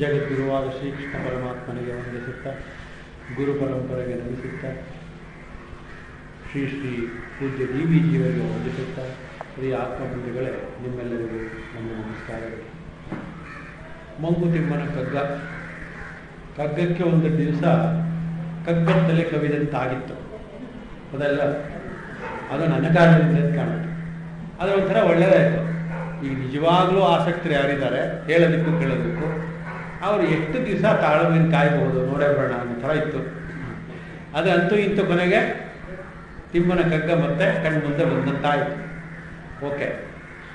ಜಗದ್ಗುರುವಾದ ಶ್ರೀಕೃಷ್ಣ ಪರಮಾತ್ಮನಿಗೆ ವಂದಿಸುತ್ತಾ, ಗುರು ಪರಂಪರೆಗೆ ನಮಿಸುತ್ತಾ ಶ್ರೀ ಶ್ರೀ ಪೂಜ್ಯ ಡಿ ವಿ ಜಿಯವರಿಗೆ ವಂದಿಸುತ್ತಾ, ಶ್ರೀ ಆತ್ಮಬಂಧುಗಳೇ ನಿಮ್ಮೆಲ್ಲರಿಗೂ ನಮ್ಮ ನಮಸ್ಕಾರಗಳು ಮಂಕುತಿಮ್ಮನ ಕಗ್ಗ. ಕಗ್ಗಕ್ಕೆ ಒಂದು ದಿವಸ ಕಗ್ಗತ್ತಲೆ ಕವಿದಂತಾಗಿತ್ತು. ಅದೆಲ್ಲ, ಅದು ನನ್ನ ಕಾರಣದಿಂದ ಅಂತ ಕಾಣುತ್ತೆ. ಅದರ ಒಂಥರ ಒಳ್ಳೆಯದಾಯಿತು ಈಗ ನಿಜವಾಗ್ಲೂ ಆಸಕ್ತರು ಯಾರಿದ್ದಾರೆ, ಹೇಳೋದಕ್ಕೂ ಕೇಳೋದಕ್ಕೂ ಅವರು ಎಷ್ಟು ದಿವಸ ತಾಳ್ಮೆಯನ್ನು ಕಾಯಬಹುದು ನೋಡೇ ಬರೋಣ ಅನ್ನೋ ಥರ ಇತ್ತು. ಅದು ಅಂತೂ ಇಂತೂ ಕೊನೆಗೆ ತಿಮ್ಮನ ಕಗ್ಗ ಮತ್ತೆ ಕಣ್ಣು ಮುಂದೆ ಬಂದಂತಾಯಿತು ಓಕೆ.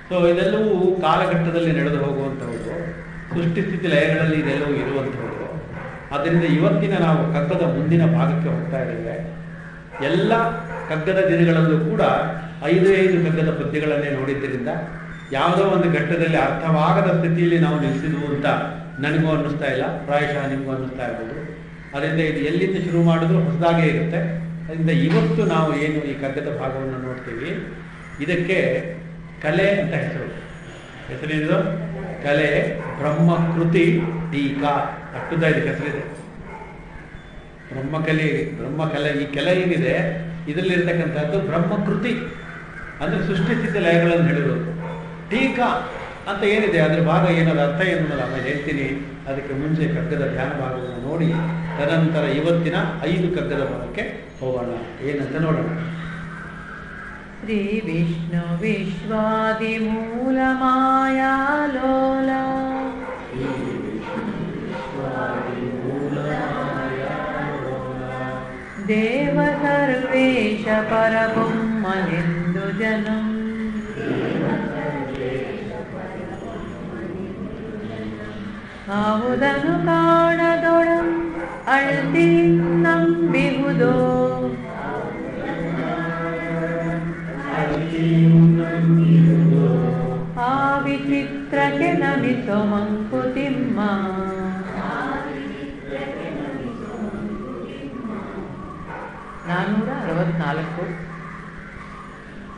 ಸೊ ಇದೆಲ್ಲವೂ ಕಾಲಘಟ್ಟದಲ್ಲಿ ನಡೆದು ಹೋಗುವಂಥವ್ರು ಸೃಷ್ಟಿ ಸ್ಥಿತಿ ಲಯಗಳಲ್ಲಿ ಇದೆಲ್ಲವೂ ಇರುವಂಥವ್ರು ಅದರಿಂದ ಇವತ್ತಿನ ನಾವು ಕಗ್ಗದ ಮುಂದಿನ ಭಾಗಕ್ಕೆ ಹೋಗ್ತಾ ಇದ್ದೇವೆ. ಎಲ್ಲ ಕಗ್ಗದ ದಿನಗಳಲ್ಲೂ ಕೂಡ ಐದು ಐದು ಕಗ್ಗದ ಪದ್ಯಗಳನ್ನೇ ನೋಡಿದ್ದರಿಂದ ಯಾವುದೋ ಒಂದು ಘಟ್ಟದಲ್ಲಿ ಅರ್ಥವಾಗದ ಸ್ಥಿತಿಯಲ್ಲಿ ನಾವು ನಿಲ್ಲಿಸಿದ್ವು ಅಂತ ನನಗೂ ಅನ್ನಿಸ್ತಾ ಇಲ್ಲ, ಪ್ರಾಯಶಃ ನಿಮಗೂ ಅನ್ನಿಸ್ತಾ ಇರ್ಬೋದು. ಅದರಿಂದ ಇದು ಎಲ್ಲಿಂದ ಶುರು ಮಾಡಿದ್ರು ಹೊಸದಾಗೇ ಇರುತ್ತೆ. ಅದರಿಂದ ಇವತ್ತು ನಾವು ಏನು ಈ ಕಗ್ಗದ ಭಾಗವನ್ನು ನೋಡ್ತೀವಿ. ಇದಕ್ಕೆ ಕಲೆ ಅಂತ ಹೆಸರು. ಹೆಸರೇನಿದು? ಕಲೆ ಬ್ರಹ್ಮಕೃತಿ ಟೀಕಾ. ಅಷ್ಟುದ ಇದಕ್ಕೆ ಹೆಸರಿದೆ. ಬ್ರಹ್ಮಕಲೆ ಬ್ರಹ್ಮಕಲೆ, ಈ ಕಲೆ ಏನಿದೆ, ಇದರಲ್ಲಿರ್ತಕ್ಕಂಥದ್ದು ಬ್ರಹ್ಮಕೃತಿ ಅಂದರೆ ಸೃಷ್ಟಿಸಿದ ಲಯಗಳನ್ನು ಹೇಳಿರೋದು. ಟೀಕಾ. ಅಂತ ಏನಿದೆ ಅದ್ರ ಭಾಗ ಏನದ ಅರ್ಥ ಏನು ಆಮೇಲೆ ಹೇಳ್ತೀನಿ ಅದಕ್ಕೆ ಮುಂಚೆ ಕಗ್ಗದ ಧ್ಯಾನ ಭಾಗವನ್ನು ನೋಡಿ ತದನಂತರ ಇವತ್ತಿನ ಐದು ಕಗ್ಗದ ಭಾಗಕ್ಕೆ ಹೋಗೋಣ ಏನಂತ ನೋಡೋಣ श्री विष्णु विश्वादिमूलमायालोला देव सर्वेश परबुम्मनिन्दुजनम् ಆವುದನು ಕಾಣದೊಡಂ ಅಳ್ತಿ ನಂಬಿಹುದೋ ಆ ವಿಚಿತ್ರಕ್ಕೆ ನಮಿಸೋ ಮಂಕುತಿಮ್ಮ ನಾನೂರ ಅರವತ್ನಾಲ್ಕು.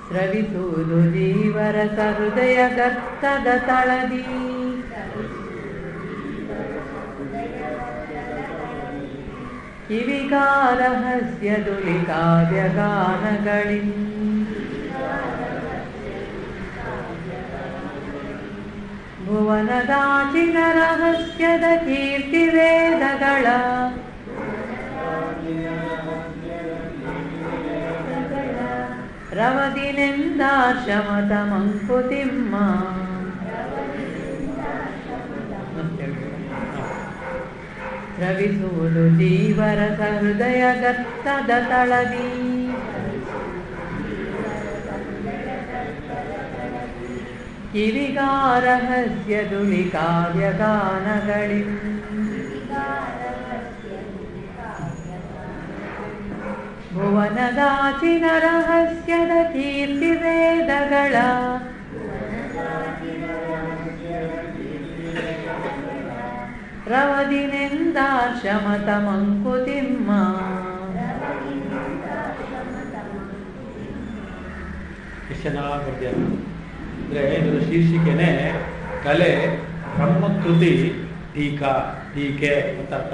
ಸ್ರವಿಸುವುದು ಜೀವರ ಹೃದಯ ಗರ್ತದ ತಳದಿ. किविकारहस्य दुलिका भुवनदाचिनरहस्यद कीर्तिवेदगळ दीर्तिवेदगळ रवदिनन्दाशमतमं ಕೀರ್ತಿ ವೇದಗಳ ರವದಿನೆಂದಾಶಮತ ಮಂಕುತಿಮ್ಮ ಸ್ರವಿಸುವುದು ಜೀವರಸ ಹೃದಯ ಗತ್ತದ ತಳದಿ ಕಿವಿಗಾರಹಸ್ಯ ದುಲಿ ಕಾವ್ಯಗಾನಗಳಿಂ ಭುವನದಾಚಿನ ರಹಸ್ಯದ ಕೀರ್ತಿ ವೇದಗಳ ರವದಿನೆಂದಾಶಮತ ಮಂಕುತಿಮ್ಮ. ಎಷ್ಟು ಚೆನ್ನಾಗಿ ಬರ್ದಿದ್ದಾರೆ ಅಂದರೆ ಇದರ ಶೀರ್ಷಿಕೆನೆ ಕಲೆ, ಬ್ರಹ್ಮಕೃತಿ, ಟೀಕಾ, ಟೀಕೆ ಅಂತ ಅರ್ಥ.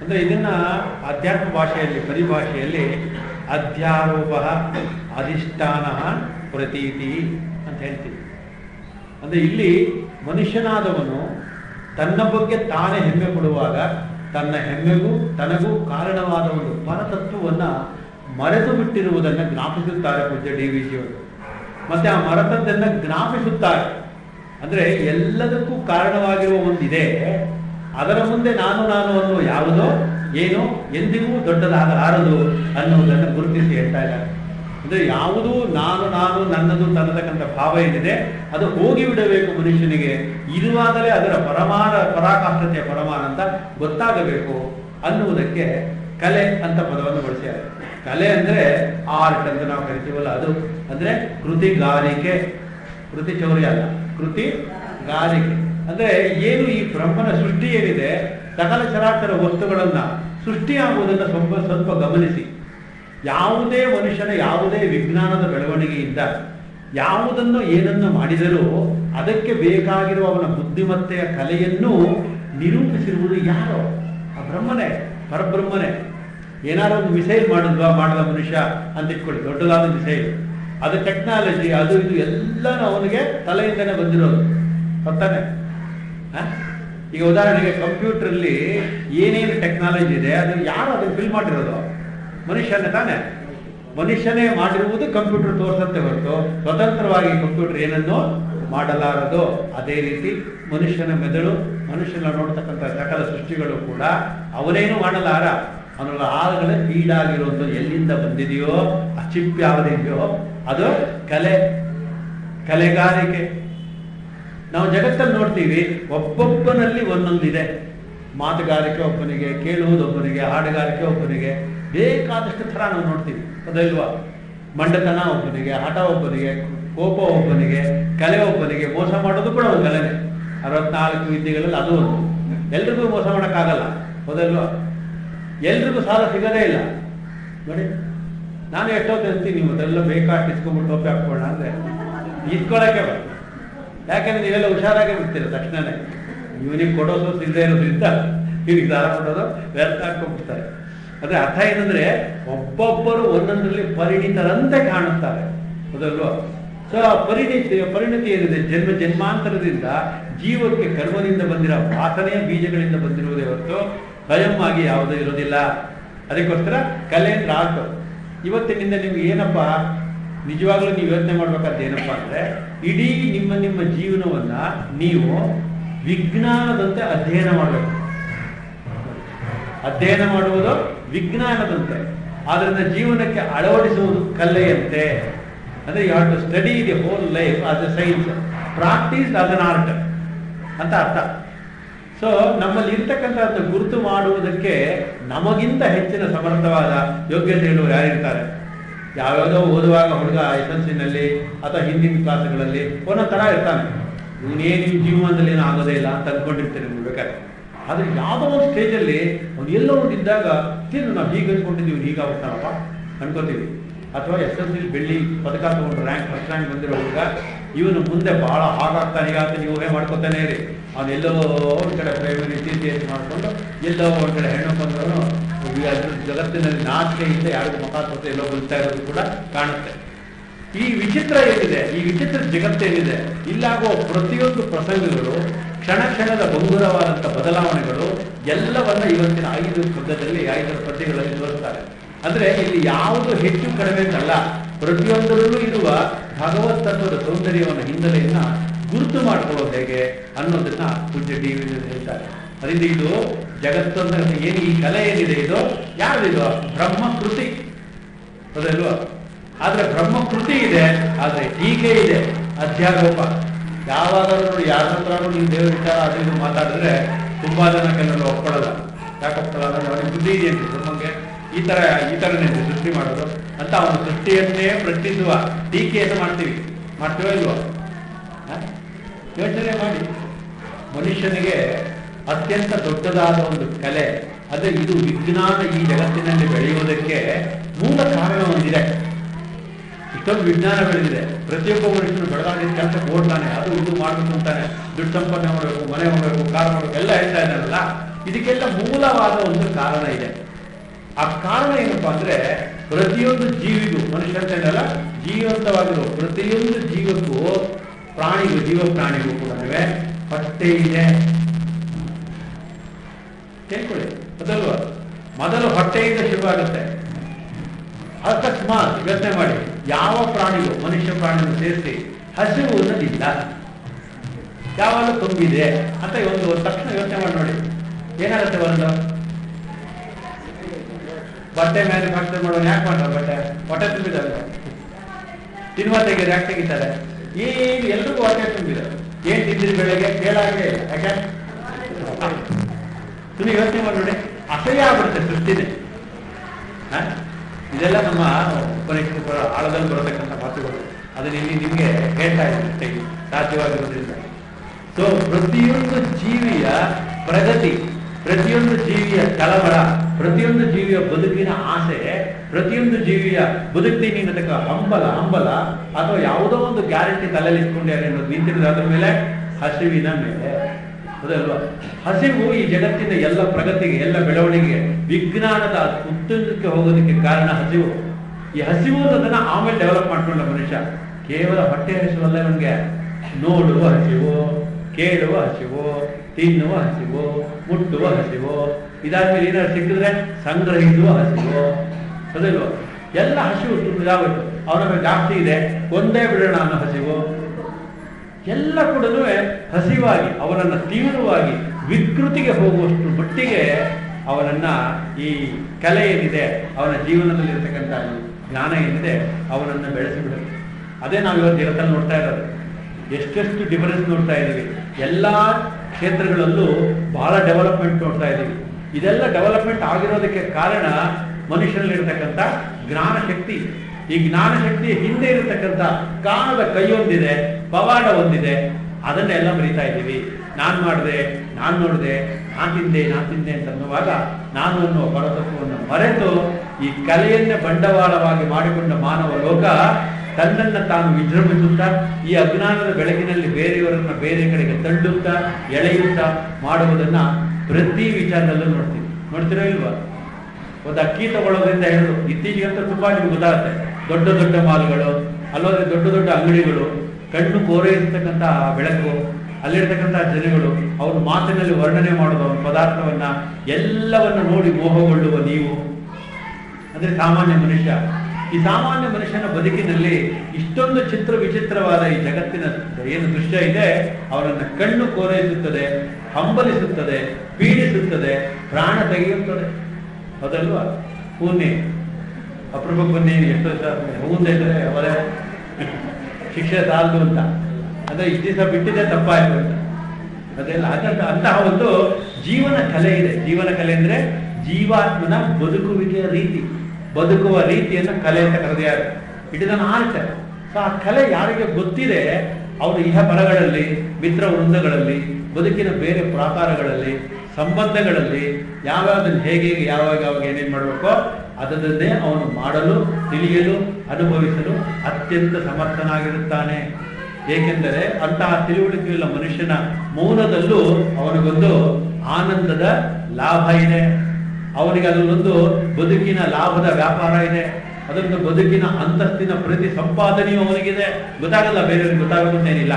ಅಂದರೆ ಇದನ್ನ ಅಧ್ಯಾತ್ಮ ಭಾಷೆಯಲ್ಲಿ, ಪರಿಭಾಷೆಯಲ್ಲಿ ಅಧ್ಯಾರೋಪ ಅಧಿಷ್ಠಾನ ಪ್ರತೀತಿ ಅಂತ ಹೇಳ್ತೀವಿ. ಅಂದರೆ ಇಲ್ಲಿ ಮನುಷ್ಯನಾದವನು ತನ್ನ ಬಗ್ಗೆ ತಾನೇ ಹೆಮ್ಮೆ ಪಡುವಾಗ ತನ್ನ ಹೆಮ್ಮೆಗೂ ತನಗೂ ಕಾರಣವಾದ ಒಂದು ಪರತತ್ವವನ್ನು ಮರೆತು ಬಿಟ್ಟಿರುವುದನ್ನು ಜ್ಞಾಪಿಸುತ್ತಾರೆ ಪೂಜ್ಯ ಡಿ ವಿ ಜಿಯವರು ಮತ್ತೆ ಆ ಮರತದ್ದನ್ನು ಜ್ಞಾಪಿಸುತ್ತಾರೆ. ಅಂದರೆ ಎಲ್ಲದಕ್ಕೂ ಕಾರಣವಾಗಿರುವ ಒಂದಿದೆ. ಅದರ ಮುಂದೆ ನಾನು ನಾನು ಅನ್ನೋ ಯಾವುದೋ? ಏನೋ? ಎಂದಿಗೂ ದೊಡ್ಡದಾಗಲಾರದು ಅನ್ನುವುದನ್ನು ಗುರುತಿಸಿ ಹೇಳ್ತಾ ಇದ್ದಾರೆ. ಅಂದರೆ ಯಾವುದು ನಾನು ನಾನು, ನನ್ನದು, ತನ್ನತಕ್ಕಂಥ ಭಾವ ಏನಿದೆ, ಅದು ಹೋಗಿ ಬಿಡಬೇಕು ಮನುಷ್ಯನಿಗೆ. ಇರುವಾಗಲೇ ಅದರ ಪರಮಾನ ಪರಾಕಾಷ್ಠತೆಯ ಪರಮಾನ ಅಂತ ಗೊತ್ತಾಗಬೇಕು ಅನ್ನುವುದಕ್ಕೆ ಕಲೆ ಅಂತ ಪದವನ್ನು ಬಳಸಿದ್ದಾರೆ. ಕಲೆ ಅಂದ್ರೆ ಆರ್ಟ್ ಅಂತ ನಾವು ಕರಿತೀವಲ್ಲ ಅದು. ಅಂದ್ರೆ ಕೃತಿಗಾರಿಕೆ ಕೃತಿ ಚೌರ್ಯ ಅಲ್ಲ. ಕೃತಿ ಗಾರಿಕೆ. ಅಂದ್ರೆ ಏನು ಈ ಬ್ರಹ್ಮನ ಸೃಷ್ಟಿ ಏನಿದೆ, ಸಕಲ ಚರಾಚರ ವಸ್ತುಗಳನ್ನ ಸೃಷ್ಟಿಯಾಗುವುದನ್ನು ಸ್ವಲ್ಪ ಸ್ವಲ್ಪ ಗಮನಿಸಿ. ಯಾವುದೇ ಮನುಷ್ಯನ ಯಾವುದೇ ವಿಜ್ಞಾನದ ಬೆಳವಣಿಗೆಯಿಂದ ಯಾವುದನ್ನು ಏನನ್ನು ಮಾಡಿದರೂ ಅದಕ್ಕೆ ಬೇಕಾಗಿರುವ ಅವನ ಬುದ್ಧಿಮತ್ತೆಯ ಕಲೆಯನ್ನು ನಿರೂಪಿಸಿರುವುದು ಯಾರೋ? ಆ ಬ್ರಹ್ಮನೇ, ಪರಬ್ರಹ್ಮನೇ. ಏನಾದ್ರು ಒಂದು ಮಿಸೈಲ್ ಮಾಡಿದ್ವಾ? ಮಾಡಿದ ಮನುಷ್ಯ ಅಂತ ಇಟ್ಕೊಳ್ಳಿ ದೊಡ್ಡದಾದ ಮಿಸೈಲ್. ಅದು ಟೆಕ್ನಾಲಜಿ, ಅದು ಇದು ಎಲ್ಲನೂ ಅವನಿಗೆ ತಲೆಯಿಂದನೇ ಬಂದಿರೋದು. ಗೊತ್ತಾನೆ? ಈಗ ಉದಾಹರಣೆಗೆ ಕಂಪ್ಯೂಟ್ರಲ್ಲಿ ಏನೇನು ಟೆಕ್ನಾಲಜಿ ಇದೆ, ಅದನ್ನು ಯಾರು ಅದನ್ನು ಫಿಲ್ ಮಾಡಿರೋದು ಮನುಷ್ಯನೇ ತಾನೆ. ಮನುಷ್ಯನೇ ಮಾಡಿರುವುದು ಕಂಪ್ಯೂಟರ್ ತೋರಿಸಂತೆ ಹೊರತು ಸ್ವತಂತ್ರವಾಗಿ ಕಂಪ್ಯೂಟರ್ ಏನನ್ನು ಮಾಡಲಾರದು. ಅದೇ ರೀತಿ ಮನುಷ್ಯನ ಮೆದುಳು, ಮನುಷ್ಯನ ನೋಡ್ತಕ್ಕಂಥ ಸಕಲ ಸೃಷ್ಟಿಗಳು ಕೂಡ ಅವನೇನು ಮಾಡಲಾರ? ಅವನ ಆಳುಗಳೇ ಈಡಾಗಿರುವುದು ಎಲ್ಲಿಂದ ಬಂದಿದೆಯೋ ಆ ಅದು ಕಲೆ, ಕಲೆಗಾರಿಕೆ. ನಾವು ಜಗತ್ತಲ್ಲಿ ನೋಡ್ತೀವಿ, ಒಬ್ಬೊಬ್ಬನಲ್ಲಿ ಒಂದೊಂದಿದೆ. ಮಾತುಗಾರಿಕೆ ಒಬ್ಬನಿಗೆ ಕೇಳುವುದೊಬ್ಬನಿಗೆ ಹಾಡುಗಾರಿಕೆ ಒಬ್ಬನಿಗೆ. ಬೇಕಾದಷ್ಟು ಥರ ನಾವು ನೋಡ್ತೀವಿ. ಅದಲ್ವಾ? ಮಂಡತನ ಒಬ್ಬನಿಗೆ, ಹಠ ಒಬ್ಬನಿಗೆ, ಕೋಪ ಒಬ್ಬನಿಗೆ, ಕಲೆ ಒಬ್ಬನಿಗೆ ಮೋಸ ಮಾಡೋದು ಕೂಡ ಒಂದು ಕಲೆನೇ. ಅರವತ್ನಾಲ್ಕು ವಿದ್ಯೆಗಳಲ್ಲಿ ಅದು ಒಂದು. ಎಲ್ರಿಗೂ ಮೋಸ ಮಾಡೋಕ್ಕಾಗಲ್ಲ. ಹೌದಲ್ವಾ ಎಲ್ರಿಗೂ ಸಾಲ ಸಿಗದೇ ಇಲ್ಲ. ನೋಡಿ, ನಾನು ಎಷ್ಟೋ ತಿಳ್ತೀನಿ ನೀವು ಅದೆಲ್ಲ ಬೇಕಾಷ್ಟು ಇಸ್ಕೊಂಡ್ಬಿಟ್ಟು ಟೋಪಿ ಹಾಕ್ಕೊಳ್ಳೋಣ ಅಂದ್ರೆ. ಇಸ್ಕೊಳ್ಳೋಕ್ಕೆ ಯಾಕೆಂದ್ರೆ ನೀವೆಲ್ಲ ಹುಷಾರಾಗೇ ಬಿಡ್ತೀರ ತಕ್ಷಣನೇ. ಇವನಿಗೆ ಕೊಡೋ ಸೋಸ್ ಇಲ್ಲದೆ ಇರೋದ್ರಿಂದ, ಇವನಿಗೆ ದಾರ ಕೊಡೋದು ವ್ಯರ್ಥ ಹಾಕೊಂಡ್ಬಿಡ್ತಾರೆ ಅದೇ ಅರ್ಥ ಏನಂದ್ರೆ ಒಬ್ಬೊಬ್ಬರು ಒಂದೊಂದರಲ್ಲಿ ಪರಿಣಿತರಂತೆ ಕಾಣುತ್ತಾರೆ. ಹೌದಲ್ವಾ ಸೊ, ಆ ಪರಿಣಿತಿ ಪರಿಣತಿ ಏನಿದೆ? ಜನ್ಮ, ಜನ್ಮಾಂತರದಿಂದ ಜೀವಕ್ಕೆ ಕರ್ಮದಿಂದ ಬಂದಿರೋ ವಾಸನೆಯ ಬೀಜಗಳಿಂದ ಬಂದಿರುವುದೇ ಹೊರತು ಸ್ವಯಂ ಆಗಿ ಯಾವುದೂ ಇರೋದಿಲ್ಲ ಅದಕ್ಕೋಸ್ಕರ ಕಲೆ ಆರ್ಟ್ ಇವತ್ತಿನಿಂದ ನಿಮ್ಗೆ ಏನಪ್ಪ? ನಿಜವಾಗ್ಲೂ ನೀವು ಯೋಚನೆ ಮಾಡ್ಬೇಕಾದ ಏನಪ್ಪ ಅಂದ್ರೆ, ಇಡೀ ನಿಮ್ಮ ನಿಮ್ಮ ಜೀವನವನ್ನ ನೀವು ವಿಜ್ಞಾನದಂತೆ ಅಧ್ಯಯನ ಮಾಡಬೇಕು. ಅಧ್ಯಯನ ಮಾಡುವುದು ವಿಜ್ಞಾನದಂತೆ. ಆದ್ರಿಂದ ಜೀವನಕ್ಕೆ ಅಳವಡಿಸುವುದು ಕಲೆಯಂತೆ. ಅಂದ್ರೆ you have to study the whole life as a science practice as an art ಅಂತ ಅರ್ಥ. ಸೊ ನಮ್ಮಲ್ಲಿ ಇರ್ತಕ್ಕಂಥ ಗುರುತು ಮಾಡುವುದಕ್ಕೆ ನಮಗಿಂತ ಹೆಚ್ಚಿನ ಸಮರ್ಥವಾದ ಯೋಗ್ಯತೆ ಇರುವವರು ಯಾರಿರ್ತಾರೆ? ಯಾವ್ಯಾವುದೋ ಓದುವಾಗ ಹುಡುಗ ಎಸ್ ಎಲ್ ಸಿನಲ್ಲಿ ಅಥವಾ ಹಿಂದಿನ ಕ್ಲಾಸ್ಗಳಲ್ಲಿ ಒಂದೊಂದು ಥರ ಇರ್ತಾನೆ. ಇವನೇ ನಿಮ್ಮ ಜೀವನದಲ್ಲಿ ಏನೂ ಆಗೋದೇ ಇಲ್ಲ ಅಂತ ಅಂದ್ಕೊಂಡಿರ್ತೀನಿ ಬೇಕಾದ್ರೆ. ಆದ್ರೆ ಯಾವುದೋ ಒಂದು ಸ್ಟೇಜಲ್ಲಿ ಅವ್ನು ಎಲ್ಲೋ ಇದ್ದಾಗ, ತಿನ್ನು, ನಾವು ಹೀಗೆ ಅಂದ್ಕೊಂಡಿದ್ದೀವಿ ಹೀಗಾಗ್ತಾನಪ್ಪ ಅನ್ಕೋತೀವಿ. ಅಥವಾ ಎಸ್ ಎಲ್ ಸಿ ಬೆಳ್ಳಿ ಪದಕ ತಗೊಂಡು ರ್ಯಾಂಕ್ ಫಸ್ಟ್ ರ್ಯಾಂಕ್ ಬಂದಿರೋ ಹುಡುಗ, ಇವನು ಮುಂದೆ ಭಾಳ ಹಾಗಾಗ್ತಾನೆ ಹೀಗಾಗ್ತಾನೆ ನೀವು ಮಾಡ್ಕೊತಾನೆ ಇರಿ. ಅವ್ನು ಎಲ್ಲೋ ಒಂದು ಕಡೆ ಪ್ರೈಮರಿ ಸಿ ಸಿ ಎಸ್ ಮಾಡಿಕೊಂಡು, ಎಲ್ಲೋ ಒಂದು ಕಡೆ ಹೆಣ್ಣು ಅದ್ರ ಜಗತ್ತಿನಲ್ಲಿ ನಾಚಿಕೆಯಿಂದ ಯಾರಿಗೂ ತೋರಿಸಿ ಎಲ್ಲೋ ಬದುಕ್ತಾ ಇರೋದು ಕೂಡ ಕಾಣುತ್ತೆ. ಈ ವಿಚಿತ್ರ ಏನಿದೆ, ಈ ವಿಚಿತ್ರ ಜಗತ್ತೇನಿದೆ ಇಲ್ಲಾಗುವ ಪ್ರತಿಯೊಂದು ಪ್ರಸಂಗಗಳು ಕ್ಷಣ ಕ್ಷಣದ ಬಂಗುರವಾದಂಥ ಬದಲಾವಣೆಗಳು ಎಲ್ಲವನ್ನ ಇವತ್ತಿನ ಐದು ಪದ್ಯದಲ್ಲಿ ಐದರ ಪದ್ಯಗಳಲ್ಲಿ ತೋರಿಸ್ತಾರೆ. ಅಂದ್ರೆ ಇಲ್ಲಿ ಯಾವುದು ಹೆಚ್ಚು ಕಡಿಮೆ ಅಲ್ಲ. ಪ್ರತಿಯೊಂದರಲ್ಲೂ ಇರುವ ಭಗವತ್ ತತ್ವದ ಸೌಂದರ್ಯವನ್ನು ಹಿನ್ನೆಲೆಯನ್ನ ಗುರುತು ಮಾಡ್ಕೊಳ್ಳೋದು ಹೇಗೆ ಅನ್ನೋದನ್ನ ಪೂಜ್ಯ ಡಿ ವಿ ಹೇಳ್ತಾರೆ. ಅದರಿಂದ ಇದು ಜಗತ್ತು ಅಂದ್ರೆ ಏನು ಈ ಕಲೆ ಏನಿದೆ ಇದು? ಯಾವ್ದಿದು ಬ್ರಹ್ಮಕೃತಿ. ಹೌದಲ್ವಾ ಆದ್ರೆ ಬ್ರಹ್ಮಕೃತಿ ಇದೆ, ಆದ್ರೆ ಟೀಕೆ ಇದೆ. ಅಧ್ಯಾರೋಪ ಯಾವಾಗಾದ್ರೂ ನೋಡಿ ಯಾರ ಹತ್ರ ನೀವು ದೇವ್ರ ವಿಚಾರ ಅದು ಇದು ಮಾತಾಡಿದ್ರೆ ತುಂಬಾ ಜನ ಕೆಲವರು ಒಪ್ಕೊಳ್ಳಲ್ಲ ಯಾಕೆ ಒಪ್ಕೊಳ್ಳಲ್ಲ ಅಂದ್ರೆ ಅವ್ರಿಗೆ ಬುದ್ಧಿ ಇದೆ ಅಂತ ನಮಗೆ ಈ ತರ, ಈ ಇದೆ ಸೃಷ್ಟಿ ಮಾಡೋದು. ಅಂತ ಅವನ ಸೃಷ್ಟಿಯನ್ನೇ ಪ್ರಶ್ನಿಸುವ ಟೀಕೆಯನ್ನು ಮಾಡ್ತೀವಿ. ಮಾಡ್ತೀವೋ ಇಲ್ವೋ? ಯೋಚನೆ ಮಾಡಿ. ಮನುಷ್ಯನಿಗೆ ಅತ್ಯಂತ ದೊಡ್ಡದಾದ ಒಂದು ಕಲೆ, ಅದೇ ಇದು ವಿಜ್ಞಾನ ಈ ಜಗತ್ತಿನಲ್ಲಿ ಬೆಳೆಯುವುದಕ್ಕೆ ಮೂಲ ಕಾರಣ ಒಂದಿದೆ ಇಷ್ಟೊಂದು ವಿಜ್ಞಾನ ಬೆಳೆದಿದೆ ಪ್ರತಿಯೊಬ್ಬ ಮನುಷ್ಯನು ಬೆಳಗಾವಿ ಕೆಲಸ ಓಡ್ತಾನೆ, ಅದು ಇದು ಮಾಡಬೇಕು ಅಂತಾನೆ. ದುಡ್ಡು ಸಂಪಾದನೆ ಮಾಡಬೇಕು, ಮನೆ ಮಾಡಬೇಕು, ಕಾರ್ ಮಾಡಬೇಕು, ಎಲ್ಲ ಹೇಳ್ತಾ ಇದ್ದಾರಲ್ಲ ಇದಕ್ಕೆಲ್ಲ ಮೂಲವಾದ ಒಂದು ಕಾರಣ ಇದೆ. ಆ ಕಾರಣ ಏನಪ್ಪಾ ಅಂದ್ರೆ, ಪ್ರತಿಯೊಂದು ಜೀವಿಗೂ, ಮನುಷ್ಯ ಅಂತ ಏನಲ್ಲ ಜೀವಂತವಾಗಿರೋ ಪ್ರತಿಯೊಂದು ಜೀವಕ್ಕೂ ಪ್ರಾಣಿಗೂ ಜೀವ ಪ್ರಾಣಿಗೂ ಕೂಡ ಹೊಟ್ಟೆ ಇದೆ. ಕೇಳ್ಕೊಳ್ಳಿ. ಅದಲ್ವಾ ಮೊದಲು ಹೊಟ್ಟೆಯಿಂದ ಶುರುವಾಗುತ್ತೆ. ಅಕಸ್ಮಾತ್ ಯೋಚನೆ ಮಾಡಿ, ಯಾವ ಪ್ರಾಣಿಗೂ, ಮನುಷ್ಯ ಪ್ರಾಣಿಗೂ ಸೇರಿಸಿ ಹಸಿವು ಅನ್ನೋದಿಲ್ಲ ಯಾವಾಗಲೂ ತುಂಬಿದೆ ಅಂತ ಒಂದು ತಕ್ಷಣ ಯೋಚನೆ ಮಾಡಿ ನೋಡಿ. ಏನಾಗುತ್ತೆ ಒಂದು ಬಟ್ಟೆ ಮ್ಯಾನುಫ್ಯಾಕ್ಚರ್ ಮಾಡೋ ಯಾಕೆ ಮಾಡ್ತಾರೆ ಬಟ್ಟೆ? ಹೊಟ್ಟೆ ತುಂಬಿದಲ್ಲ ತಿನ್ನುವ ತೆಗೆ ಯಾಕೆ ತೆಗಿತಾರೆ? ಏನು ಎಲ್ರಿಗೂ ಹೊಟ್ಟೆ ತುಂಬಿದೆ. ಏನ್ ತಿಂದಿರಿ ಬೆಳಗ್ಗೆ? ಕೇಳಾಗೇ ಇಲ್ಲ. ಯಾಕೆ? ಸುಮ್ಮನೆ ಯೋಚನೆ ಮಾಡಿ ನೋಡಿ. ಅಸಹ್ಯ ಆಗ್ಬಿಡುತ್ತೆ ಸೃಷ್ಟಿನೇ? ಇದೆಲ್ಲ ನಮ್ಮ ಉಪನಿಷತ್ತು ಆಳದಲ್ಲಿ ಬರತಕ್ಕಂಥ ಮಾತುಗಳು. ಅದನ್ನ ಇಲ್ಲಿ ನಿಮಗೆ ಹೇಳ್ತಾ ಅಷ್ಟೇ ಸಾಧ್ಯವಾಗಿರೋದ್ರಿಂದ ಸೊ ಪ್ರತಿಯೊಂದು ಜೀವಿಯ ಪ್ರಗತಿ, ಪ್ರತಿಯೊಂದು ಜೀವಿಯ ಕಳವಳ ಪ್ರತಿಯೊಂದು ಜೀವಿಯ ಬದುಕಿನ ಆಸೆ, ಪ್ರತಿಯೊಂದು ಜೀವಿಯ ಬದುಕಿನ ಹಂಬಲ ಹಂಬಲ, ಅಥವಾ ಯಾವುದೋ ಒಂದು ಗ್ಯಾರಂಟಿ ತಲೆಯಲ್ಲಿ ಇಟ್ಕೊಂಡಿದ್ದಾರೆ ಅನ್ನೋದು ನಿಂತಿರೋದು ಅದ್ರ ಮೇಲೆ ಹಸಿವಿನ ಮೇಲೆ. ಹೌದಲ್ವಾ ಹಸಿವು ಈ ಜಗತ್ತಿನ ಎಲ್ಲ ಪ್ರಗತಿಗೆ, ಎಲ್ಲ ಬೆಳವಣಿಗೆಗೆ ವಿಜ್ಞಾನದ ಉತ್ತುಂಗಕ್ಕೆ ಹೋಗೋದಕ್ಕೆ ಕಾರಣ ಹಸಿವು. ಈ ಹಸಿವು ಅನ್ನೋದನ್ನ ಆಮೇಲೆ ಡೆವಲಪ್ ಮಾಡ್ಕೊಂಡ ಮನುಷ್ಯ. ಕೇವಲ ಹೊಟ್ಟೆ ಹಸಿವಲ್ಲ ನಮ್ಗೆ ನೋಡುವ ಹಸಿವು, ಕೇಳುವ ಹಸಿವು, ತಿನ್ನುವ ಹಸಿವು, ಮುಟ್ಟುವ ಹಸಿವು, ಇದಾದ್ಮೇಲೆ ಏನಾದ್ರು ಸಿಕ್ಕಿದ್ರೆ ಸಂಗ್ರಹಿಸುವ ಹಸಿವು. ಅದಲ್ವ ಎಲ್ಲ ಹಸಿವು ತುಂಬ ಇದಾಗೋಯ್ತು ಮೇಲೆ ಜಾಸ್ತಿ ಇದೆ. ಒಂದೇ ಬಿಡೋಣ ಅನ್ನೋ ಹಸಿವು. ಎಲ್ಲ ಕೂಡ ಹಸಿವಾಗಿ, ಅವನನ್ನು ತೀವ್ರವಾಗಿ ವಿಕೃತಿಗೆ ಹೋಗುವಷ್ಟು ಮಟ್ಟಿಗೆ ಅವನನ್ನ ಈ ಕಲೆ ಏನಿದೆ, ಅವನ ಜೀವನದಲ್ಲಿ ಇರತಕ್ಕಂಥ ಜ್ಞಾನ ಏನಿದೆ, ಅವನನ್ನು ಬೆಳೆಸಿಬಿಡುತ್ತೆ. ಅದೇ ನಾವು ಇವತ್ತು ಜಗತ್ತಲ್ಲಿ ನೋಡ್ತಾ ಇರೋದು. ಎಷ್ಟೆಷ್ಟು ಡಿಫರೆನ್ಸ್ ನೋಡ್ತಾ ಇದ್ದೀವಿ ಎಲ್ಲ ಕ್ಷೇತ್ರಗಳಲ್ಲೂ ಬಹಳ ಡೆವಲಪ್ಮೆಂಟ್ ನೋಡ್ತಾ ಇದ್ದೀವಿ ಇದೆಲ್ಲ ಡೆವಲಪ್ಮೆಂಟ್ ಆಗಿರೋದಕ್ಕೆ ಕಾರಣ ಮನುಷ್ಯನಲ್ಲಿರ್ತಕ್ಕಂಥ ಜ್ಞಾನ ಶಕ್ತಿ. ಈ ಜ್ಞಾನ ಶಕ್ತಿಯ ಹಿಂದೆ ಇರತಕ್ಕಂಥ ಕಾಣದ ಕೈಯೊಂದಿದೆ, ಪವಾಡ ಒಂದಿದೆ ಅದನ್ನೆಲ್ಲ ಮರಿತಾ ಇದ್ದೀವಿ. ನಾನು ಮಾಡಿದೆ, ನಾನು ನೋಡಿದೆ, ನಾನು ತಿಂದೆ ನಾ ತಿಂದೆ ಅಂತ ಅನ್ನುವಾಗ ನಾನು ಅನ್ನುವ ಪರತತ್ವವನ್ನು ಮರೆತು ಈ ಕಲೆಯನ್ನೇ ಬಂಡವಾಳವಾಗಿ ಮಾಡಿಕೊಂಡ ಮಾನವ ಲೋಕ ತನ್ನನ್ನ ತಾನು ವಿಜೃಂಭಿಸುತ್ತಾ, ಈ ಅಜ್ಞಾನದ ಬೆಳಕಿನಲ್ಲಿ ಬೇರೆಯವರನ್ನ ಬೇರೆ ಕಡೆಗೆ ತಳ್ಳುತ್ತಾ, ಎಳೆಯುತ್ತಾ ಮಾಡುವುದನ್ನ ಪ್ರತಿ ವಿಚಾರದಲ್ಲೂ ನೋಡ್ತೀವಿ. ನೋಡ್ತೀರಾ ಇಲ್ವಾ? ಒಂದು ಅಕ್ಕಿ ತಗೊಳ್ಳೋದ್ರಿಂದ ಹೇಳುದು ಅಂತ ತುಂಬಾ ನಿಮ್ಗೆ ಗೊತ್ತಾಗುತ್ತೆ ದೊಡ್ಡ ದೊಡ್ಡ ಮಾಲ್ಗಳು ಅಲ್ಲೋದ್ರೆ ದೊಡ್ಡ ದೊಡ್ಡ ಅಂಗಡಿಗಳು, ಕಣ್ಣು ಕೋರೈಸತಕ್ಕಂಥ ಬೆಳಕು, ಅಲ್ಲಿರ್ತಕ್ಕಂಥ ಜನಗಳು, ಅವ್ರ ಮಾತಿನಲ್ಲಿ ವರ್ಣನೆ ಮಾಡೋದು ಅವ್ರ ಪದಾರ್ಥವನ್ನ ಎಲ್ಲವನ್ನ ನೋಡಿ ಮೋಹಗೊಳ್ಳುವ ನೀವು. ಅಂದ್ರೆ ಸಾಮಾನ್ಯ ಮನುಷ್ಯ. ಈ ಸಾಮಾನ್ಯ ಮನುಷ್ಯನ ಬದುಕಿನಲ್ಲಿ ಇಷ್ಟೊಂದು ಚಿತ್ರ ವಿಚಿತ್ರವಾದ ಈ ಜಗತ್ತಿನ ಏನು ದೃಶ್ಯ ಇದೆ, ಅವರನ್ನು ಕಣ್ಣು ಕೋರೈಸುತ್ತದೆ ಹಂಬಲಿಸುತ್ತದೆ, ಪೀಡಿಸುತ್ತದೆ, ಪ್ರಾಣ ತೆಗೆಯುತ್ತದೆ. ಅದಲ್ವಾ? ಹೂನೆ ಅಪರೂಪಕ್ಕೆ ಬನ್ನಿ ಎಷ್ಟು ಹೂಂತ ಇದ್ರೆ ಅವರೇ ಶಿಕ್ಷೆ ಸಾಲದು ಅಂತ. ಅಂದ್ರೆ ಇಷ್ಟು ದಿವಸ ಬಿಟ್ಟಿದ್ದೆ ತಪ್ಪಾಯಿತು ಅಂತ. ಅದೆಲ್ಲ ಅದಂತ ಅಂತಹ ಒಂದು ಜೀವನ ಕಲೆ ಇದೆ. ಜೀವನ ಕಲೆ ಅಂದರೆ ಜೀವಾತ್ಮನ ಬದುಕುವಿಕೆಯ ರೀತಿ. ಬದುಕುವ ರೀತಿಯನ್ನು ಕಲೆ ಅಂತ ಕರೆದಿದ್ದಾರೆ ಇಟ್ ಇಸ್ ಸೊ ಆ ಕಲೆ ಯಾರಿಗೆ ಗೊತ್ತಿದೆ, ಅವರು ಇಹ ಬರಗಳಲ್ಲಿ ಮಿತ್ರ ವೃಂದಗಳಲ್ಲಿ, ಬದುಕಿನ ಬೇರೆ ಪ್ರಾಕಾರಗಳಲ್ಲಿ, ಸಂಬಂಧಗಳಲ್ಲಿ, ಯಾವ್ಯಾವ್ದನ್ನು ಹೇಗೆ, ಯಾವಾಗ ಯಾವಾಗ ಏನೇನು ಮಾಡಬೇಕೋ ಅದನ್ನೇ ಅವನು ಮಾಡಲು, ತಿಳಿಯಲು, ಅನುಭವಿಸಲು ಅತ್ಯಂತ ಸಮರ್ಥನಾಗಿರುತ್ತಾನೆ. ಏಕೆಂದರೆ ಅಂತಹ ತಿಳುವಳಿಕೆಯುಳ್ಳ ಮನುಷ್ಯನ ಮೌನದಲ್ಲೂ ಅವನಿಗೊಂದು ಆನಂದದ ಲಾಭ ಇದೆ. ಅವನಿಗೆ ಅದರಲ್ಲೊಂದು ಬದುಕಿನ ಲಾಭದ ವ್ಯಾಪಾರ ಇದೆ. ಅದೊಂದು ಬದುಕಿನ ಅಂತಸ್ತಿನ ಪ್ರತಿ ಸಂಪಾದನೆಯೂ ಅವನಿಗಿದೆ. ಗೊತ್ತಾಗಲ್ಲ, ಬೇರೆಯವ್ರಿಗೆ ಗೊತ್ತಾಗುತ್ತೇನಿಲ್ಲ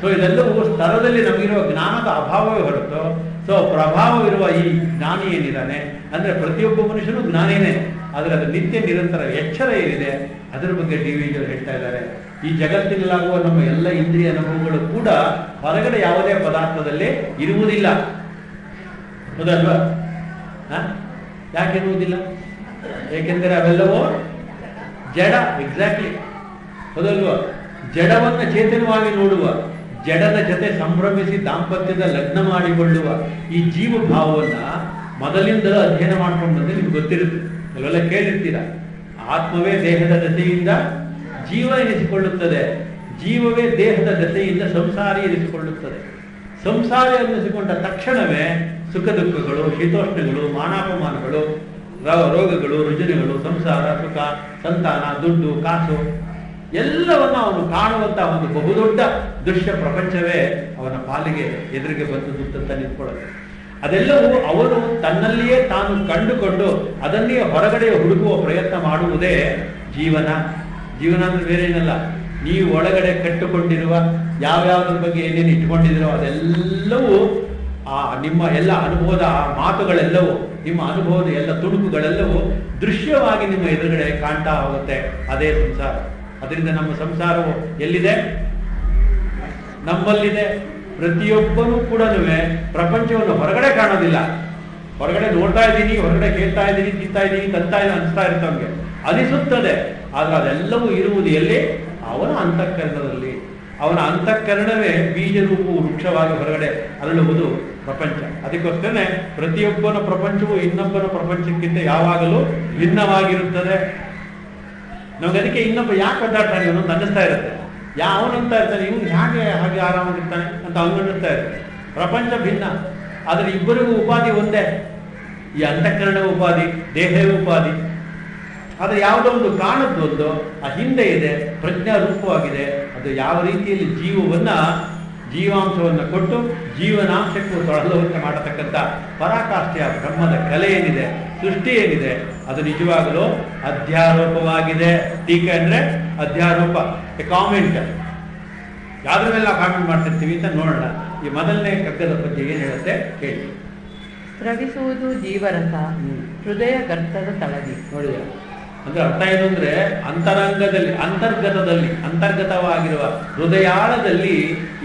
ಸೊ ಇದೆಲ್ಲವೂ ಸ್ತರದಲ್ಲಿ ನಮಗಿರುವ ಜ್ಞಾನದ ಅಭಾವವೇ ಹೊರತು ಸೊ ಪ್ರಭಾವವಿರುವ ಈ ಜ್ಞಾನಿ ಏನಿದ್ದಾನೆ? ಅಂದ್ರೆ ಪ್ರತಿಯೊಬ್ಬ ಮನುಷ್ಯನು ಜ್ಞಾನಿನೇ. ಆದರೆ ಅದು ನಿತ್ಯ ನಿರಂತರ ಎಚ್ಚರ ಏನಿದೆ? ಅದರ ಬಗ್ಗೆ ಡಿ ವಿ ಹೇಳ್ತಾ ಇದ್ದಾರೆ. ಈ ಜಗತ್ತಿನಲ್ಲಾಗುವ ನಮ್ಮ ಎಲ್ಲ ಇಂದ್ರಿಯ ಅನುಭವಗಳು ಕೂಡ ಹೊರಗಡೆ ಯಾವುದೇ ಪದಾರ್ಥದಲ್ಲಿ ಇರುವುದಿಲ್ಲ. ಹೌದಲ್ವಾ ಯಾಕಿರುವುದಿಲ್ಲ ಏಕೆಂದರೆ ಅವೆಲ್ಲವೂ ಜಡ ಎಕ್ಸಾಕ್ಟ್ಲಿ ಹೌದಲ್ವಾ? ಜಡವನ್ನು ಚೇತನವಾಗಿ ನೋಡುವ ಜಡದ ಜೊತೆ ಸಂಭ್ರಮಿಸಿ ದಾಂಪತ್ಯದ ಲಗ್ನ ಮಾಡಿಕೊಳ್ಳುವ ಈ ಜೀವ ಭಾವವನ್ನ ಮೊದಲಿಂದಲೂ ಅಧ್ಯಯನ ಮಾಡ್ಕೊಂಡು ಬಂದ್ರೆ ನಿಮ್ಗೆ ಗೊತ್ತಿರುತ್ತೆ. ಕೆಲವೆಲ್ಲ ಕೇಳಿರ್ತೀರ. ಆತ್ಮವೇ ದೇಹದ ದಸೆಯಿಂದ ಜೀವ ಎನಿಸಿಕೊಳ್ಳುತ್ತದೆ. ಜೀವವೇ ದೇಹದ ದಸೆಯಿಂದ ಸಂಸಾರಿ ಎನಿಸಿಕೊಳ್ಳುತ್ತದೆ. ಸಂಸಾರಿ ಎನಿಸಿಕೊಂಡ ತಕ್ಷಣವೇ ಸುಖ ದುಃಖಗಳು ಶೀತೋಷ್ಣಗಳು ಮಾನಾಪಮಾನಗಳು ರೋಗಗಳು, ರುಜಿನಗಳು, ಸಂಸಾರ, ಸುಖ, ಸಂತಾನ, ದುಡ್ಡು, ಕಾಸು ಎಲ್ಲವನ್ನ ಅವನು ಕಾಣುವಂತ ಒಂದು ಬಹುದೊಡ್ಡ ದೃಶ್ಯ ಪ್ರಪಂಚವೇ ಅವನ ಪಾಲಿಗೆ ಎದುರಿಗೆ ಬಂದು ದುಡ್ಡಂತ ನಿಂತ್ಕೊಳ್ಳುತ್ತೆ ಅದೆಲ್ಲವೂ ಅವನು ತನ್ನಲ್ಲಿಯೇ ತಾನು ಕಂಡುಕೊಂಡು ಅದನ್ನೇ ಹೊರಗಡೆ ಹುಡುಕುವ ಪ್ರಯತ್ನ ಮಾಡುವುದೇ ಜೀವನ. ಜೀವನ ಅಂದ್ರೆ ಬೇರೆ ಏನಲ್ಲ, ನೀವು ಒಳಗಡೆ ಕಟ್ಟುಕೊಂಡಿರುವ, ಯಾವ್ಯಾವ್ದ್ರ ಬಗ್ಗೆ ಏನೇನು ಇಟ್ಕೊಂಡಿದಿರೋ ಅದೆಲ್ಲವೂ ಆ ನಿಮ್ಮ ಎಲ್ಲ ಅನುಭವದ ಆ ಮಾತುಗಳೆಲ್ಲವೂ, ನಿಮ್ಮ ಅನುಭವದ ಎಲ್ಲ ತುಣುಕುಗಳೆಲ್ಲವೂ ದೃಶ್ಯವಾಗಿ ನಿಮ್ಮ ಎದುರುಗಡೆ ಕಾಣ್ತಾ ಹೋಗುತ್ತೆ. ಅದೇ ಸಂಸಾರ. ಅದರಿಂದ ನಮ್ಮ ಸಂಸಾರವು ಎಲ್ಲಿದೆ? ನಮ್ಮಲ್ಲಿದೆ. ಪ್ರತಿಯೊಬ್ಬನೂ ಕೂಡ ಪ್ರಪಂಚವನ್ನು ಹೊರಗಡೆ ಕಾಣೋದಿಲ್ಲ. ಹೊರಗಡೆ ನೋಡ್ತಾ ಇದ್ದೀನಿ, ಹೊರಗಡೆ ಕೇಳ್ತಾ ಇದ್ದೀನಿ, ತಿಂತಾ ಇದ್ದೀನಿ ತಂತಾ ಇದ್ದೀನಿ ಅನಿಸ್ತಾ ಇರುತ್ತೆ ಅವ್ನಿಗೆ ಅನಿಸುತ್ತದೆ. ಆದ್ರೆ ಅದೆಲ್ಲವೂ ಇರುವುದು ಎಲ್ಲಿ? ಅವನ ಅಂತಃಕರಣದಲ್ಲಿ. ಅವನ ಅಂತಃಕರಣವೇ ಬೀಜ ರೂಪವು ವೃಕ್ಷವಾಗಿ ಹೊರಗಡೆ ಅರಳುವುದು ಪ್ರಪಂಚ. ಅದಕ್ಕೋಸ್ಕರನೇ ಪ್ರತಿಯೊಬ್ಬನ ಪ್ರಪಂಚವು ಇನ್ನೊಬ್ಬನ ಪ್ರಪಂಚಕ್ಕಿಂತ ಯಾವಾಗಲೂ ಭಿನ್ನವಾಗಿರುತ್ತದೆ. ನಮ್ಗೆ ಅದಕ್ಕೆ ಇನ್ನೊಬ್ಬ ಯಾಕೆ ಒದ್ದಾಡ್ತಾನೆ ಅಂತ ಅನ್ನಿಸ್ತಾ ಇರುತ್ತೆ. ಅಂತ ಇರ್ತಾನೆ, ಇವನು ಹೇಗೆ ಹಾಗೆ ಆರಾಮಾಗಿರ್ತಾನೆ ಅಂತ ಅವನು ಅನ್ನಿಸ್ತಾ ಇರುತ್ತೆ. ಪ್ರಪಂಚ ಭಿನ್ನ, ಆದರೆ ಇಬ್ಬರಿಗೂ ಉಪಾಧಿ ಒಂದೇ. ಈ ಅಂತಃಕರಣ ಉಪಾಧಿ, ದೇಹ ಉಪಾಧಿ. ಆದರೆ ಯಾವುದೋ ಒಂದು ಕಾಣದ್ದೊಂದು, ಆ ಹಿಂದೆ ಇದೆ, ಪ್ರಜ್ಞಾ ರೂಪವಾಗಿದೆ. ಅದು ಯಾವ ರೀತಿಯಲ್ಲಿ ಜೀವವನ್ನ, ಜೀವಾಂಶವನ್ನು ಕೊಟ್ಟು ಜೀವನಾಂಶಕ್ಕೂ ತೊಳಲುವಂತೆ ಮಾಡತಕ್ಕಂಥ ಪರಾಕಾಷ್ಠೆಯ ಬ್ರಹ್ಮದ ಕಲೆ ಏನಿದೆ, ಸೃಷ್ಟಿ ಏನಿದೆ ಅದು ನಿಜವಾಗಲೂ ಅಧ್ಯಾರೋಪವಾಗಿದೆ. ಟೀಕೆ ಅಂದ್ರೆ ಅಧ್ಯಾರೋಪ ಎ ಕಾಮೆಂಟ್ ಯಾವ್ದ್ರ ಮೇಲೆ ನಾವು ಕಾಮೆಂಟ್ ಮಾಡ್ತಿರ್ತೀವಿ ಅಂತ ನೋಡೋಣ. ಈ ಮೊದಲನೇ ಕಗ್ಗದ ಬಗ್ಗೆ ಏನು ಹೇಳುತ್ತೆ ಕೇಳಿ. ಸ್ರವಿಸುವುದು ಜೀವರಸ. ಹೃದಯ ಗರ್ತದ ತಳಗಿ ನೋಡಿ ಅಂದ್ರೆ ಅರ್ಥ ಏನು ಅಂದ್ರೆ ಅಂತರಂಗದಲ್ಲಿ ಅಂತರ್ಗತದಲ್ಲಿ ಅಂತರ್ಗತವಾಗಿರುವ ಹೃದಯಾಳದಲ್ಲಿ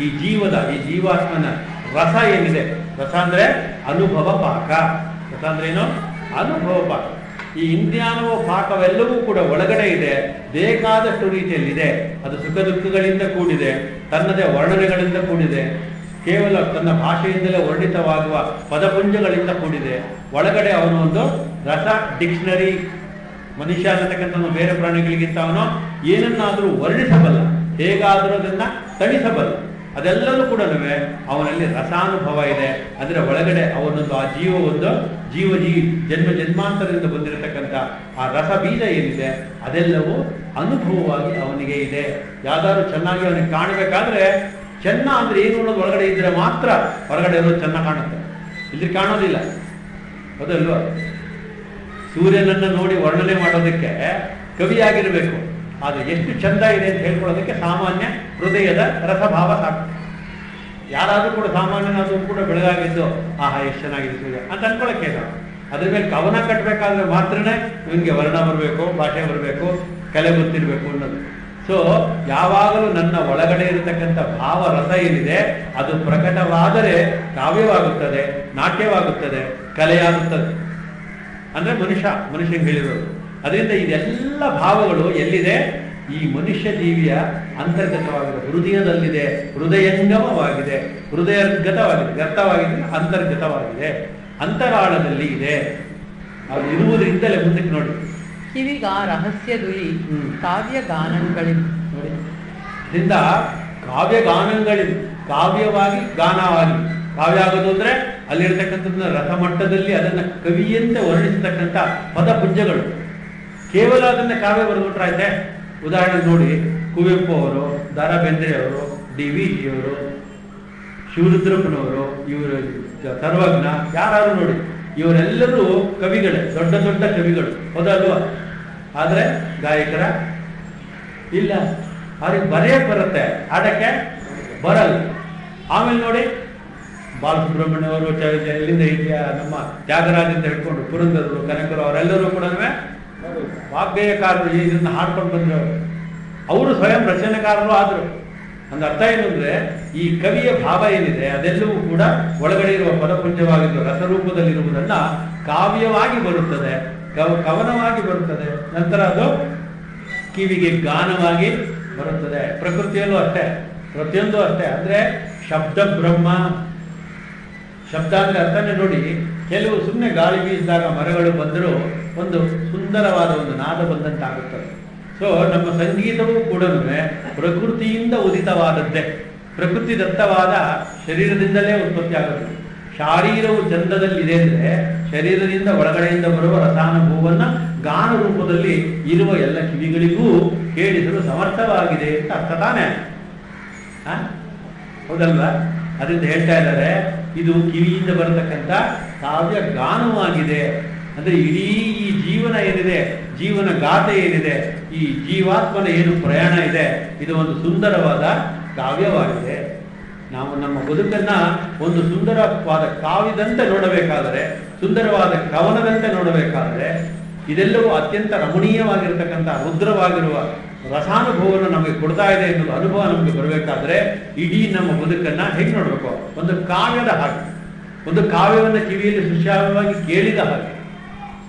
ಈ ಜೀವದ ಈ ಜೀವಾತ್ಮನ ರಸ ಏನಿದೆ? ರಸ ಅಂದ್ರೆ ಅನುಭವ ಪಾಕ ರಸ ಅಂದ್ರೆ ಏನು? ಅನುಭವ ಪಾಕ ಈ ಇಂದ್ರಿಯಾನುವ ಪಾಕವೆಲ್ಲವೂ ಕೂಡ ಒಳಗಡೆ ಇದೆ, ಬೇಕಾದಷ್ಟು ರೀತಿಯಲ್ಲಿದೆ. ಅದು ಸುಖ ದುಃಖಗಳಿಂದ ಕೂಡಿದೆ, ತನ್ನದೇ ವರ್ಣನೆಗಳಿಂದ ಕೂಡಿದೆ, ಕೇವಲ ತನ್ನ ಭಾಷೆಯಿಂದಲೇ ವರ್ಣಿತವಾಗುವ ಪದಪುಂಜಗಳಿಂದ ಕೂಡಿದೆ. ಒಳಗಡೆ ಅವನು ಒಂದು ರಸ ಡಿಕ್ಷನರಿ, ಮನುಷ್ಯ ಅನ್ನತಕ್ಕಂಥ ಬೇರೆ ಪ್ರಾಣಿಗಳಿಗಿಂತ ಅವನು ಏನನ್ನಾದರೂ ವರ್ಣಿಸಬಲ್ಲ, ಹೇಗಾದರೂ ಅದನ್ನು ತಣಿಸಬಲ್ಲ. ಅದೆಲ್ಲವೂ ಕೂಡ ಅವನಲ್ಲಿ ರಸಾನುಭವ ಇದೆ. ಅದರ ಒಳಗಡೆ ಅವನೊಂದು ಆ ಜೀವ ಒಂದು ಜೀವ ಜೀವಿ ಜನ್ಮ ಜನ್ಮಾಂತರದಿಂದ ಬಂದಿರತಕ್ಕಂಥ ಆ ರಸ ಬೀಜ ಏನಿದೆ, ಅದೆಲ್ಲವೂ ಅನುಭವವಾಗಿ ಅವನಿಗೆ ಇದೆ. ಯಾವ್ದಾದ್ರು ಚೆನ್ನಾಗಿ ಅವನಿಗೆ ಕಾಣಬೇಕಾದ್ರೆ ಚೆನ್ನ ಅಂದ್ರೆ ಏನು ಅನ್ನೋದು ಒಳಗಡೆ ಇದ್ರೆ ಮಾತ್ರ ಹೊರಗಡೆ ಇರೋದು ಚೆನ್ನ ಕಾಣುತ್ತೆ. ಇಲ್ಲಿ ಕಾಣೋದಿಲ್ಲ. ಹೌದಲ್ವಾ? ಸೂರ್ಯನನ್ನ ನೋಡಿ ವರ್ಣನೆ ಮಾಡೋದಕ್ಕೆ ಕವಿಯಾಗಿರಬೇಕು. ಆದರೆ ಎಷ್ಟು ಚಂದ ಇದೆ ಅಂತ ಹೇಳ್ಕೊಳ್ಳೋದಕ್ಕೆ ಸಾಮಾನ್ಯ ಹೃದಯದ ರಸಭಾವ ಸಾಕು. ಯಾರಾದ್ರೂ ಕೂಡ ಸಾಮಾನ್ಯನಾದರೂ ಕೂಡ ಬೆಳಗಾಗಿದ್ದು, ಆಹಾ, ಎಷ್ಟು ಚೆನ್ನಾಗಿದೆ ಸೂರ್ಯ ಅಂತ ಅನ್ಕೊಳಕ್ಕೆ ಅದ್ರ ಮೇಲೆ ಕವನ ಕಟ್ಟಬೇಕಾದ್ರೆ ಮಾತ್ರನೇ ಇವನಿಗೆ ವರ್ಣ ಬರಬೇಕು, ಭಾಷೆ ಬರಬೇಕು, ಕಲೆ ಗೊತ್ತಿರಬೇಕು ಅನ್ನೋದು. ಸೊ ಯಾವಾಗಲೂ ನನ್ನ ಒಳಗಡೆ ಇರತಕ್ಕಂಥ ಭಾವ ರಸ ಏನಿದೆ, ಅದು ಪ್ರಕಟವಾದರೆ ಕಾವ್ಯವಾಗುತ್ತದೆ, ನಾಟ್ಯವಾಗುತ್ತದೆ, ಕಲೆಯಾಗುತ್ತದೆ. ಅಂದರೆ ಮನುಷ್ಯ ಮನುಷ್ಯನಿಗೆ ಹೇಳಿರೋದು. ಅದರಿಂದ ಇದೆಲ್ಲ ಭಾವಗಳು ಎಲ್ಲಿದೆ? ಈ ಮನುಷ್ಯ ಜೀವಿಯ ಅಂತರ್ಗತವಾಗಿದೆ ಹೃದಯದಲ್ಲಿದೆ ಹೃದಯಂಗಮವಾಗಿದೆ ಹೃದಯಗತವಾಗಿದೆ ಗತವಾಗಿದೆ ಅಂತರ್ಗತವಾಗಿದೆ ಅಂತರಾಳದಲ್ಲಿ ಇದೆ. ಅದು ಇರುವುದರಿಂದಲೇ ಮುಂದಕ್ಕೆ ನೋಡಿ. ಕಿವಿಗ ರಹಸ್ಯ ದುಯಿ ಕಾವ್ಯ ಗಾನಗಳಿಂ ನೋಡಿ. ಇದರಿಂದ ಕಾವ್ಯ ಗಾನಗಳಿಂದ ಕಾವ್ಯವಾಗಿ ಗಾನವಾಗಿ. ಕಾವ್ಯ ಆಗೋದು ಅಂದ್ರೆ ಅಲ್ಲಿರ್ತಕ್ಕಂಥದ್ದನ್ನ ರಥಮಟ್ಟದಲ್ಲಿ ಅದನ್ನ ಕವಿಯಂತೆ ವರ್ಣಿಸತಕ್ಕಂಥ ಪದಪುಂಜಗಳು. ಕೇವಲ ಅದನ್ನ ಕಾವ್ಯ ಬರೆದ್ಬಿಟ್ರಾಯ್ತೆ ಉದಾಹರಣೆ ನೋಡಿ, ಕುವೆಂಪು ಅವರು ದಾರಾ ಬೇಂದ್ರೆ ಅವರು, ಡಿ ವಿ ಜಿಯವರು ಶಿವರುದ್ರಪ್ಪನವರು, ಇವರು ಸರ್ವಜ್ಞ ಯಾರು ನೋಡಿ, ಇವರೆಲ್ಲರೂ ಕವಿಗಳೇ, ದೊಡ್ಡ ದೊಡ್ಡ ಕವಿಗಳು, ಹೌದಲ್ವಾ? ಆದರೆ ಗಾಯಕರ ಇಲ್ಲ. ಅವ್ರಿಗೆ ಬರೆಯಕ್ ಬರುತ್ತೆ. ಆಡಕ್ಕೆ ಬರಲ್ಲ. ಆಮೇಲೆ ನೋಡಿ ಬಾಲಸುಬ್ರಹ್ಮಣ್ಯ ಅವರು ಎಲ್ಲಿಂದ ಇದೆಯಾ ನಮ್ಮ ತ್ಯಾಗರಾಜ್ ಅಂತ ಹೇಳ್ಕೊಂಡು ಪುರಂದರು ಕನಕರು, ಅವರೆಲ್ಲರೂ ಕೂಡ ವಾಗ್ಗೇಯಕಾರರು ಇದನ್ನು ಹಾಡ್ಕೊಂಡು ಬಂದವರು? ಅವರು ಸ್ವಯಂ ರಚನೆಕಾರರು ಆದರು. ಒಂದು ಅರ್ಥ ಏನು ಅಂದರೆ, ಈ ಕವಿಯ ಭಾವ ಏನಿದೆ, ಅದೆಲ್ಲವೂ ಕೂಡ ಒಳಗಡೆ ಇರುವ ಪದಪುಂಜವಾಗಿದ್ದು ರಸರೂಪದಲ್ಲಿರುವುದನ್ನ ಕಾವ್ಯವಾಗಿ ಬರುತ್ತದೆ, ಕವ, ಕವನವಾಗಿ ಬರುತ್ತದೆ. ನಂತರ ಅದು ಕಿವಿಗೆ ಗಾನವಾಗಿ ಬರುತ್ತದೆ. ಪ್ರಕೃತಿಯಲ್ಲೂ ಅಷ್ಟೇ, ಪ್ರತಿಯೊಂದು ಅಷ್ಟೇ. ಅಂದ್ರೆ ಶಬ್ದ ಬ್ರಹ್ಮ. ಶಬ್ದ ಅಂದ್ರೆ ಅರ್ಥನೇ ನೋಡಿ ಕೆಲವು ಸುಮ್ಮನೆ ಗಾಳಿ ಬೀಸಿದಾಗ ಮರಗಳು ಬಂದರೂ ಒಂದು ಸುಂದರವಾದ ಒಂದು ನಾದ ಬಂದಂತಾಗುತ್ತದೆ. ಸೊ ನಮ್ಮ ಸಂಗೀತವೂ ಕೂಡ ಪ್ರಕೃತಿಯಿಂದ ಉದಿತವಾದದ್ದೇ. ಪ್ರಕೃತಿ ದತ್ತವಾದ ಶರೀರದಿಂದಲೇ ಉತ್ಪತ್ತಿ ಆಗುತ್ತೆ ಶಾರೀರವು ಚಂದದಲ್ಲಿದೆ ಅಂದರೆ ಶರೀರದಿಂದ ಒಳಗಡೆಯಿಂದ ಬರುವ ರಸಾನುಭವವನ್ನು ಗಾನ ರೂಪದಲ್ಲಿ ಇರುವ ಎಲ್ಲ ಕಿವಿಗಳಿಗೂ ಕೇಳಿಸಲು ಸಮರ್ಥವಾಗಿದೆ ಅಂತ ಅರ್ಥ ತಾನೆ? ಹೌದಲ್ವಾ? ಅದರಿಂದ ಹೇಳ್ತಾ ಇದ್ದಾರೆ, ಇದು ಕಿವಿಯಿಂದ ಬರತಕ್ಕಂಥ ಕಾವ್ಯ ಗಾನವಾಗಿದೆ. ಅಂದ್ರೆ ಇಡೀ ಈ ಜೀವನ ಏನಿದೆ, ಜೀವನ ಗಾಥೆ ಏನಿದೆ, ಈ ಜೀವಾತ್ಮನ ಏನು ಪ್ರಯಾಣ ಇದೆ, ಇದು ಒಂದು ಸುಂದರವಾದ ಕಾವ್ಯವಾಗಿದೆ. ನಾವು ನಮ್ಮ ಬದುಕನ್ನ ಒಂದು ಸುಂದರವಾದ ಕಾವ್ಯದಂತೆ ನೋಡಬೇಕಾದರೆ, ಸುಂದರವಾದ ಕವನದಂತೆ ನೋಡಬೇಕಾದರೆ ಇದೆಲ್ಲವೂ ಅತ್ಯಂತ ರಮಣೀಯವಾಗಿರ್ತಕ್ಕಂಥ ರುದ್ರವಾಗಿರುವ ರಸಾನುಭವವನ್ನು ನಮಗೆ ಕೊಡ್ತಾ ಇದೆ ಎನ್ನುವ ಅನುಭವ ನಮಗೆ ಬರಬೇಕಾದ್ರೆ ಇಡೀ ನಮ್ಮ ಬದುಕನ್ನ ಹೇಗೆ ನೋಡಬೇಕು? ಒಂದು ಕಾವ್ಯದ ಹಾಗೆ. ಒಂದು ಕಾವ್ಯವನ್ನು ಕಿವಿಯಲ್ಲಿ ಸುಶಾಮವಾಗಿ ಕೇಳಿದ ಹಾಗೆ.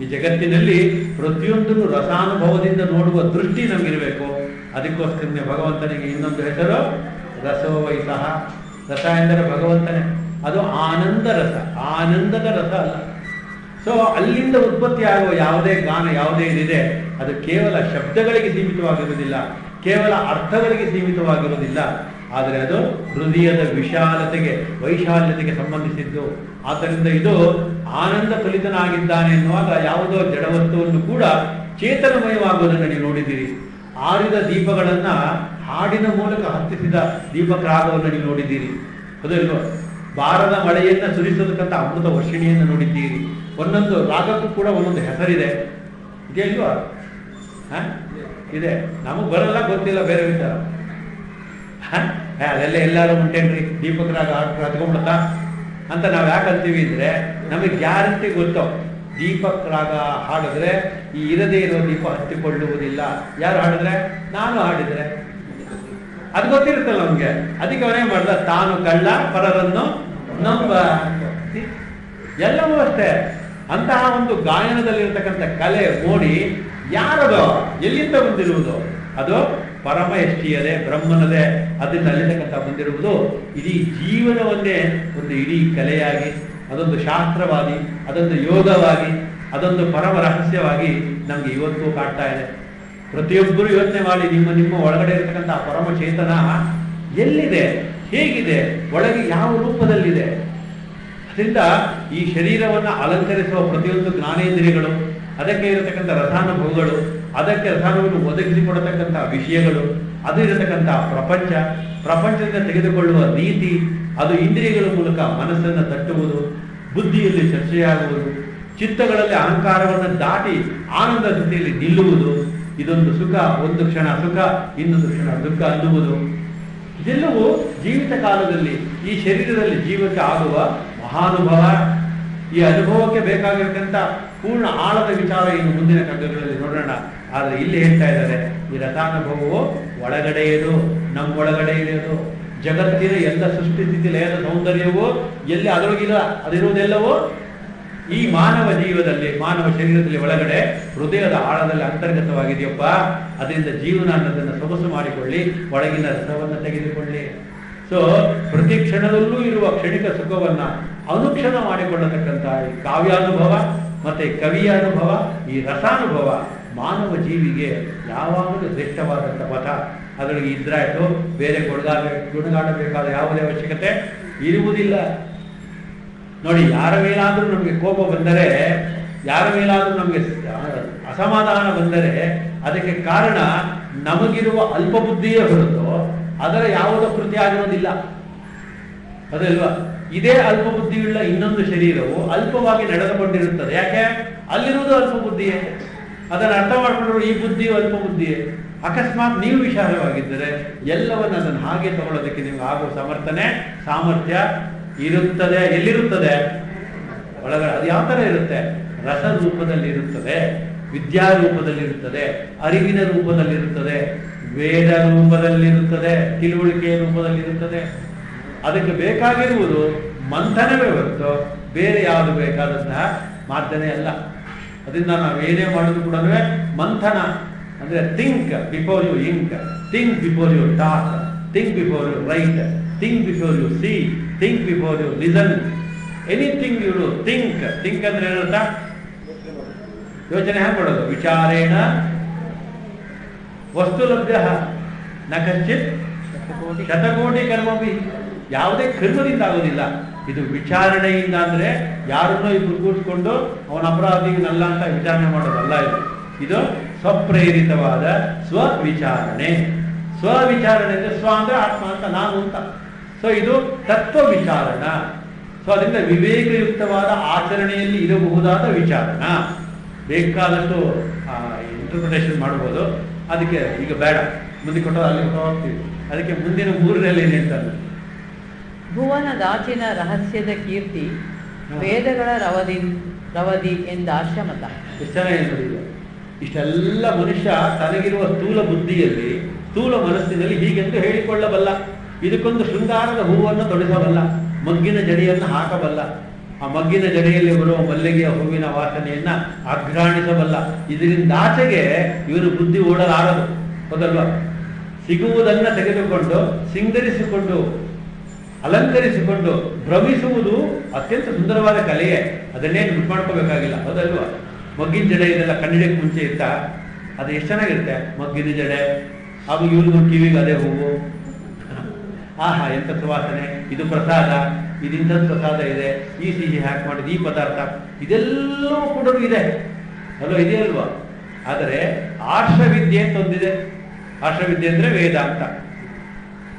ಈ ಜಗತ್ತಿನಲ್ಲಿ ಪ್ರತಿಯೊಂದನ್ನು ರಸಾನುಭವದಿಂದ ನೋಡುವ ದೃಷ್ಟಿ ನಮಗಿರಬೇಕು. ಅದಕ್ಕೋಸ್ಕರನೇ ಭಗವಂತನಿಗೆ ಇನ್ನೊಂದು ಹೆಸರು ರಸೋವೈಸಹ ರಸ ಎಂದರೆ ಭಗವಂತನೇ. ಅದು ಆನಂದ ರಸ. ಆನಂದದ ರಸ ಅಲ್ಲ. ಸೊ ಅಲ್ಲಿಂದ ಉತ್ಪತ್ತಿ ಆಗುವ ಯಾವುದೇ ಗಾನ ಯಾವುದೇ ಇದಿದೆ, ಅದು ಕೇವಲ ಶಬ್ದಗಳಿಗೆ ಸೀಮಿತವಾಗಿರುವುದಿಲ್ಲ, ಕೇವಲ ಅರ್ಥಗಳಿಗೆ ಸೀಮಿತವಾಗಿರುವುದಿಲ್ಲ. ಆದರೆ ಅದು ಹೃದಯದ ವಿಶಾಲತೆಗೆ, ವೈಶಾಲ್ಯತೆಗೆ ಸಂಬಂಧಿಸಿದ್ದು. ಆದ್ದರಿಂದ ಇದು ಆನಂದ ಫಲಿತನಾಗಿದ್ದಾನೆ ಎನ್ನುವಾಗ ಯಾವುದೋ ಜಡವಸ್ತುವನ್ನು ಕೂಡ ಚೇತನಮಯವಾಗುವುದನ್ನು ನೀವು ನೋಡಿದ್ದೀರಿ. ಆರಿದ ದೀಪಗಳನ್ನ ಹಾಡಿನ ಮೂಲಕ ಹತ್ತಿಸಿದ ದೀಪಕ್ರಾಗವನ್ನು ನೀವು ನೋಡಿದ್ದೀರಿ. ಅದಲ್ವ ಬಾರದ ಮಳೆಯನ್ನ ಸುರಿಸತಕ್ಕಂಥ ಅಮೃತ ವರ್ಷಿಣಿಯನ್ನು ನೋಡಿದ್ದೀರಿ. ಒಂದೊಂದು ರಾಗಕ್ಕೂ ಕೂಡ ಒಂದೊಂದು ಹೆಸರಿದೆ. ಇದೆ ಇಲ್ವಾ? ಹ? ಇದೆ. ನಮಗೆ ಬರಲ್ಲ, ಗೊತ್ತಿಲ್ಲ ಬೇರೆ ವಿಚಾರ. ಅದೆಲ್ಲ ಎಲ್ಲಾರು ಉಂಟೇನ್ರಿ. ದೀಪಕ್ ರಾಗ ಹತ್ಕೊಂಡ್ಬಿಡತ್ತಾ ಅಂತ ನಾವು ಯಾಕೆ ಅಂತೀವಿ ಅಂದ್ರೆ, ನಮಗೆ ಗ್ಯಾರಂಟಿ ಗೊತ್ತು? ದೀಪಕ್ ರಾಗ ಹಾಡಿದ್ರೆ ಈ ಇರದೇ ಇರೋ ದೀಪ ಹತ್ತಿಕೊಳ್ಳುವುದಿಲ್ಲ. ಯಾರು ಹಾಡಿದ್ರೆ? ನಾನು ಹಾಡಿದ್ರೆ. ಅದು ಗೊತ್ತಿರುತ್ತಲ್ಲ ನಮಗೆ. ಅದಕ್ಕೆ ಅವನೇ ಮಾಡ್ದ? ತಾನು ಕಳ್ಳ, ಪರರನ್ನು ನಂಬ ಎಲ್ಲವೂ ಅಷ್ಟೇ. ಅಂತಹ ಒಂದು ಗಾಯನದಲ್ಲಿರ್ತಕ್ಕಂಥ ಕಲೆ ಮೋಡಿ ಯಾರದು, ಎಲ್ಲಿಂದ ಬಂದಿರುವುದು? ಅದು ಪರಮ ಎಷ್ಟಿಯದೆ ಬ್ರಹ್ಮನದೇ ಅದರಿಂದ ಅಲ್ಲಿರ್ತಕ್ಕಂಥ ಬಂದಿರುವುದು. ಇಡೀ ಜೀವನವನ್ನೇ ಒಂದು ಇಡೀ ಕಲೆಯಾಗಿ, ಅದೊಂದು ಶಾಸ್ತ್ರವಾಗಿ, ಅದೊಂದು ಯೋಗವಾಗಿ, ಅದೊಂದು ಪರಮ ರಹಸ್ಯವಾಗಿ ನಮ್ಗೆ ಇವತ್ತು ಕಾಡ್ತಾ ಇದೆ. ಪ್ರತಿಯೊಬ್ಬರು ಯೋಚನೆ ಮಾಡಿ ನಿಮ್ಮ ನಿಮ್ಮ ಒಳಗಡೆ ಇರತಕ್ಕಂಥ ಪರಮ ಚೇತನ ಎಲ್ಲಿದೆ? ಹೇಗಿದೆ? ಒಳಗೆ ಯಾವ ರೂಪದಲ್ಲಿದೆ? ಅದರಿಂದ ಈ ಶರೀರವನ್ನು ಅಲಂಕರಿಸುವ ಪ್ರತಿಯೊಂದು ಜ್ಞಾನೇಂದ್ರಿಯಗಳು, ಅದಕ್ಕೆ ಇರತಕ್ಕಂಥ ರಥಾನುಭವಗಳು ಅದಕ್ಕೆ ರಥಾನುಭವನ್ನು ಒದಗಿಸಿಕೊಡತಕ್ಕಂಥ ವಿಷಯಗಳು, ಅದು ಇರತಕ್ಕಂಥ ಪ್ರಪಂಚ. ಪ್ರಪಂಚದಿಂದ ತೆಗೆದುಕೊಳ್ಳುವ ರೀತಿ ಅದು ಇಂದ್ರಿಯಗಳ ಮೂಲಕ ಮನಸ್ಸನ್ನು ತಟ್ಟುವುದು, ಬುದ್ಧಿಯಲ್ಲಿ ಚರ್ಚೆಯಾಗುವುದು, ಚಿತ್ತಗಳಲ್ಲಿ ಅಹಂಕಾರವನ್ನು ದಾಟಿ ಆನಂದ ಸ್ಥಿತಿಯಲ್ಲಿ ನಿಲ್ಲುವುದು, ಇದೊಂದು ಸುಖ, ಒಂದು ಕ್ಷಣ ಸುಖ, ಇನ್ನೊಂದು ಕ್ಷಣ ದುಃಖ ಅನ್ನುವುದು. ಇದೆಲ್ಲವೂ ಜೀವಿತ ಕಾಲದಲ್ಲಿ ಈ ಶರೀರದಲ್ಲಿ ಜೀವಕ್ಕೆ ಆಗುವ ಮಹಾನುಭವ. ಈ ಅನುಭವಕ್ಕೆ ಬೇಕಾಗಿರ್ತಕ್ಕಂಥ ಪೂರ್ಣ ಆಳದ ವಿಚಾರ ಇನ್ನು ಮುಂದಿನ ಕಗ್ಗಗಳಲ್ಲಿ ನೋಡೋಣ. ಆದರೆ ಇಲ್ಲಿ ಹೇಳ್ತಾ ಇದ್ದಾರೆ, ಈ ರಥಾನುಭವವು ಒಳಗಡೆ ಇದು ನಮ್ಮ ಒಳಗಡೆ ಇರೋದು. ಜಗತ್ತಿನ ಎಲ್ಲ ಸೃಷ್ಟಿ ಸ್ಥಿತಿ ಲಯದ ಸೌಂದರ್ಯವೂ ಎಲ್ಲಿ ಅದರೊಳಗಿಲ್ಲ ಅದಿರುವುದೆಲ್ಲವೂ ಈ ಮಾನವ ಜೀವದಲ್ಲಿ, ಮಾನವ ಶರೀರದಲ್ಲಿ ಒಳಗಡೆ ಹೃದಯದ ಆಳದಲ್ಲಿ ಅಂತರ್ಗತವಾಗಿದೆಯಪ್ಪ, ಅದರಿಂದ ಜೀವನ ಅನ್ನೋದನ್ನು ಸೊಗಸು ಮಾಡಿಕೊಳ್ಳಿ, ಒಳಗಿನ ರಸವನ್ನು ತೆಗೆದುಕೊಳ್ಳಿ. ಸೊ ಪ್ರತಿ ಕ್ಷಣದಲ್ಲೂ ಇರುವ ಕ್ಷಣಿಕ ಸುಖವನ್ನ ಅನುಕ್ಷಣ ಮಾಡಿಕೊಳ್ಳತಕ್ಕಂಥ ಈ ಕಾವ್ಯಾನುಭವ ಮತ್ತೆ ಕವಿಯ ಅನುಭವ ಈ ರಸಾನುಭವ ಮಾನವ ಜೀವಿಗೆ ಯಾವಾಗಲೂ ಶ್ರೇಷ್ಠವಾದಂಥ ಪಥ. ಅದರಲ್ಲಿ ಇದ್ರಾಯ್ತು, ಬೇರೆ ಗುಣಗಾಡ ಗುಣಗಾಡಬೇಕಾದ ಯಾವುದೇ ಅವಶ್ಯಕತೆ ಇರುವುದಿಲ್ಲ. ನೋಡಿ ಯಾರ ಮೇಲಾದರೂ ನಮಗೆ ಕೋಪ ಬಂದರೆ ಯಾರ ಮೇಲಾದರೂ ನಮಗೆ ಅಸಮಾಧಾನ ಬಂದರೆ, ಅದಕ್ಕೆ ಕಾರಣ ನಮಗಿರುವ ಅಲ್ಪ ಬುದ್ಧಿಯೇ ಹೊರತು ಅದರ ಯಾವುದೋ ಕೃತಿ ಆಗಿರೋದಿಲ್ಲ. ಅದಲ್ವಾ? ಇದೇ ಅಲ್ಪ ಬುದ್ಧಿಯುಳ್ಳ ಇನ್ನೊಂದು ಶರೀರವು ಅಲ್ಪವಾಗಿ ನಡೆದುಕೊಂಡಿರುತ್ತದೆ. ಯಾಕೆ? ಅಲ್ಲಿರುವುದು ಅಲ್ಪ ಬುದ್ಧಿಯೇ. ಅದನ್ನು ಅರ್ಥ ಮಾಡಿಕೊಂಡ್ರು ಈ ಬುದ್ಧಿಯು ಅಲ್ಪ ಬುದ್ಧಿಯೇ. ಅಕಸ್ಮಾತ್ ನೀವು ವಿಶಾಲವಾಗಿದ್ದರೆ ಎಲ್ಲವನ್ನು ಅದನ್ನು ಹಾಗೆ ತಗೊಳ್ಳೋದಕ್ಕೆ ನಿಮ್ಗೆ ಆಗುವ ಸಮರ್ಥನೆ, ಸಾಮರ್ಥ್ಯ ಇರುತ್ತದೆ, ಎಲ್ಲಿರುತ್ತದೆ? ಒಳಗಡೆ, ಅದು ಯಾವ ತರ ಇರುತ್ತೆ? ರಸ ರೂಪದಲ್ಲಿ ಇರುತ್ತದೆ ವಿದ್ಯಾ ರೂಪದಲ್ಲಿರುತ್ತದೆ ಅರಿವಿನ ರೂಪದಲ್ಲಿರುತ್ತದೆ, ವೇದ ರೂಪದಲ್ಲಿರುತ್ತದೆ, ತಿಳುವಳಿಕೆಯ ರೂಪದಲ್ಲಿರುತ್ತದೆ. ಅದಕ್ಕೆ ಬೇಕಾಗಿರುವುದು ಮಂಥನವೇ ಹೊರತು ಬೇರೆ ಯಾವುದು ಬೇಕಾದಂತಹ ಮಾರ್ಜನೆ ಅಲ್ಲ. ಅದರಿಂದ ನಾವು ಏನೇ ಮಾಡೋದು ಕೂಡ ಮಂಥನ, ಅಂದ್ರೆ think before you ink think before you talk think before you write think before you see think before you listen anything you think think ಅಂದ್ರೆ ಏನರ್ಥ? ಯೋಚನೆ ಹಾಕೊಳ್ಳೋದು ವಿಚಾರೇಣ ವಸ್ತು ಲಭ್ಯ. ನ ಕಶ್ಚಿತ್ ಶತಕೋಟಿ ಕರ್ಮವಿ. ಯಾವುದೇ ಕರ್ಮದಿಂದ ಆಗೋದಿಲ್ಲ ಇದು ವಿಚಾರಣೆಯಿಂದ ಅಂದ್ರೆ ಯಾರನ್ನೋ ಇಬ್ರು ಕೂಡಿಸ್ಕೊಂಡು ಅವನ ಅಪರಾಧಿನಲ್ಲ ಅಂತ ವಿಚಾರಣೆ ಮಾಡೋದಲ್ಲ ಇದು. ಇದು ಸ್ವಪ್ರೇರಿತವಾದ ಸ್ವವಿಚಾರಣೆ. ಸ್ವವಿಚಾರಣೆ ಅಂದ್ರೆ ಸ್ವ ಅಂದ್ರೆ ಆತ್ಮ ಅಂತ ನಾನು ಅಂತ. ಸೊ ಇದು ತತ್ವ ವಿಚಾರಣ ಸೊ ಅದರಿಂದ ವಿವೇಕಯುಕ್ತವಾದ ಆಚರಣೆಯಲ್ಲಿ ಇರಬಹುದಾದ ವಿಚಾರಣ. ಬೇಕಾದಷ್ಟು ಇಂಟರ್ಪ್ರಿಟೇಷನ್ ಮಾಡ್ಬೋದು. ಅದಕ್ಕೆ ಈಗ ಬೇಡ. ಮುಂದೆ ಕೊಟ್ಟು ಅಲ್ಲಿ ಕೊಟ್ಟು ಹೋಗ್ತೀವಿ. ಅದಕ್ಕೆ ಮುಂದಿನ ಮೂರರಲ್ಲಿ ಏನು ಭುವನ ಭುವನದಾಚಿನ ರಹಸ್ಯದ ಕೀರ್ತಿ ವೇದಗಳ ರವದಿ ರವದಿ ಎಂದ ಎಷ್ಟು ಚೆನ್ನಾಗಿ. ಇಷ್ಟೆಲ್ಲ ಮನುಷ್ಯ ತನಗಿರುವ ಸ್ಥೂಲ ಬುದ್ಧಿಯಲ್ಲಿ ಸ್ಥೂಲ ಮನಸ್ಸಿನಲ್ಲಿ ಹೀಗೆಂದು ಹೇಳಿಕೊಳ್ಳಬಲ್ಲ. ಇದಕ್ಕೊಂದು ಶೃಂಗಾರದ ಹೂವನ್ನು ತೊಡಿಸಬಲ್ಲ, ಮಗ್ಗಿನ ಜಡೆಯನ್ನು ಹಾಕಬಲ್ಲ, ಆ ಮಗ್ಗಿನ ಜಡೆಯಲ್ಲಿ ಬರುವ ಮಲ್ಲಿಗೆಯ ಹೂವಿನ ವಾಸನೆಯನ್ನ ಅಘ್ರಾಣಿಸಬಲ್ಲ. ಇದರಿಂದಾಚೆಗೆ ಇವರು ಬುದ್ಧಿ ಓಡಲಾರದು. ಹೌದಲ್ವಾ ಸಿಗುವುದನ್ನ ತೆಗೆದುಕೊಂಡು, ಸಿಂಗರಿಸಿಕೊಂಡು, ಅಲಂಕರಿಸಿಕೊಂಡು ಭ್ರಮಿಸುವುದು ಅತ್ಯಂತ ಸುಂದರವಾದ ಕಲೆಯೇ. ಅದನ್ನೇನು ಬಿಟ್ಟು ಮಾಡ್ಕೋಬೇಕಾಗಿಲ್ಲ. ಹೌದಲ್ವಾ ಮಗ್ಗಿನ ಜಡೆ ಇದೆಲ್ಲ ಕಣ್ಣಿಡಕ್ಕೆ ಮುಂಚೆ ಇತ್ತ? ಅದು ಎಷ್ಟು ಚೆನ್ನಾಗಿರುತ್ತೆ? ಮಗ್ಗಿನ ಜಡೆ. ಹಾಗೂ ಇವ್ರಿಗೂ ಕಿವಿಗೆ ಅದೇ ಹೂವು. ಆಹಾ, ಎಂತ ಸುವಾಸನೆ? ಇದು ಪ್ರಸಾದ. ಇದಿಂದ ಪ್ರಸಾದ ಇದೆ. ಈ ಸಿಹಿ ಹ್ಯಾಕ್ ಮಾಡಿದ ಈ ಪದಾರ್ಥ. ಇದೆಲ್ಲವೂ ಕೂಡ ಇದೆ. ಅಲ್ವಾ? ಇದೆಯಲ್ವಾ ಆದರೆ ಆಶ್ರವಿದ್ಯೆ ಅಂತ ಒಂದಿದೆ. ಆಶ್ರವಿದ್ಯೆ ಅಂದ್ರೆ ವೇದಾಂತ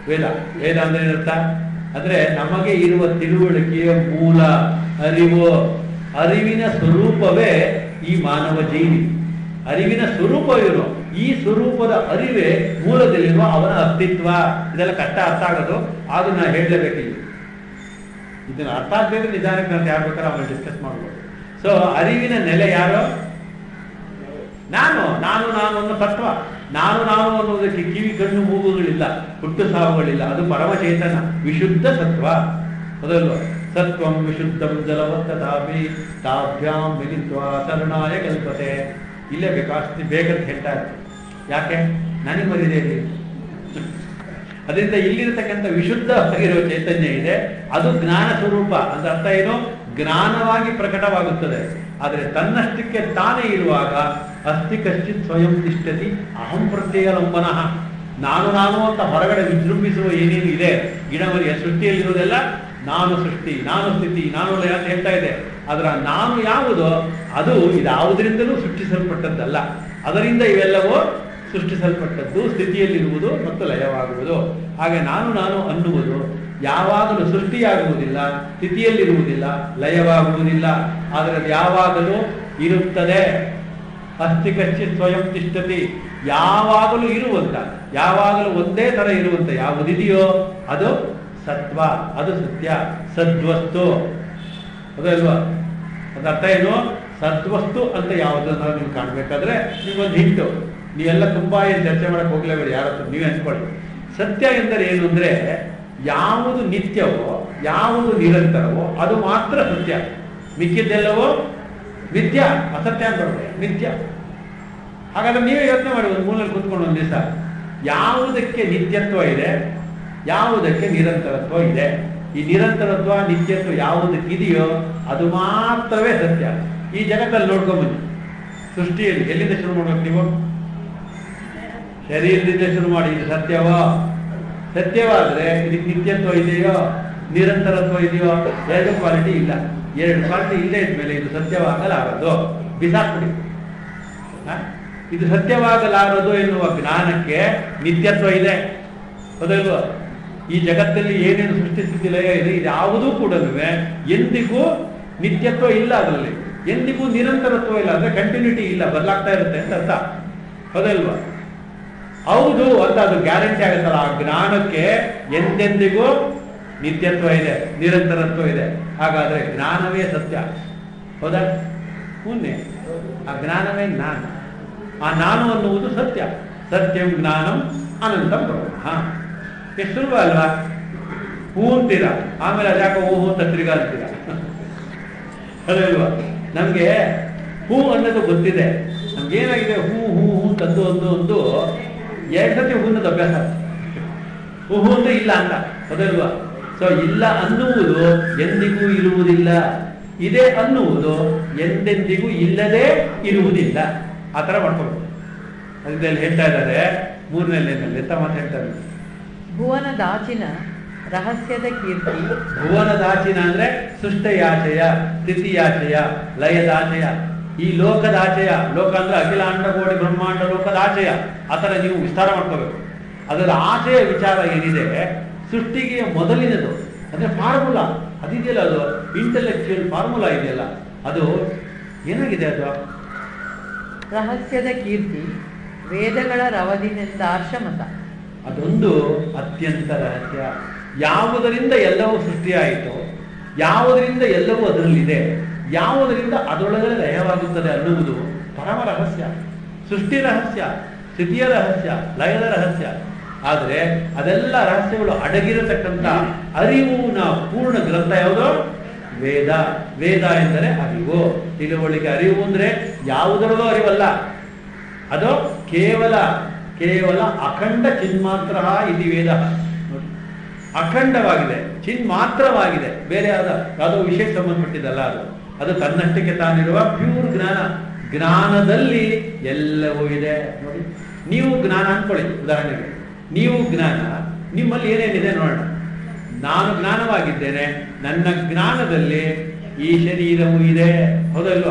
ವೇದ. ವೇದ ಅಂದ್ರೆ ಏನರ್ಥ? ಅಂದ್ರೆ ನಮಗೆ ಇರುವ ತಿಳುವಳಿಕೆಯ ಮೂಲ ಅರಿವು. ಅರಿವಿನ ಸ್ವರೂಪವೇ ಈ ಮಾನವ ಜೀವಿ. ಅರಿವಿನ ಸ್ವರೂಪ ಇರೋ ಈ ಸ್ವರೂಪದ ಅರಿವೇ ಮೂಲದಲ್ಲಿರುವ ಅವನ ಅಸ್ತಿತ್ವ. ಇದೆಲ್ಲ ಕಷ್ಟ ಅರ್ಥ ಆಗೋದು. ಆದ್ರೂ ನಾ ಹೇಳಲೇಬೇಕಿಲ್ಲ ಇದನ್ನ ಅರ್ಥ ಆಗ್ಬೇಕು ನಿಧಾನಕ್ಕೆ ನಾನು ಯಾರು ಅವನ್ನ ಡಿಸ್ಕಸ್ ಮಾಡ್ಬೋದು. ಸೊ ಅರಿವಿನ ನೆಲೆ ಯಾರು? ನಾನು. ನಾನು ನಾನು ಅನ್ನೋ ತತ್ವ. ನಾನು ನಾನು ಅನ್ನೋದಕ್ಕೆ ಕಿವಿ, ಕಣ್ಣು, ಮೂಗುಗಳಿಲ್ಲ. ಹುಟ್ಟು ಸಾವುಗಳಿಲ್ಲ. ಅದು ಪರಮ ಚೇತನ ವಿಶುದ್ಧ ಸತ್ವ. ಅದಲ್ವ ಸತ್ವಂ ವಿಶುದ್ಧಂ ಜಲವತ್ತಾಪಿ ತಾಭ್ಯಾಂ ಮಿಲಿತ್ವ ತರುಣಾಯ ಕಲ್ಪತೆ. ಇಲ್ಲೇ ಬೇಕಾಸ್ತಿ ಬೇಕಂತ ಹೇಳ್ತಾ ಇರ್ತೀನಿ. ಯಾಕೆ? ನನಗೆ ಮರಿದೆ ಇಲ್ಲಿ. ಅದರಿಂದ ಇಲ್ಲಿರತಕ್ಕಂಥ ವಿಶುದ್ಧ ಆಗಿರೋ ಚೈತನ್ಯ ಇದೆ. ಅದು ಜ್ಞಾನ ಸ್ವರೂಪ. ಅಂತ ಅರ್ಥ ಏನು? ಜ್ಞಾನವಾಗಿ ಪ್ರಕಟವಾಗುತ್ತದೆ. ಆದರೆ ತನ್ನಷ್ಟಕ್ಕೆ ತಾನೇ ಇರುವಾಗ ಅಸ್ತಿ ಕಶ್ಚಿತ್ ಸ್ವಯಂ ತಿಷ್ಠತಿ ಅಹಂ ಪ್ರತ್ಯಯ ಲಂಬನಃ. ನಾನು ನಾನು ಅಂತ ಹೊರಗಡೆ ವಿಜೃಂಭಿಸುವ ಏನೇನು ಇದೆ? ಗಿಡಮರಿಯ ಸೃಷ್ಟಿಯಲ್ಲಿರುವುದೆಲ್ಲ ನಾನು ಸೃಷ್ಟಿ, ನಾನು ಸ್ಥಿತಿ, ನಾನು ಲಯ ಅಂತ ಹೇಳ್ತಾ ಇದೆ. ಅದರ ನಾನು ಯಾವುದೋ? ಅದು ಇದಾವುದರಿಂದಲೂ ಸೃಷ್ಟಿಸಲ್ಪಟ್ಟದ್ದಲ್ಲ. ಅದರಿಂದ ಇವೆಲ್ಲವೂ ಸೃಷ್ಟಿಸಲ್ಪಟ್ಟದ್ದು, ಸ್ಥಿತಿಯಲ್ಲಿರುವುದು ಮತ್ತು ಲಯವಾಗುವುದು. ಹಾಗೆ ನಾನು ನಾನು ಅನ್ನುವುದು, ಯಾವಾಗಲೂ ಸೃಷ್ಟಿಯಾಗುವುದಿಲ್ಲ, ಸ್ಥಿತಿಯಲ್ಲಿರುವುದಿಲ್ಲ, ಲಯವಾಗುವುದಿಲ್ಲ. ಆದರೆ ಯಾವಾಗಲೂ ಇರುತ್ತದೆ. ಅಸ್ತಿ ಕಚ್ಚಿ ಸ್ವಯಂ ತಿಷ್ಟತಿ. ಯಾವಾಗಲೂ ಇರುವಂತ, ಯಾವಾಗಲೂ ಒಂದೇ ತರ ಇರುವಂತ ಯಾವುದಿದೆಯೋ ಅದು ಸತ್ವ, ಅದು ಸತ್ಯ, ಸದ್ವಸ್ತು. ಅದಲ್ವಾ ಅದ ಅರ್ಥ ಏನು? ಸದ್ವಸ್ತು ಅಂತ ಯಾವುದನ್ನ ನೀವು ಕಾಣಬೇಕಾದ್ರೆ ನಿಮ್ಗೊಂದು ಹಿಂಟು. ನೀವೆಲ್ಲ ತುಂಬ ಏನು ಚರ್ಚೆ ಮಾಡಕ್ಕೆ ಹೋಗ್ಲೇಬೇಡಿ ಯಾರ ಹತ್ರ ನೀವೇ ಅನ್ಕೊಳ್ಳಿ ಸತ್ಯ ಎಂದರೆ ಏನು ಅಂದರೆ, ಯಾವುದು ನಿತ್ಯವೋ, ಯಾವುದು ನಿರಂತರವೋ, ಅದು ಮಾತ್ರ ಸತ್ಯ. ಮಿಕ್ಕಿದ್ದೆಲ್ಲವೋ ನಿತ್ಯ, ಅಸತ್ಯ ಅಂತ ನಿತ್ಯ. ಹಾಗಾದ್ರೆ ನೀವೇ ಯೋಚನೆ ಮಾಡಿ ಒಂದು ಮೂಲಲ್ಲಿ ಕೂತ್ಕೊಂಡು ಒಂದು ದಿವಸ. ಯಾವುದಕ್ಕೆ ನಿತ್ಯತ್ವ ಇದೆ, ಯಾವುದಕ್ಕೆ ನಿರಂತರತ್ವ ಇದೆ? ಈ ನಿರಂತರತ್ವ, ನಿತ್ಯತ್ವ ಯಾವುದಕ್ಕಿದೆಯೋ, ಅದು ಮಾತ್ರವೇ ಸತ್ಯ. ಈ ಜಗತ್ತಲ್ಲಿ ನೋಡ್ಕೊಂಬನ್ನಿ ಸೃಷ್ಟಿಯಲ್ಲಿ ಎಲ್ಲಿಂದ ಶುರು ಮಾಡ್ಬೇಕು ನೀವು? ಶರೀರದಿಂದ ಶುರು ಮಾಡಿ, ಇದು ಸತ್ಯವೋ? ಸತ್ಯವಾದ್ರೆ ಇದಕ್ಕೆ ನಿತ್ಯತ್ವ ಇದೆಯೋ? ನಿರಂತರತ್ವ ಇದೆಯೋ? ಎರಡು ಕ್ವಾಲಿಟಿ ಇಲ್ಲ. ಎರಡು ಕ್ವಾಲಿಟಿ ಇಲ್ಲೇ ಇದ್ಮೇಲೆ ಇದು ಸತ್ಯವಾಗಲಾರದು. ಬಿಸಾಕ್ಬಿಡಿ? ಇದು ಸತ್ಯವಾಗಲಾರದು ಎನ್ನುವ ಜ್ಞಾನಕ್ಕೆ ನಿತ್ಯತ್ವ ಇದೆ. ಹೌದಲ್ವ ಈ ಜಗತ್ತಲ್ಲಿ ಏನೇನು ಸೃಷ್ಟಿ ಸ್ಥಿತಿ ಲಯ ಇದೆ ಇದು ಯಾವುದೂ ಕೂಡ ಎಂದಿಗೂ ನಿತ್ಯತ್ವ ಇಲ್ಲ ಅದರಲ್ಲಿ. ಎಂದಿಗೂ ನಿರಂತರತ್ವ ಇಲ್ಲ, ಅಂದ್ರೆ ಕಂಟಿನ್ಯೂಟಿ ಇಲ್ಲ, ಬದಲಾಗ್ತಾ ಇರುತ್ತೆ ಅಂತ ಅರ್ಥ. ಹೌದಲ್ವಾ ಹೌದು ಅಂತ ಅದು ಗ್ಯಾರಂಟಿ ಆಗುತ್ತಲ್ಲ. ಆ ಜ್ಞಾನಕ್ಕೆ ಎಂದೆಂದಿಗೂ ನಿತ್ಯತ್ವ ಇದೆ, ನಿರಂತರತ್ವ ಇದೆ. ಹಾಗಾದ್ರೆ ಜ್ಞಾನವೇ ಸತ್ಯ. ಹೌದಾ? ಪುಣ್ಯ. ಆ ಜ್ಞಾನವೇ ಜ್ಞಾನ. ಆ ನಾನು ಅನ್ನುವುದು ಸತ್ಯ. ಸತ್ಯಂ ಜ್ಞಾನಂ ಅನಂತಂ ಬ್ರಹ್ಮ. ಎಷ್ಟು ಸುಲಭ ಅಲ್ವಾ? ಹೂ ಅಂತೀರ. ಆಮೇಲೆ ಅದ್ಯಾಕೋ ಹೂ ಅಂತ ತಿರ್ಗಾ ಅಂತೀರ. ಅದಲ್ವಾ ನಮ್ಗೆ ಹೂ ಅನ್ನೋದು ಗೊತ್ತಿದೆ. ನಮ್ಗೆ ಏನಾಗಿದೆ ಹೂ ಹೂ ಹೂ ತಂದು ಒಂದು ಒಂದು ಎರಡು ಸತಿ ಹೂನದ ಅಭ್ಯಾಸ. ಹೂ ಹೂ ಅಂದ್ರೆ ಇಲ್ಲ ಅಂತ ಅದಲ್ವಾ ಸೊ ಇಲ್ಲ ಅನ್ನುವುದು ಎಂದಿಗೂ ಇರುವುದಿಲ್ಲ. ಇದೆ ಅನ್ನುವುದು ಎಂದೆಂದಿಗೂ ಇಲ್ಲದೆ ಇರುವುದಿಲ್ಲ. ಆ ಥರ ಮಾಡ್ಕೋಬೇಕು. ಅದರಿಂದ ಇಲ್ಲಿ ಹೇಳ್ತಾ ಇದ್ದಾರೆ. ಮೂರನೇ ಲೈನಲ್ಲಿ ಹೇಳ್ತಾರೆ ಭುವನದಾಚಿನ ರಹಸ್ಯದ ಕೀರ್ತಿ. ಭುವನದಾಚಿನ ಅಂದ್ರೆ ಸೃಷ್ಟಯಾಚಯ ಸ್ಥಿತಿಯಾಚಯ ಲಯದಾಚಯ. ಈ ಲೋಕದಾಚಯ ಲೋಕ ಅಂದ್ರೆ ಅಖಿಲ ಅಂಡಗೋಡಿ ಬ್ರಹ್ಮಾಂಡ ಲೋಕದಾಚಯ ಆ ಥರ ನೀವು ವಿಸ್ತಾರ ಮಾಡ್ಕೋಬೇಕು. ಅದರ ಆಚೆಯ ವಿಚಾರ ಏನಿದೆ ಸೃಷ್ಟಿಗೆ ಮೊದಲಿನದು. ಅಂದ್ರೆ ಫಾರ್ಮುಲಾ ಅದಿದೆಯಲ್ಲ ಅದು? ಇಂಟೆಲೆಕ್ಚುಯಲ್ ಫಾರ್ಮುಲಾ ಇದೆಯಲ್ಲ. ಅದು ಏನಾಗಿದೆ ಅದು? ರಹಸ್ಯದ ಕೀರ್ತಿ ವೇದಗಳ ರವದಿನಿಂದ ಆರ್ಷಮತ ಅದೊಂದು ಅತ್ಯಂತ ರಹಸ್ಯ. ಯಾವುದರಿಂದ ಎಲ್ಲವೂ ಸೃಷ್ಟಿಯಾಯಿತು ಯಾವುದರಿಂದ ಎಲ್ಲವೂ ಅದರಲ್ಲಿದೆ? ಯಾವುದರಿಂದ ಅದರೊಳಗಡೆ ಲಯವಾಗುತ್ತದೆ ಅನ್ನುವುದು ಪರಮ ರಹಸ್ಯ, ಸೃಷ್ಟಿ ರಹಸ್ಯ, ಸ್ಥಿತಿಯ ರಹಸ್ಯ, ಲಯದ ರಹಸ್ಯ. ಆದರೆ ಅದೆಲ್ಲ ರಹಸ್ಯಗಳು ಅಡಗಿರತಕ್ಕಂಥ ಅರಿವುನ ಪೂರ್ಣ ಗ್ರಂಥ ಯಾವುದು? ವೇದ. ವೇದ ಎಂದರೆ ಅರಿವು. ತಿಳುವಳಿಕೆ ಅರಿವು ಅಂದರೆ ಯಾವುದರಲ್ಲೂ ಅರಿವಲ್ಲ. ಅದು ಕೇವಲ ಕೇವಲ ಅಖಂಡ ಚಿನ್ ಮಾತ್ರ ಇಲ್ಲಿ ವೇದ. ಅಖಂಡವಾಗಿದೆ. ಚಿನ್ ಮಾತ್ರವಾಗಿದೆ. ಬೇರೆ ಯಾವ್ದು? ಯಾವುದೋ ವಿಷಯಕ್ಕೆ ಸಂಬಂಧಪಟ್ಟಿದ್ದಲ್ಲ ಅದು. ಅದು ತನ್ನಷ್ಟಕ್ಕೆ ತಾನಿರುವ ಪ್ಯೂರ್ ಜ್ಞಾನ. ಜ್ಞಾನದಲ್ಲಿ ಎಲ್ಲವೂ ಇದೆ. ನೋಡಿ, ನೀವು ಜ್ಞಾನ ಅನ್ಕೊಳ್ಳಿ ಉದಾಹರಣೆಗೆ. ನೀವು ಜ್ಞಾನ, ನಿಮ್ಮಲ್ಲಿ ಏನೇನಿದೆ ನೋಡೋಣ. ನಾನು ಜ್ಞಾನವಾಗಿದ್ದೇನೆ, ನನ್ನ ಜ್ಞಾನದಲ್ಲಿ ಈ ಶರೀರವೂ ಇದೆ. ಹೌದಲ್ವ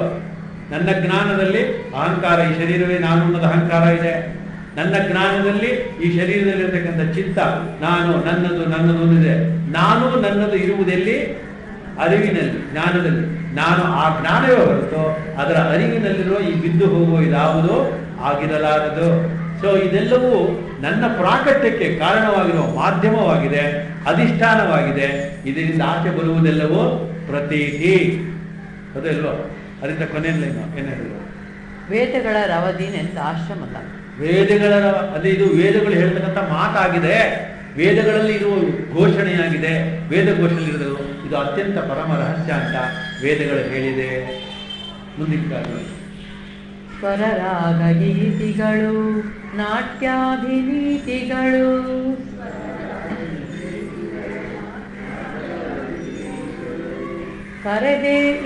ನನ್ನ ಜ್ಞಾನದಲ್ಲಿ ಅಹಂಕಾರ, ಈ ಶರೀರವೇ ನಾನು ಅನ್ನೋದು ಅಹಂಕಾರ ಇದೆ. ನನ್ನ ಜ್ಞಾನದಲ್ಲಿ ಈ ಶರೀರದಲ್ಲಿರ್ತಕ್ಕಂಥ ಚಿತ್ತ, ನಾನು, ನನ್ನದು ನನ್ನದು ಇದೆ ನಾನು ನನ್ನದು ಇರುವುದೆಲ್ಲಿ? ಅರಿವಿನಲ್ಲಿ, ಜ್ಞಾನದಲ್ಲಿ. ನಾನು ಆ ಜ್ಞಾನವೇ ಹೊರತು ಅದರ ಅರಿವಿನಲ್ಲಿರುವ ಈ ಬಿದ್ದು ಹೋಗುವ ಇದಾವುದು ಆಗಿರಲಾರದು. ಸೊ ಇದೆಲ್ಲವೂ ನನ್ನ ಪ್ರಾಕಟ್ಯಕ್ಕೆ ಕಾರಣವಾಗಿರುವ ಮಾಧ್ಯಮವಾಗಿದೆ ಅಧಿಷ್ಠಾನವಾಗಿದೆ. ಇದರಿಂದ ಆಚೆ ಬರುವುದೆಲ್ಲವೂ ಪ್ರತೀತಿ. ಅದೆಲ್ಲೋ ಅದರಿಂದ ಕೊನೆಯಲ್ಲಿ ಏನು ಹೇಳಿದ್ರು? ವೇದಗಳ ರವದಿನೆಂದ ಆಶ್ರಮ ವೇದಗಳ ಅದೇ ಇದು ವೇದಗಳು ಹೇಳ್ತಕ್ಕಂಥ ಮಾತಾಗಿದೆ. ವೇದಗಳಲ್ಲಿ ಇರುವ ಘೋಷಣೆಯಾಗಿದೆ. ವೇದ ಘೋಷಣೆಯಿರೋದು ಇದು ಅತ್ಯಂತ ಪರಮ ರಹಸ್ಯ ಅಂತ ವೇದಗಳು ಹೇಳಿದೆ. ಮುಂದಿನ ಸ್ವರರಾಗ ಗೀತಿಗಳು ನಾಟ್ಯಾಭಿನೀತಿಗಳು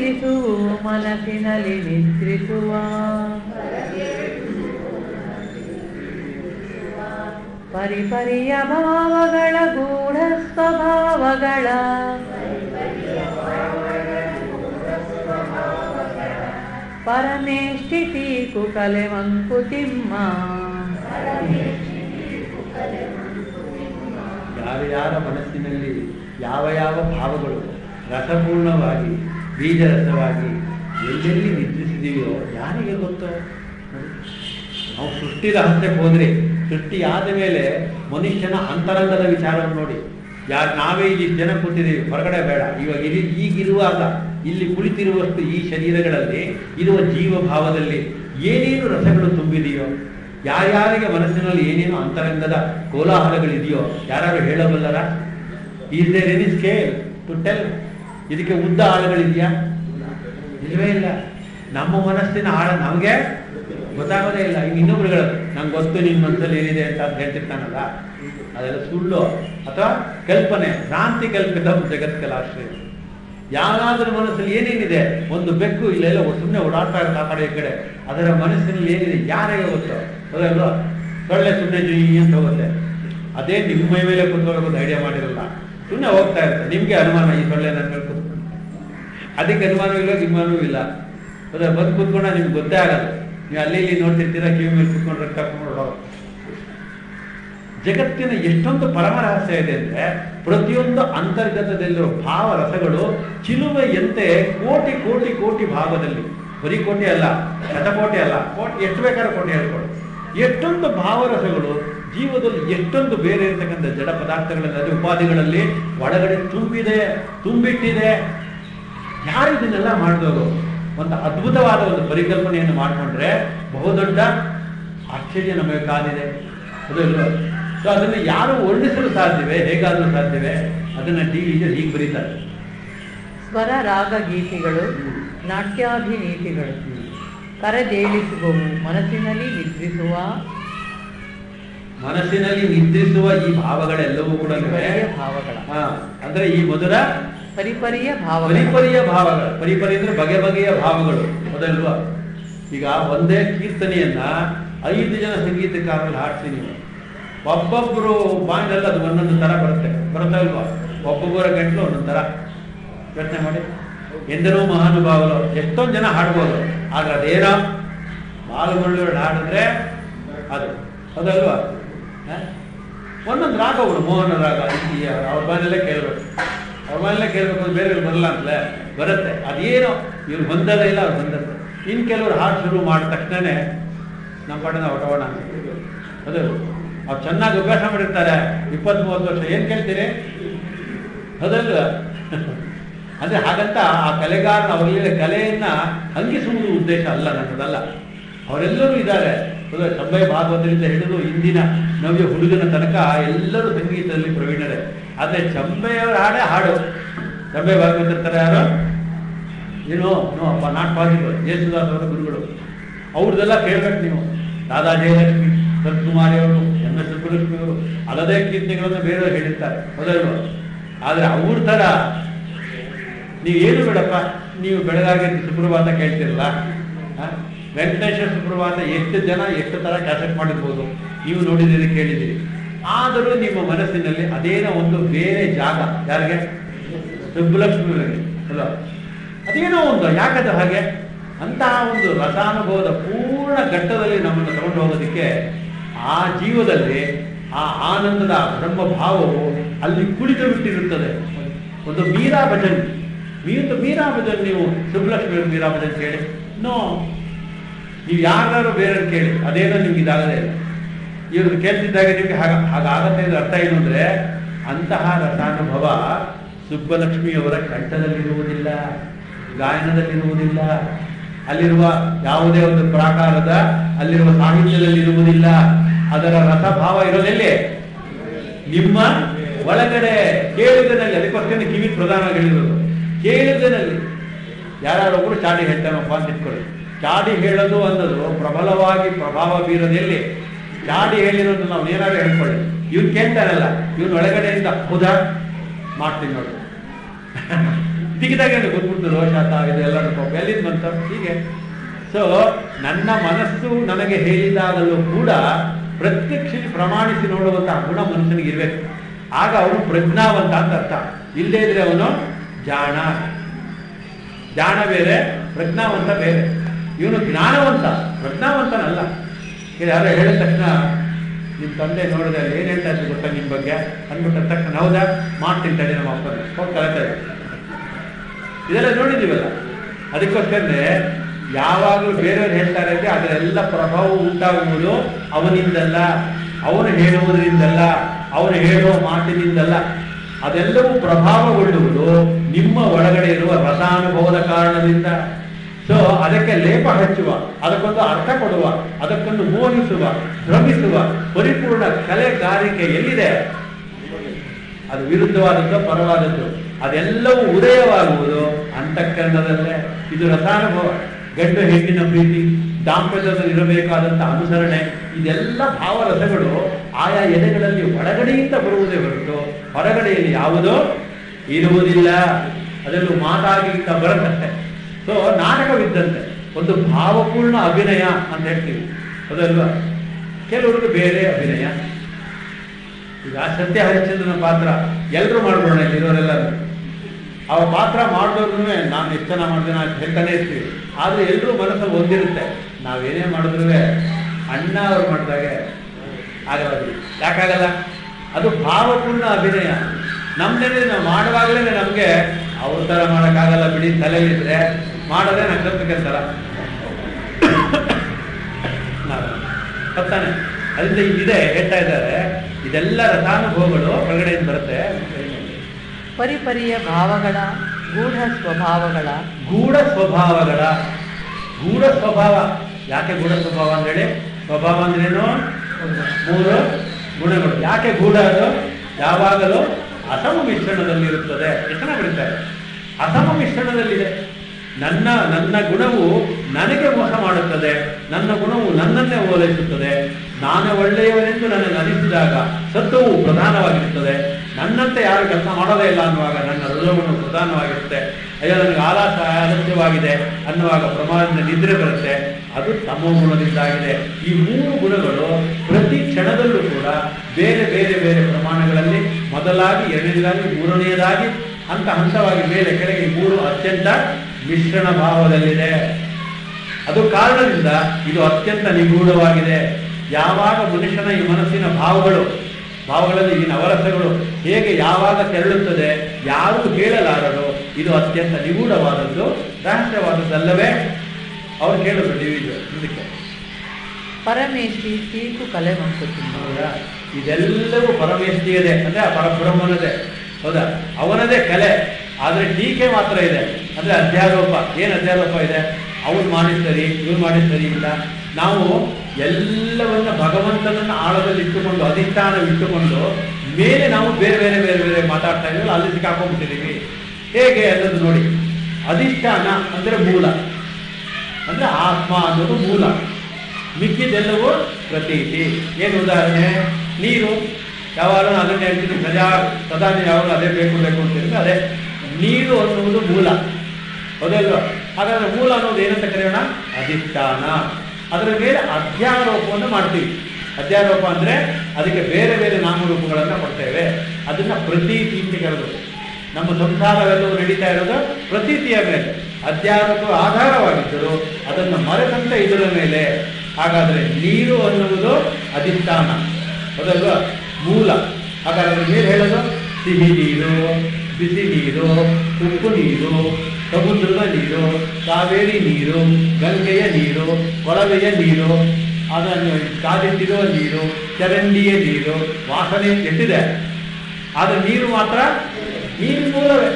ಇದು ಮನಸ್ಸಿನಲ್ಲಿ ನಿದ್ರಿಸುವ. ಪರಿಪರಿಯ ಭಾವಗಳ ಗೂಢ ಸ್ವಭಾವಗಳ ಕುಕಲೆ ಮಂಕುತಿಮ್ಮ ಯಾರ ಯಾರ ಮನಸ್ಸಿನಲ್ಲಿ ಯಾವ ಯಾವ ಭಾವಗಳು ರಸಪೂರ್ಣವಾಗಿ, ಬೀಜರಸವಾಗಿ ಎಲ್ಲೆಲ್ಲಿ ನಿದ್ರಿಸಿದೀವೋ ಯಾರಿಗೆ ಗೊತ್ತು? ನಾವು ಸೃಷ್ಟಿದ ಹಂತಕ್ಕೆ ಹೋದರೆ ಆದ ಮೇಲೆ ಮನುಷ್ಯನ ಅಂತರಂಗದ ವಿಚಾರವನ್ನು ನೋಡಿ. ಯಾರು ನಾವೇ ಇಲ್ಲಿ ಜನ ಕೂತಿದ್ದೀವಿ ಹೊರಗಡೆ ಬೇಡ. ಇವಾಗ ಇಲ್ಲಿ ಈಗಿರುವಾಗ ಇಲ್ಲಿ ಕುಳಿತಿರುವಷ್ಟು ಈ ಶರೀರಗಳಲ್ಲಿ, ಇರುವ ಜೀವ ಭಾವದಲ್ಲಿ ಏನೇನು ರಸಗಳು ತುಂಬಿದೆಯೋ, ಯಾರ್ಯಾರಿಗೆ ಮನಸ್ಸಿನಲ್ಲಿ ಏನೇನು ಅಂತರಂಗದ ಕೋಲಾಹಲಗಳಿದೆಯೋ ಯಾರು ಹೇಳಬಲ್ಲರ? Is there any scale to tell ಇದಕ್ಕೆ ಉದ್ದ ಆಳಗಳಿದೆಯಾ? ಇಲ್ವೇ ಇಲ್ಲ. ನಮ್ಮ ಮನಸ್ಸಿನ ಆಳ ನಮಗೆ ಗೊತ್ತಾಗೋದೇ ಇಲ್ಲ. ಈಗ ಇನ್ನೊಬ್ರುಗಳು ನಂಗೆ ಗೊತ್ತು ನಿನ್ನ ಮನಸ್ಸಲ್ಲಿ ಏನಿದೆ ಅಂತ ಅದು ಹೇಳ್ತಿರ್ತಾನಲ್ಲ? ಅದೆಲ್ಲ ಸುಳ್ಳು. ಅಥವಾ ಕಲ್ಪನೆ, ಭ್ರಾಂತಿ ಕಲ್ಪಿತ ಜಗತ್ಕಲಾಶ್ರಯ ಯಾರಾದರೂ ಮನಸ್ಸಲ್ಲಿ ಏನೇನಿದೆ, ಒಂದು ಬೆಕ್ಕು ಇಲ್ಲೆಲ್ಲ ಸುಮ್ಮನೆ ಓಡಾಡ್ತಾ ಇರ್ತಾ ಕಡೆ ಈ ಕಡೆ. ಅದರ ಮನಸ್ಸಿನಲ್ಲಿ ಏನಿದೆ ಯಾರಿಗೆ ಗೊತ್ತು. ಅದೆಲ್ಲ ಸೊಳ್ಳೆ ಸುಮ್ಮನೆ ಜುಯಿ ಅಂತ ಹೋಗುತ್ತೆ. ಅದೇ ನಿಮ್ಮ ಮೈ ಮೇಲೆ ಒಂದು ಐಡಿಯಾ ಮಾಡಿರಲ್ಲ. ಸುಮ್ಮನೆ ಹೋಗ್ತಾ ಇರುತ್ತೆ. ನಿಮ್ಗೆ ಅನುಮಾನ, ಈ ಸೊಳ್ಳೆ ನಾನು ಮೇಲೆ ಅದಕ್ಕೆ ಅನುಮಾನವೂ ಇಲ್ಲ ಗಿಮಾನವೂ ಇಲ್ಲ. ಅದೇ ಬಂದು ಕೂತ್ಕೊಂಡ ನಿಮ್ಗೆ ಗೊತ್ತೇ ಆಗಲ್ಲ. ನೀವು ಅಲ್ಲಿ ಇಲ್ಲಿ ನೋಡ್ತಿರ್ತೀರ ಕಿವಿ ಮೇಲೆ ಕುತ್ಕೊಂಡು ರಕ್ತ ಜಗತ್ತಿನ ಎಷ್ಟೊಂದು ಪರಮ ರಹಸ್ಯ ಇದೆ ಅಂದ್ರೆ, ಪ್ರತಿಯೊಂದು ಅಂತರ್ಗತದಲ್ಲಿರುವ ಭಾವ ರಸಗಳು ಚಿಲುಮೆಯಂತೆ ಕೋಟಿ ಕೋಟಿ ಕೋಟಿ ಭಾವದಲ್ಲಿ ಬರೀ ಕೋಟಿ ಅಲ್ಲ, ಶತಕೋಟಿ ಅಲ್ಲ, ಕೋಟಿ, ಎಷ್ಟು ಬೇಕಾದ್ರೂ ಕೋಟಿ ಹೇಳ್ಕೊಡು. ಎಷ್ಟೊಂದು ಭಾವರಸಗಳು ಜೀವದಲ್ಲಿ ಎಷ್ಟೊಂದು ಬೇರೆ ಇರತಕ್ಕಂಥ ಜಡ ಪದಾರ್ಥಗಳಲ್ಲಿ ಉಪಾಧಿಗಳಲ್ಲಿ ಒಳಗಡೆ ತುಂಬಿದೆ, ತುಂಬಿಟ್ಟಿದೆ. ಯಾರು ಇದನ್ನೆಲ್ಲ ಮಾಡಿದವರು ಒಂದು ಅದ್ಭುತವಾದ ಒಂದು ಪರಿಕಲ್ಪನೆಯನ್ನು ಮಾಡಿಕೊಂಡ್ರೆ ಬಹುದೊಡ್ಡ ಆಶ್ಚರ್ಯ ನಮಗೆ ಕಾದಿದೆ. ಅದು ಸೊ ಅದನ್ನು ಯಾರು ವರ್ಣಿಸಲು ಸಾಧ್ಯವೇ ಹೇಗಾದರೂ ಸಾಧ್ಯವೇ ಅದನ್ನ ಟಿ ಹೀಗೆ ಬರೀತಾರೆ. ಸ್ವರ ರಾಗ ಗೀತೆಗಳು ನಾಟ್ಯಾಭಿನೀತಿಗಳು. ಕರೆದೇಳಿಸುವವು ಮನಸ್ಸಿನಲ್ಲಿ ನಿದ್ರಿಸುವ. ಮನಸ್ಸಿನಲ್ಲಿ ನಿದ್ರಿಸುವ ಈ ಭಾವಗಳೆಲ್ಲವೂ ಕೂಡ ಭಾವಗಳ. ಅಂದ್ರೆ ಈ ಮಧುರ ಪರಿಪರಿಯ ಭಾವ ಪರಿಪರಿಯ ಭಾವಗಳು. ಪರಿಪರಿ ಅಂದ್ರೆ ಬಗೆ ಬಗೆಯ ಭಾವಗಳು. ಮೊದಲ್ವಾ ಈಗ ಒಂದೇ ಕೀರ್ತನೆಯನ್ನ ಐದು ಜನ ಸಂಗೀತಕಾರರಲ್ಲಿ ಹಾಡ್ತೀನಿ. ಒಬ್ಬೊಬ್ಬರು ಬಾಯಿನಲ್ಲಿ ಅದು ಒಂದೊಂದು ತರ ಬರುತ್ತೆ. ಬರುತ್ತಾ ಇಲ್ವಾ? ಒಬ್ಬೊಬ್ಬರ ಗಂಟ್ಲು ಒಂದೊಂದು ತರ. ಯೋಚನೆ ಮಾಡಿ. ಎಂದನೋ ಮಹಾನುಭಾವರು ಎಷ್ಟೊಂದು ಜನ ಹಾಡ್ಬೋದು. ಆದ್ರೆ ಅದೇನೋ ಬಾಲುಗಳು ಹಾಡಿದ್ರೆ ಅದು. ಅದಲ್ವಾ ಒಂದೊಂದು ರಾಗ ಅವರು ಮೋಹನ ರಾಗ ಅವ್ರ ಬಾಯಲ್ಲೇ ಕೇಳಬೇಕು ಅವ್ರ ಬಾಯಲ್ಲೇ ಕೇಳಬೇಕು, ಬೇರೆ ಬೇರೆ ಬರಲ್ಲ ಅಂತಲೇ ಬರುತ್ತೆ. ಅದೇನೋ, ಇವ್ರು ಬಂದದೇ ಇಲ್ಲ, ಅವ್ರು ಬಂದದ್ದು. ಇನ್ನು ಕೆಲವರು ಹಾಡು ಶುರು ಮಾಡಿದ ತಕ್ಷಣನೇ ನಮ್ಮ ಪಾಡಿನ ಹೊಟ್ಟೋಣ ಅದು, ಅವ್ರು ಚೆನ್ನಾಗಿ ಅಭ್ಯಾಸ ಮಾಡಿರ್ತಾರೆ. ಇಪ್ಪತ್ತ್ ಮೂವತ್ತು ವರ್ಷ, ಏನು ಕೇಳ್ತೀರಿ? ಅದಲ್ಲ ಅಂದರೆ ಹಾಗಂತ ಆ ಕಲೆಗಾರನ ಅವರಲ್ಲಿ ಕಲೆಯನ್ನು ಹಂಗಿಸುವುದು ಉದ್ದೇಶ ಅಲ್ಲ ನನ್ನದಲ್ಲ. ಅವರೆಲ್ಲರೂ ಇದ್ದಾರೆ. ಸಂಬಯ ಭಾಗವತರಿಂದ ಹಿಡಿದು ಇಂದಿನ ನವ್ಯ ಹುಡುಗನ ತನಕ ಎಲ್ಲರೂ ಸಂಗೀತದಲ್ಲಿ ಪ್ರವೀಣರೇ. ಆದರೆ ಚಂಬೆಯವರು ಹಾಡೇ ಹಾಡು. ಚಂಬೆ ಭಾಗವತರ ತರ ಯಾರು? ಏನೋ ನೋ ಅಪ್ಪ ನಾಟ್ ಪಾಸಿಬಲ್ ಯೇಸುದಾಸ್ ಅವರ ಗುರುಗಳು. ಅವ್ರದ್ದೆಲ್ಲ ಕೇಳ್ಬೇಕು ನೀವು. ದಾದಾ ಜಯಲಕ್ಷ್ಮಿ ಸತ್ಕುಮಾರಿ ಅವರು ಎಂ ಎಸ್ ಸುಬ್ಬಲಕ್ಷ್ಮಿ ಅವರು, ಅಲ್ಲದೇ ಕೀರ್ತನೆಗಳನ್ನು ಬೇರೆಯವರು ಹೇಳಿರ್ತಾರೆ. ಹೌದಲ್ವ ಆದರೆ ಅವ್ರ ತರ ನೀವೇನು ಬೇಡಪ್ಪ? ನೀವು ಬೆಳಗಾಗಿ ಸುಪ್ರಭಾತ ಕೇಳ್ತಿರಲ್ಲ? ವೆಂಕಟೇಶ್ವರ ಸುಪ್ರಭಾತ ಎಷ್ಟು ಜನ ಎಷ್ಟು ತರ ಕ್ಯಾಸೆಟ್ ಮಾಡಿರ್ಬೋದು? ನೀವು ನೋಡಿದ್ದೀರಿ, ಕೇಳಿದ್ದೀರಿ. ಆದರೂ ನಿಮ್ಮ ಮನಸ್ಸಿನಲ್ಲಿ ಅದೇನೋ ಒಂದು ಬೇರೆ ಜಾಗ. ಯಾರಿಗೆ? ಸುಬ್ಬಲಕ್ಷ್ಮಿಯವರಿಗೆ ಅಲ್ಲ. ಅದೇನೋ ಒಂದು, ಯಾಕದ ಹಾಗೆ? ಅಂತಹ ಒಂದು ರಸಾನುಭವದ ಪೂರ್ಣ ಘಟ್ಟದಲ್ಲಿ ನಮ್ಮನ್ನು ತಗೊಂಡು ಹೋಗೋದಕ್ಕೆ ಆ ಜೀವದಲ್ಲಿ ಆ ಆನಂದದ ಬ್ರಹ್ಮ ಭಾವವು ಅಲ್ಲಿ ಕುಳಿತು ಬಿಟ್ಟಿರುತ್ತದೆ ಒಂದು ಮೀರಾ ಭಜನ್ ಮೀರು ಭಜನ್ ನೀವು ಸುಬ್ಬಲಕ್ಷ್ಮಿ ಮೀರಾ ಭಜನ್ ಕೇಳಿ. ನೋ. ನೀವು ಯಾರಾದರೂ ಬೇರೆ ಕೇಳಿ, ಅದೇನೋ ನಿಮ್ಗೆ ಇದಾಗದೇ ಇಲ್ಲ. ಇವ್ರದ್ದು ಕೇಳ್ತಿದ್ದಾಗ ನಿಮ್ಗೆ ಹಾಗ, ಹಾಗಾಗತ್ತೆ ಅರ್ಥ ಏನು ಅಂದ್ರೆ, ಅಂತಹ ರಸಾನುಭವ ಸುಬ್ಬಲಕ್ಷ್ಮಿಯವರ ಕಂಠದಲ್ಲಿರುವುದಿಲ್ಲ, ಗಾಯನದಲ್ಲಿರುವುದಿಲ್ಲ, ಅಲ್ಲಿರುವ ಯಾವುದೇ ಒಂದು ಪ್ರಾಕಾರದ, ಅಲ್ಲಿರುವ ಸಾಹಿತ್ಯದಲ್ಲಿರುವುದಿಲ್ಲ, ಅದರ ರಸಭಾವ ಇರೋದೆಲ್ಲಿ ನಿಮ್ಮ ಒಳಗಡೆ ಕೇಳುವುದರಲ್ಲಿ ಅದಕ್ಕೋಸ್ಕರ ಕಿವಿ ಪ್ರಧಾನ ಹೇಳಿರೋದು. ಕೇಳುಗನಲ್ಲಿ ಯಾರೊಬ್ಬರು ಚಾಡಿ ಹೇಳ್ತಾನಪ್ಪ ಅಂತ ಇಟ್ಕೊಳ್ಳಿ. ಚಾಡಿ ಹೇಳೋದು ಅನ್ನೋದು ಪ್ರಬಲವಾಗಿ ಪ್ರಭಾವ ಬೀರೋದೆಲ್ಲಿ ಚಾಡಿ ಹೇಳಿರೋದು ನಾವು ಏನಾದ್ರು ಹೇಳ್ಕೊಳ್ಳಿ. ಇವ್ನು ಕೇಳ್ತಾರಲ್ಲ, ಇವ್ನ ಒಳಗಡೆಯಿಂದ ಹೌದಾ? ಮಾಡ್ತೀನಿ ನೋಡು. ಏನು ಗೊತ್ಬಿಡ್ತು ರೋಷ ತಾವ್ ಇದೆಲ್ಲ ಪಾಪ. ಎಲ್ಲಿಂದ ಬಂತ? ಹೀಗೆ. ಸೊ ನನ್ನ ಮನಸ್ಸು ನನಗೆ ಹೇಳಿದಾಗಲೂ ಕೂಡ ಪ್ರತ್ಯಕ್ಷ ಪ್ರಮಾಣಿಸಿ ನೋಡುವಂತಹ ಗುಣ ಮನುಷ್ಯನಿಗೆ ಇರಬೇಕು. ಆಗ ಅವನು ಪ್ರಜ್ಞಾವಂತ ಅಂತ ಅರ್ಥ. ಇಲ್ಲದೇ ಇದ್ರೆ ಅವನು ಜಾಣ. ಜಾಣ ಬೇರೆ ಪ್ರಜ್ಞಾವಂತ ಬೇರೆ. ಇವನು ಜ್ಞಾನವಂತ, ಪ್ರಜ್ಞಾವಂತನಲ್ಲ. ಇದು ಹೇಳಿದ ತಕ್ಷಣ ನಿಮ್ಮ ತಂದೆ ನೋಡಿದ್ರೆ ಏನು ಹೇಳ್ತಾ ಗೊತ್ತಾ ನಿಮ್ಮ ಬಗ್ಗೆ? ಅಂದ್ಬಿಟ್ಟ ತಕ್ಷಣ, ಹೌದಾ? ಮಾಡ್ತೀನಿ ತಡೆ ನಮ್ಮ ಅಪ್ಪನ. ಹೋಗಿ ಕಲಿತಾ ಇದೆಲ್ಲ ನೋಡಿದ್ದೀವಲ್ಲ? ಅದಕ್ಕೋಸ್ಕರನೇ ಯಾವಾಗಲೂ ಬೇರೆಯವ್ರು ಹೇಳ್ತಾರೆ ಅಂದರೆ ಅದರೆಲ್ಲ ಪ್ರಭಾವ ಉಂಟಾಗುವುದು ಅವನಿಂದಲ್ಲ, ಅವನು ಹೇಳುವುದರಿಂದಲ್ಲ, ಅವನು ಹೇಳುವ ಮಾತಿನಿಂದಲ್ಲ. ಅದೆಲ್ಲವೂ ಪ್ರಭಾವಗೊಳ್ಳುವುದು ನಿಮ್ಮ ಒಳಗಡೆ ಇರುವ ರಸಾನುಭವದ ಕಾರಣದಿಂದ. ಸೊ ಅದಕ್ಕೆ ಲೇಪ ಹಚ್ಚುವ, ಅದಕ್ಕೊಂದು ಅರ್ಥ ಕೊಡುವ, ಅದಕ್ಕೊಂದು ಮೋಹಿಸುವ, ಭ್ರಮಿಸುವ ಪರಿಪೂರ್ಣ ಕಲೆಗಾರಿಕೆ ಎಲ್ಲಿದೆ? ಅದು ವಿರುದ್ಧವಾದದ್ದು, ಪರವಾದದ್ದು. ಅದೆಲ್ಲವೂ ಉದಯವಾಗುವುದು ಅಂತಃಕರಣದಲ್ಲೇ. ಇದು ರಸಾನುಭವ. ಗಂಡು ಹೆಣ್ಣಿನ ಪ್ರೀತಿ ದಾಂಪತ್ಯದಲ್ಲಿ ಇರಬೇಕಾದಂಥ ಅನುಸರಣೆ, ಇದೆಲ್ಲ ಭಾವರಸಗಳು ಆಯಾ ಎಲೆಗಳಲ್ಲಿ ಒಳಗಡೆಯಿಂದ ಬರುವುದೇ ಹೊರತು ಹೊರಗಡೆಯಲ್ಲಿ ಯಾವುದೋ ಇರುವುದಿಲ್ಲ. ಅದೆಲ್ಲೂ ಮಾತಾಗಿಂತ ಬರುತ್ತಷ್ಟೆ ಸೊ ನಾಟಕವಿದ್ದಂತೆ, ಒಂದು ಭಾವಪೂರ್ಣ ಅಭಿನಯ ಅಂತ ಹೇಳ್ತೀವಿ. ಅದಲ್ವಾ? ಕೆಲವ್ರಿಗೆ ಬೇರೆ ಅಭಿನಯ. ಈಗ ಸತ್ಯ ಹರಿಶ್ಚಂದ್ರನ ಪಾತ್ರ ಎಲ್ಲರೂ ಮಾಡ್ಬೋಣ ಇರೋರೆಲ್ಲ ಅವ ಪಾತ್ರ ಮಾಡಿದವ್ರು ನಾನು ಎಷ್ಟು ಚೆನ್ನಾಗಿ ಮಾಡ್ತೀನಿ ಅಂತ ಹೇಳ್ತಾನೆ ಇರ್ತೀವಿ. ಆದರೆ ಎಲ್ಲರೂ ಮನಸ್ಸಲ್ಲಿ ಒಂದಿರುತ್ತೆ. ನಾವೇನೇ ಮಾಡಿದ್ರು ಅಣ್ಣ ಅವ್ರು ಮಾಡಿದಾಗೆ ಆಗಲ್ಲ. ಯಾಕಾಗಲ್ಲ? ಅದು ಭಾವಪೂರ್ಣ ಅಭಿನಯ. ನಮ್ದೇನೆ, ನಾವು ಮಾಡುವಾಗಲೇ ನಮಗೆ ಅವ್ರ ಥರ ಮಾಡೋಕ್ಕಾಗಲ್ಲ ಬಿಡಿ ತಲೆಯಲ್ಲಿದ್ರೆ ಮಾಡೋದೇ ನಕ್ಕಂತರ ಬರ್ತಾನೆ ಅದರಿಂದ ಇಲ್ಲಿದೆ ಹೇಳ್ತಾ ಇದ್ದಾರೆ. ಇದೆಲ್ಲ ರಥಾನುಭವಗಳು ಹೊರಗಡೆಯಿಂದ ಬರುತ್ತೆ. ಪರಿಪರಿಯ ಭಾವಗಳ ಗೂಢ ಸ್ವಭಾವಗಳ. ಗೂಢ ಸ್ವಭಾವಗಳ. ಗೂಢ ಸ್ವಭಾವ. ಯಾಕೆ ಗೂಢ ಸ್ವಭಾವ ಅಂತೇಳಿ ಸ್ವಭಾವ ಅಂದ್ರೇನು? ಮೂರು ಗುಣಗಳು. ಯಾಕೆ ಗೂಢ ಅದು? ಯಾವಾಗಲೂ ಅಸಮ ಮಿಶ್ರಣದಲ್ಲಿರುತ್ತದೆ. ಎಷ್ಟು ಬಿಡ್ತಾರೆ ಅಸಮ ಮಿಶ್ರಣದಲ್ಲಿದೆ. ನನ್ನ ನನ್ನ ಗುಣವು ನನಗೆ ಮೋಸ ಮಾಡುತ್ತದೆ. ನನ್ನ ಗುಣವು ನನ್ನನ್ನೇ ಓಲೈಸುತ್ತದೆ. ನಾನು ಒಳ್ಳೆಯವನೆಂದು ನನಗೆ ಅನಿಸಿದಾಗ ಸತ್ವವು ಪ್ರಧಾನವಾಗಿರುತ್ತದೆ. ನನ್ನಂತೆ ಯಾರು ಕೆಲಸ ಮಾಡೋದೇ ಇಲ್ಲ ಅನ್ನುವಾಗ ನನ್ನ ಹೃದಯವನ್ನು ಪ್ರಧಾನವಾಗಿರುತ್ತೆ. ಅಯ್ಯೋ, ನನಗೆ ಆಲಾಸ ಅಗತ್ಯವಾಗಿದೆ ಅನ್ನುವಾಗ ಪ್ರಮಾಣದಿಂದ ನಿದ್ರೆ ಬರುತ್ತೆ. ಅದು ತಮ್ಮ ಗುಣದಿಂದಾಗಿದೆ. ಈ ಮೂರು ಗುಣಗಳು ಪ್ರತಿ ಕ್ಷಣದಲ್ಲೂ ಕೂಡ ಬೇರೆ ಬೇರೆ ಬೇರೆ ಪ್ರಮಾಣಗಳಲ್ಲಿ ಮೊದಲಾಗಿ ಎರಡನೇದಾಗಿ ಮೂರನೆಯದಾಗಿ ಹಂತ ಹಂತವಾಗಿ ಮೇಲೆ ಕೆಳಗೆ ಮೂರು ಅತ್ಯಂತ ಮಿಶ್ರಣ ಭಾವದಲ್ಲಿದೆ. ಅದು ಕಾರಣದಿಂದ ಇದು ಅತ್ಯಂತ ನಿಗೂಢವಾಗಿದೆ. ಯಾವಾಗ ಮನುಷ್ಯನ ಈ ಮನಸ್ಸಿನ ಭಾವಗಳು ಭಾವಗಳಲ್ಲಿ ಈ ನವರಸಗಳು ಹೇಗೆ ಯಾವಾಗ ತೆರಳುತ್ತದೆ ಯಾರೂ ಹೇಳಲಾರರು ಇದು ಅತ್ಯಂತ ನಿಗೂಢವಾದದ್ದು ರಹಸ್ಯವಾದದ್ದಲ್ಲವೇ? ಅವ್ರು ಕೇಳಿದ್ರು ಡಿವಿಜು ಇದಕ್ಕೆ ಪರಮೇಶಿ ತೀಕು ಕಲೆ ಮಂಕುತಿಮ್ಮ ಹೌದಾ? ಇದೆಲ್ಲವೂ ಪರಮೇಶ್ವರಿಯದೇ ಅಂದ್ರೆ ಆ ಪರಬ್ರಹ್ಮನದೇ ಹೌದಾ? ಅವನದೇ ಕಲೆ. ಆದ್ರೆ ಟೀಕೆ ಮಾತ್ರ ಇದೆ. ಅಂದ್ರೆ ಅಧ್ಯಾರೋಪ, ಏನು ಅಧ್ಯಾರೋಪ ಇದೆ? ಅವ್ರು ಮಾಡಿ ಇವ್ರು ಇವ್ನು ಮಾಡಿ ಸರಿ ಇಲ್ಲ. ನಾವು ಎಲ್ಲವನ್ನ ಭಗವಂತನನ್ನ ಆಳದಲ್ಲಿ ಇಟ್ಟುಕೊಂಡು ಅಧಿಷ್ಠಾನ ಇಟ್ಟುಕೊಂಡು, ಮೇಲೆ ನಾವು ಬೇರೆ ಬೇರೆ ಬೇರೆ ಬೇರೆ ಮಾತಾಡ್ತಾ ಇದ್ದೀವಿ ಅಲ್ಲಿ ಸಿಕ್ಕಾಕೊಂಡ್ಬಿಟ್ಟಿದ್ದೀವಿ ಹೇಗೆ ಅನ್ನೋದು ನೋಡಿ. ಅಧಿಷ್ಠಾನ ಅಂದ್ರೆ ಮೂಲ. ಅಂದ್ರೆ ಆತ್ಮ ಅನ್ನೋದು ಮೂಲ. ಮಿಕ್ಕಿದೆಲ್ಲವೂ ಪ್ರತೀತಿ. ಏನು ಉದಾಹರಣೆ? ನೀರು. ಯಾವಾಗಲೂ ಅದನ್ನೇ ಹೇಳ್ತೀನಿ, ಸದಾ ಸದಾ ನೀವು ಯಾವಾಗ ಅದೇ ಬೇಕು ಬೇಕು ಅಂತಿದ್ರೆ ಅದೇ. ನೀರು ಅನ್ನುವುದು ಮೂಲ. ಹೌದಲ್ವ ಹಾಗಾದ್ರೆ ಮೂಲ ಅನ್ನೋದು ಏನಂತ ಕರೆಯೋಣ? ಅಧಿಷ್ಠಾನ. ಅದರ ಮೇಲೆ ಅಧ್ಯಾರೋಪವನ್ನು ಮಾಡ್ತೀವಿ. ಅಧ್ಯಾರೋಪ ಅಂದ್ರೆ ಅದಕ್ಕೆ ಬೇರೆ ಬೇರೆ ನಾಮರೂಪಗಳನ್ನು ಕೊಡ್ತೇವೆ ಅದನ್ನ ಪ್ರತೀತಿ ಅಂತ ಕರೆದು. ನಮ್ಮ ಸಂಸಾರವೆಲ್ಲವೂ ನಡೀತಾ ಇರೋದು ಪ್ರತೀತಿಯ ಮೇಲೆ. ಅಧ್ಯಾರೋಪ ಆಧಾರವಾಗಿದ್ದರು ಅದನ್ನು ಮರೆತಂತೆ ಇದರ ಮೇಲೆ. ಹಾಗಾದ್ರೆ ನೀರು ಅನ್ನುವುದು ಅಧಿಷ್ಠಾನ. ಹೌದಲ್ವಾ? ಮೂಲ. ಹಾಗಾದ್ರೆ ಮೇಲೆ ಹೇಳೋದು? ಸಿಹಿ ನೀರು. ಬಿಸಿ ನೀರು, ಉಪ್ಪು ನೀರು ಸಮುದ್ರದ ನೀರು, ಕಾವೇರಿ ನೀರು, ಗಂಗೆಯ ನೀರು, ಕೊಳವೆಯ ನೀರು, ಅದನ್ನು ಕಾದಿಟ್ಟಿರುವ ನೀರು, ಚರಂಡಿಯ ನೀರು, ವಾಸನೆ ಎಷ್ಟಿದೆ ಆದರೆ ನೀರು ಮಾತ್ರ ನೀರು ಮೂಲವೇ.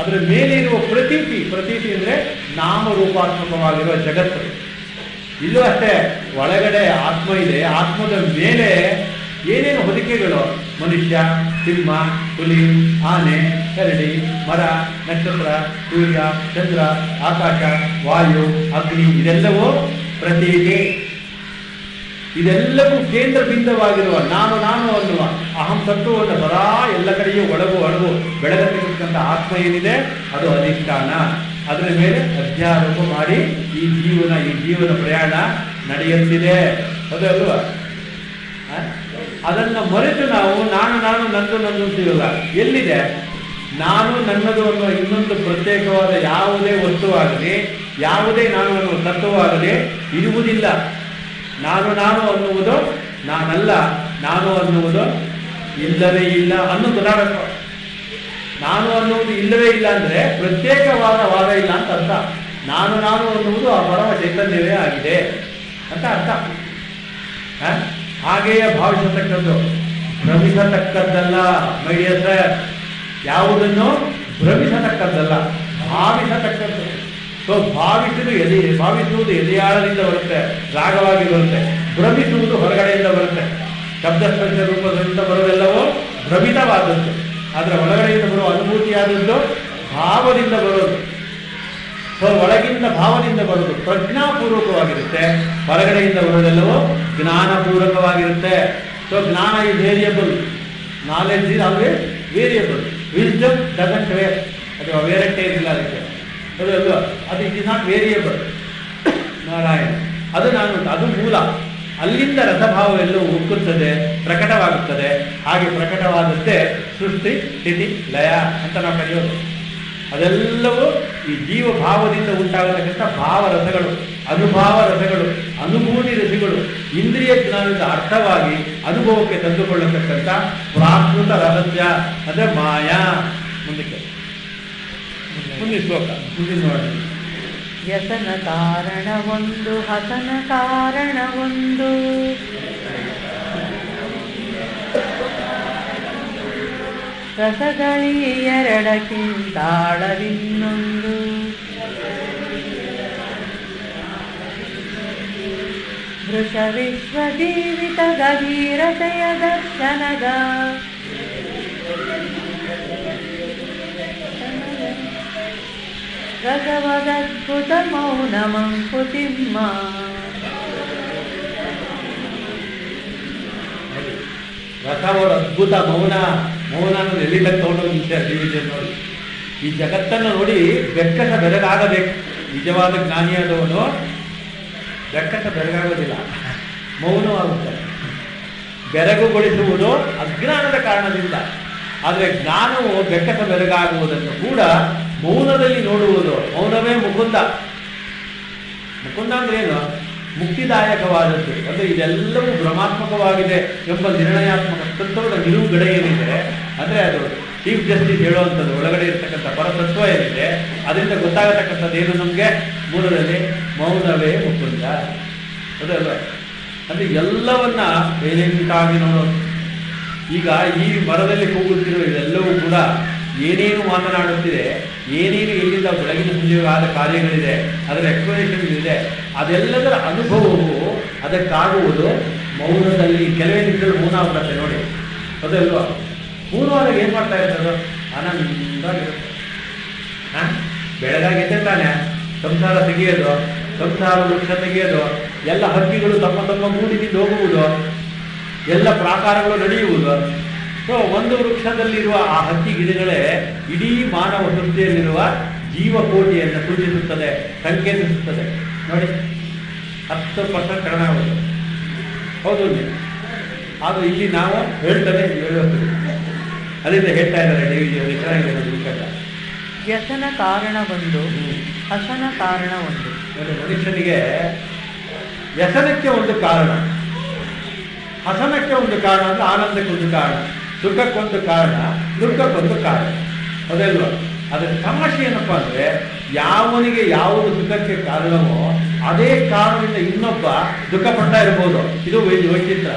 ಅದರ ಮೇಲೆ ಇರುವ ಪ್ರತೀತಿ ಪ್ರತೀತಿ ಅಂದರೆ ನಾಮರೂಪಾತ್ಮಕವಾಗಿರುವ ಜಗತ್ತು. ಇಲ್ಲೂ ಅಷ್ಟೇ, ಒಳಗಡೆ ಆತ್ಮ ಇದೆ, ಆತ್ಮದ ಮೇಲೆ ಏನೇನು ಹೊದಿಕೆಗಳು ಮನುಷ್ಯ, ಸಿಂಹ, ಹುಲಿ, ಆನೆ, ಕರಡಿ, ಮರ, ನಕ್ಷತ್ರ, ಸೂರ್ಯ, ಚಂದ್ರ, ಆಕಾಶ, ವಾಯು, ಅಗ್ನಿ ಇದೆಲ್ಲವೂ ಪ್ರತೀತಿ. ಇದೆಲ್ಲವೂ ಕೇಂದ್ರ ಬಿಂದವಾಗಿರುವ ನಾನು ನಾನು ಅನ್ನುವ ಅಹಂ ತತ್ವವನ್ನು ಬರಾ ಎಲ್ಲ ಕಡೆಯೂ ಒಳಗು ಒಳಗು ಬೆಳಗತ್ತಿರ್ತಕ್ಕಂಥ ಆತ್ಮ ಏನಿದೆ? ಅದು ಅಧಿಷ್ಠಾನ. ಅದರ ಮೇಲೆ ಅಧ್ಯಾರೋಪ ಮಾಡಿ ಈ ಜೀವನ ಈ ಜೀವನ ಪ್ರಯಾಣ ನಡೆಯುತ್ತಿದೆ. ಅದು ಆ? ಅದನ್ನ ಮರೆತು ನಾವು, ನಾನು ನಾನು, ನಂದು ನಂದು ಅಂತೀವಲ್ಲ ಎಲ್ಲಿದೆ? ನಾನು, ನನ್ನದು ಅನ್ನುವ ಇನ್ನೊಂದು ಪ್ರತ್ಯೇಕವಾದ ಯಾವುದೇ ವಸ್ತುವಾಗಲಿ, ಯಾವುದೇ ನಾನು ಅನ್ನುವ ತತ್ವವಾಗಲಿ ಇರುವುದಿಲ್ಲ. ನಾನು ನಾನು ಅನ್ನುವುದು ನಾನಲ್ಲ, ನಾನು ಅನ್ನುವುದು ಇಲ್ಲವೇ ಇಲ್ಲ ಅನ್ನೋದು ನಾಡಕ ನಾನು ಅನ್ನುವುದು ಇಲ್ಲವೇ ಇಲ್ಲ ಅಂದ್ರೆ ಪ್ರತ್ಯೇಕವಾದ ವಾದ ಇಲ್ಲ ಅಂತ ಅರ್ಥ. ನಾನು ನಾನು ಅನ್ನುವುದು ಆ ಪರಮ ಚೈತನ್ಯವೇ ಆಗಿದೆ ಅಂತ ಅರ್ಥ? ಹಾಗೆಯೇ ಭಾವಿಸತಕ್ಕದ್ದು. ಭ್ರಮಿಸತಕ್ಕದ್ದಲ್ಲ ಮೈಡಿಯ ಸರ್ ಯಾವುದನ್ನು? ಭ್ರಮಿಸತಕ್ಕದ್ದಲ್ಲ. ಭಾವಿಸತಕ್ಕದ್ದು. ಸೊ, ಭಾವಿಸುವುದು ಎದೆ, ಭಾವಿಸುವುದು ಎದೆಯಾಳದಿಂದ ಬರುತ್ತೆ, ರಾಗವಾಗಿ ಬರುತ್ತೆ. ಭ್ರಮಿಸುವುದು ಹೊರಗಡೆಯಿಂದ ಬರುತ್ತೆ. ಶಬ್ದಸ್ಪರ್ಶ ರೂಪದಿಂದ ಬರೋದೆಲ್ಲವೂ ಭ್ರಮಿತವಾದದ್ದು. ಆದರೆ ಒಳಗಡೆಯಿಂದ ಬರುವ ಅನುಭೂತಿಯಾದದ್ದು ಭಾವದಿಂದ ಬರೋದು. ಸೊ ಒಳಗಿಂದ ಭಾವದಿಂದ ಬರುವುದು ಪ್ರಜ್ಞಾಪೂರ್ವಕವಾಗಿರುತ್ತೆ. ಹೊರಗಡೆಯಿಂದ ಬರೋದೆಲ್ಲವೂ ಜ್ಞಾನಪೂರ್ವಕವಾಗಿರುತ್ತೆ ಸೊ ಜ್ಞಾನ is variable knowledge is always variable wisdom doesn't vary ಅದು ವೇರಟ್ಟೆ ಇರಲಿಲ್ಲ ಅದಕ್ಕೆ. ಅದು ಅದು it is not variable Narayana, ಅದು ನಾನು, ಅದು ಮೂಲ. ಅಲ್ಲಿಂದ ರಸಭಾವವೆಲ್ಲವೂ ಉಕ್ಕುತ್ತದೆ ಪ್ರಕಟವಾಗುತ್ತದೆ. ಹಾಗೆ ಪ್ರಕಟವಾದದ್ದೇ ಸೃಷ್ಟಿ ಸ್ಥಿತಿ ಲಯ ಅಂತ ನಾವು ಕರೆಯೋದು. ಅದೆಲ್ಲವೂ ಈ ಜೀವ ಭಾವದಿಂದ ಉಂಟಾಗತಕ್ಕಂಥ ಭಾವರಸಗಳು ಅನುಭಾವ ರಸಗಳು ಅನುಭೂತಿ ರಸಗಳು ಇಂದ್ರಿಯ ಜ್ಞಾನದ ಅರ್ಥವಾಗಿ ಅನುಭವಕ್ಕೆ ತಂದುಕೊಳ್ಳತಕ್ಕಂಥ ಪ್ರಾಕೃತ ರಹಸ್ಯ ಅಂದರೆ ಮಾಯಾ. ಮುಂದಕ್ಕೆ. ಮುಂದಿನ ಶ್ಲೋಕ. ಮುಂದಿನ ನೋಡಿ ವ್ಯಸನ ಕಾರಣವೊಂದು, ಹಸನ ಕಾರಣವೊಂದು. ರಸಗಳೀ ಎರಡಕ್ಕಿಂತಾಳವಿನ್ನೊಂದು ವೃಷ ವಿಶ್ವಜೀವಿತ ಗಭೀರತೆಯ ದರ್ಶನದ ರಸವದದ್ಭುತ ಮಂಕುತಿಮ್ಮ ಅದ್ಭುತ ಮೌನ ಮೌನ ಎಲ್ಲಿ ತಗೊಂಡೋಗಿ ವಿಷಯ ಡಿವಿಷನ್ ನೋಡಿ ಈ ಜಗತ್ತನ್ನು ನೋಡಿ ಬೆಕ್ಕಸ ಬೆರಗಾಗಬೇಕು. ನಿಜವಾದ ಜ್ಞಾನಿಯಾದವನು ಬೆಕ್ಕಸ ಬೆರಗಾಗೋದಿಲ್ಲ. ಮೌನವಾಗುತ್ತದೆ ಬೆರಗುಗೊಳಿಸುವುದು ಅಜ್ಞಾನದ ಕಾರಣದಿಂದ. ಆದರೆ ಜ್ಞಾನವು ಬೆಕ್ಕಸ ಬೆರಗಾಗುವುದನ್ನು ಕೂಡ ಮೌನದಲ್ಲಿ ನೋಡುವುದು. ಮೌನವೇ ಮುಕುಂದ. ಮುಕುಂದ ಅಂದ್ರೆ ಏನು? ಮುಕ್ತಿದಾಯಕವಾದದ್ದು. ಅಂದ್ರೆ ಇದೆಲ್ಲವೂ ಭ್ರಮಾತ್ಮಕವಾಗಿದೆ ಎಂಬ ನಿರ್ಣಯಾತ್ಮಕ ತತ್ವದ ನಿಲುಗಡೆ ಏನಿದೆ, ಅಂದ್ರೆ ಅದು ಚೀಫ್ ಜಸ್ಟಿಸ್ ಹೇಳುವಂಥದ್ದು ಒಳಗಡೆ ಇರ್ತಕ್ಕಂಥ ಪರತತ್ವ ಏನಿದೆ, ಅದರಿಂದ ಗೊತ್ತಾಗತಕ್ಕಂಥದ್ದು ಏನು ನಮಗೆ? ಮೂಲದಲ್ಲಿ ಮೌನವೇ ಮುಕುಂದ. ಅದಲ್ವ ಅಂದ್ರೆ ಎಲ್ಲವನ್ನ ಬೇರೆಂಟಾಗಿ ನೋಡೋದು ಈಗ ಈ ಮರದಲ್ಲಿ ಕೂಗುತ್ತಿರುವ ಇದೆಲ್ಲವೂ ಕೂಡ ಏನೇನು ಮಾತನಾಡುತ್ತಿದೆ, ಏನೇನು ಇಲ್ಲಿಂದ ಬೆಳಗಿನ ಸಂಜೆಗಾದ ಕಾರ್ಯಗಳಿದೆ, ಅದರ ಎಕ್ಸ್ಪ್ಲನೇಷನ್ ಇದೆ ಅದೆಲ್ಲದರ ಅನುಭವವು ಅದಕ್ಕಾಗುವುದು ಮೌನದಲ್ಲಿ ಕೆಲವೇ ನಿಮಿಷಗಳು ಮೌನ ಆಗ್ಬಿಡುತ್ತೆ ನೋಡಿ ಅದಲ್ವಾ ಮೌನವಾದಾಗ ಏನು ಮಾಡ್ತಾ ಇರ್ತದೋ ಆನಂದ ಹಾ? ಬೆಳಗಾಗಿ ಎದ್ದೆ ತಾನೆ ಸಂಸಾರ ತೆಗೆಯೋದು, ಸಂಸಾರ ವೃಕ್ಷ ತೆಗೆಯೋದು, ಎಲ್ಲ ಹಕ್ಕಿಗಳು ತಮ್ಮ ತಮ್ಮ ಗೂಡಿನಿಂದ ಹೋಗುವುದು, ಎಲ್ಲ ಪ್ರಾಕಾರಗಳು ನಡೆಯುವುದು ಸೊ ಒಂದು ವೃಕ್ಷದಲ್ಲಿರುವ ಆ ಹಕ್ಕಿ ಗಿಡಗಳೇ ಇಡೀ ಮಾನವ ಸೃಷ್ಟಿಯಲ್ಲಿರುವ ಜೀವಕೋಟಿಯನ್ನು ಸೂಚಿಸುತ್ತದೆ ಸಂಕೇತಿಸುತ್ತದೆ. ನೋಡಿ ಹತ್ತು ಪರ್ಸೆಂಟ್ ಕಡಿಮೆ ಆಗುತ್ತೆ ಹೌದು ಅದು ಇಲ್ಲಿ ನಾವು ಹೇಳ್ತೇವೆ ಹೇಳುವಂಥದ್ದು ಅದರಿಂದ ಹೇಳ್ತಾ ಇದ್ದಾರೆ ಡಿ ವಿ ಚೆನ್ನಾಗಿದೆ ವಿಷಯ ವ್ಯಸನ ಕಾರಣ ಒಂದು ಹಸನ ಕಾರಣ ಒಂದು. ಮನುಷ್ಯನಿಗೆ ವ್ಯಸನಕ್ಕೆ ಒಂದು ಕಾರಣ. ಹಸನಕ್ಕೆ ಒಂದು ಕಾರಣ ಅಂದ್ರೆ ಆನಂದಕ್ಕೆ ಒಂದು ಕಾರಣ. ಸುಖಕ್ಕೊಂದು ಕಾರಣ ದುಃಖಕ್ಕೊಂದು ಕಾರಣ. ಅದೆಲ್ಲ ಅದರ ತಮಾಷೆ ಏನಪ್ಪ ಅಂದ್ರೆ, ಯಾವನಿಗೆ ಯಾವುದು ದುಃಖಕ್ಕೆ ಕಾರಣವೋ ಅದೇ ಕಾರಣದಿಂದ ಇನ್ನೊಬ್ಬ ದುಃಖ ಪಡ್ತಾ ಇರ್ಬೋದು. ಇದು ವೈಚಿತ್ರ.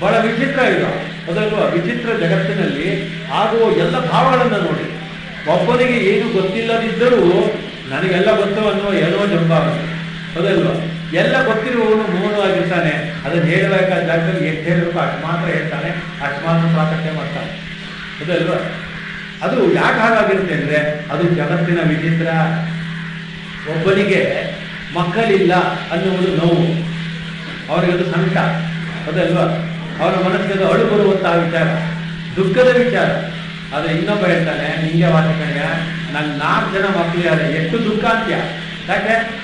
ಬಹಳ ವಿಚಿತ್ರ ಇದು. ಅದರಲ್ಲೂ ವಿಚಿತ್ರ ಜಗತ್ತಿನಲ್ಲಿ ಆಗುವ ಎಲ್ಲ ಭಾವಗಳನ್ನು ನೋಡಿ. ಒಬ್ಬನಿಗೆ ಏನು ಗೊತ್ತಿಲ್ಲದಿದ್ದರೂ ನನಗೆಲ್ಲ ಗೊತ್ತು ಅನ್ನುವ ಏನೋ ಜಂಬಾವನೆ ಹೌದಲ್ವಾ? ಎಲ್ಲ ಗೊತ್ತಿರುವವನು ಮೌನವಾಗಿರ್ತಾನೆ. ಅದನ್ನು ಹೇಳಬೇಕಾದ ಜಾಗದಲ್ಲಿ ಎಷ್ಟು ಹೇಳಬೇಕು ಅಷ್ಟು ಮಾತ್ರ ಹೇಳ್ತಾನೆ. ಅಷ್ಟು ಮಾತ್ರ ಪ್ರಾಕಟ್ಯ ಮಾಡ್ತಾನೆ. ಅದಲ್ವ ಅದು ಯಾಕೆ ಹಾಗಾಗಿರುತ್ತೆ ಅಂದರೆ, ಅದು ಜಗತ್ತಿನ ವಿಚಿತ್ರ. ಒಬ್ಬನಿಗೆ ಮಕ್ಕಳಿಲ್ಲ ಅನ್ನುವುದು ನೋವು. ಅವರಿಗೆ ಅದು ಸಂಕಟ. ಅದಲ್ವ ಅವರ ಮನಸ್ಸಿಗೆ ಅಳು ಬರುವಂತಹ ವಿಚಾರ. ದುಃಖದ ವಿಚಾರ. ಆದರೆ ಇನ್ನೊಬ್ಬ ಹೇಳ್ತಾನೆ, ನಿಂಗೆ ವಾಸಕಣ್ಯ ನನ್ನ ನಾಲ್ಕು ಜನ ಮಕ್ಕಳಿದ್ದಾರೆ. ಎಷ್ಟು ದುಃಖ ಅಂತ್ಯ ಯಾಕೆ?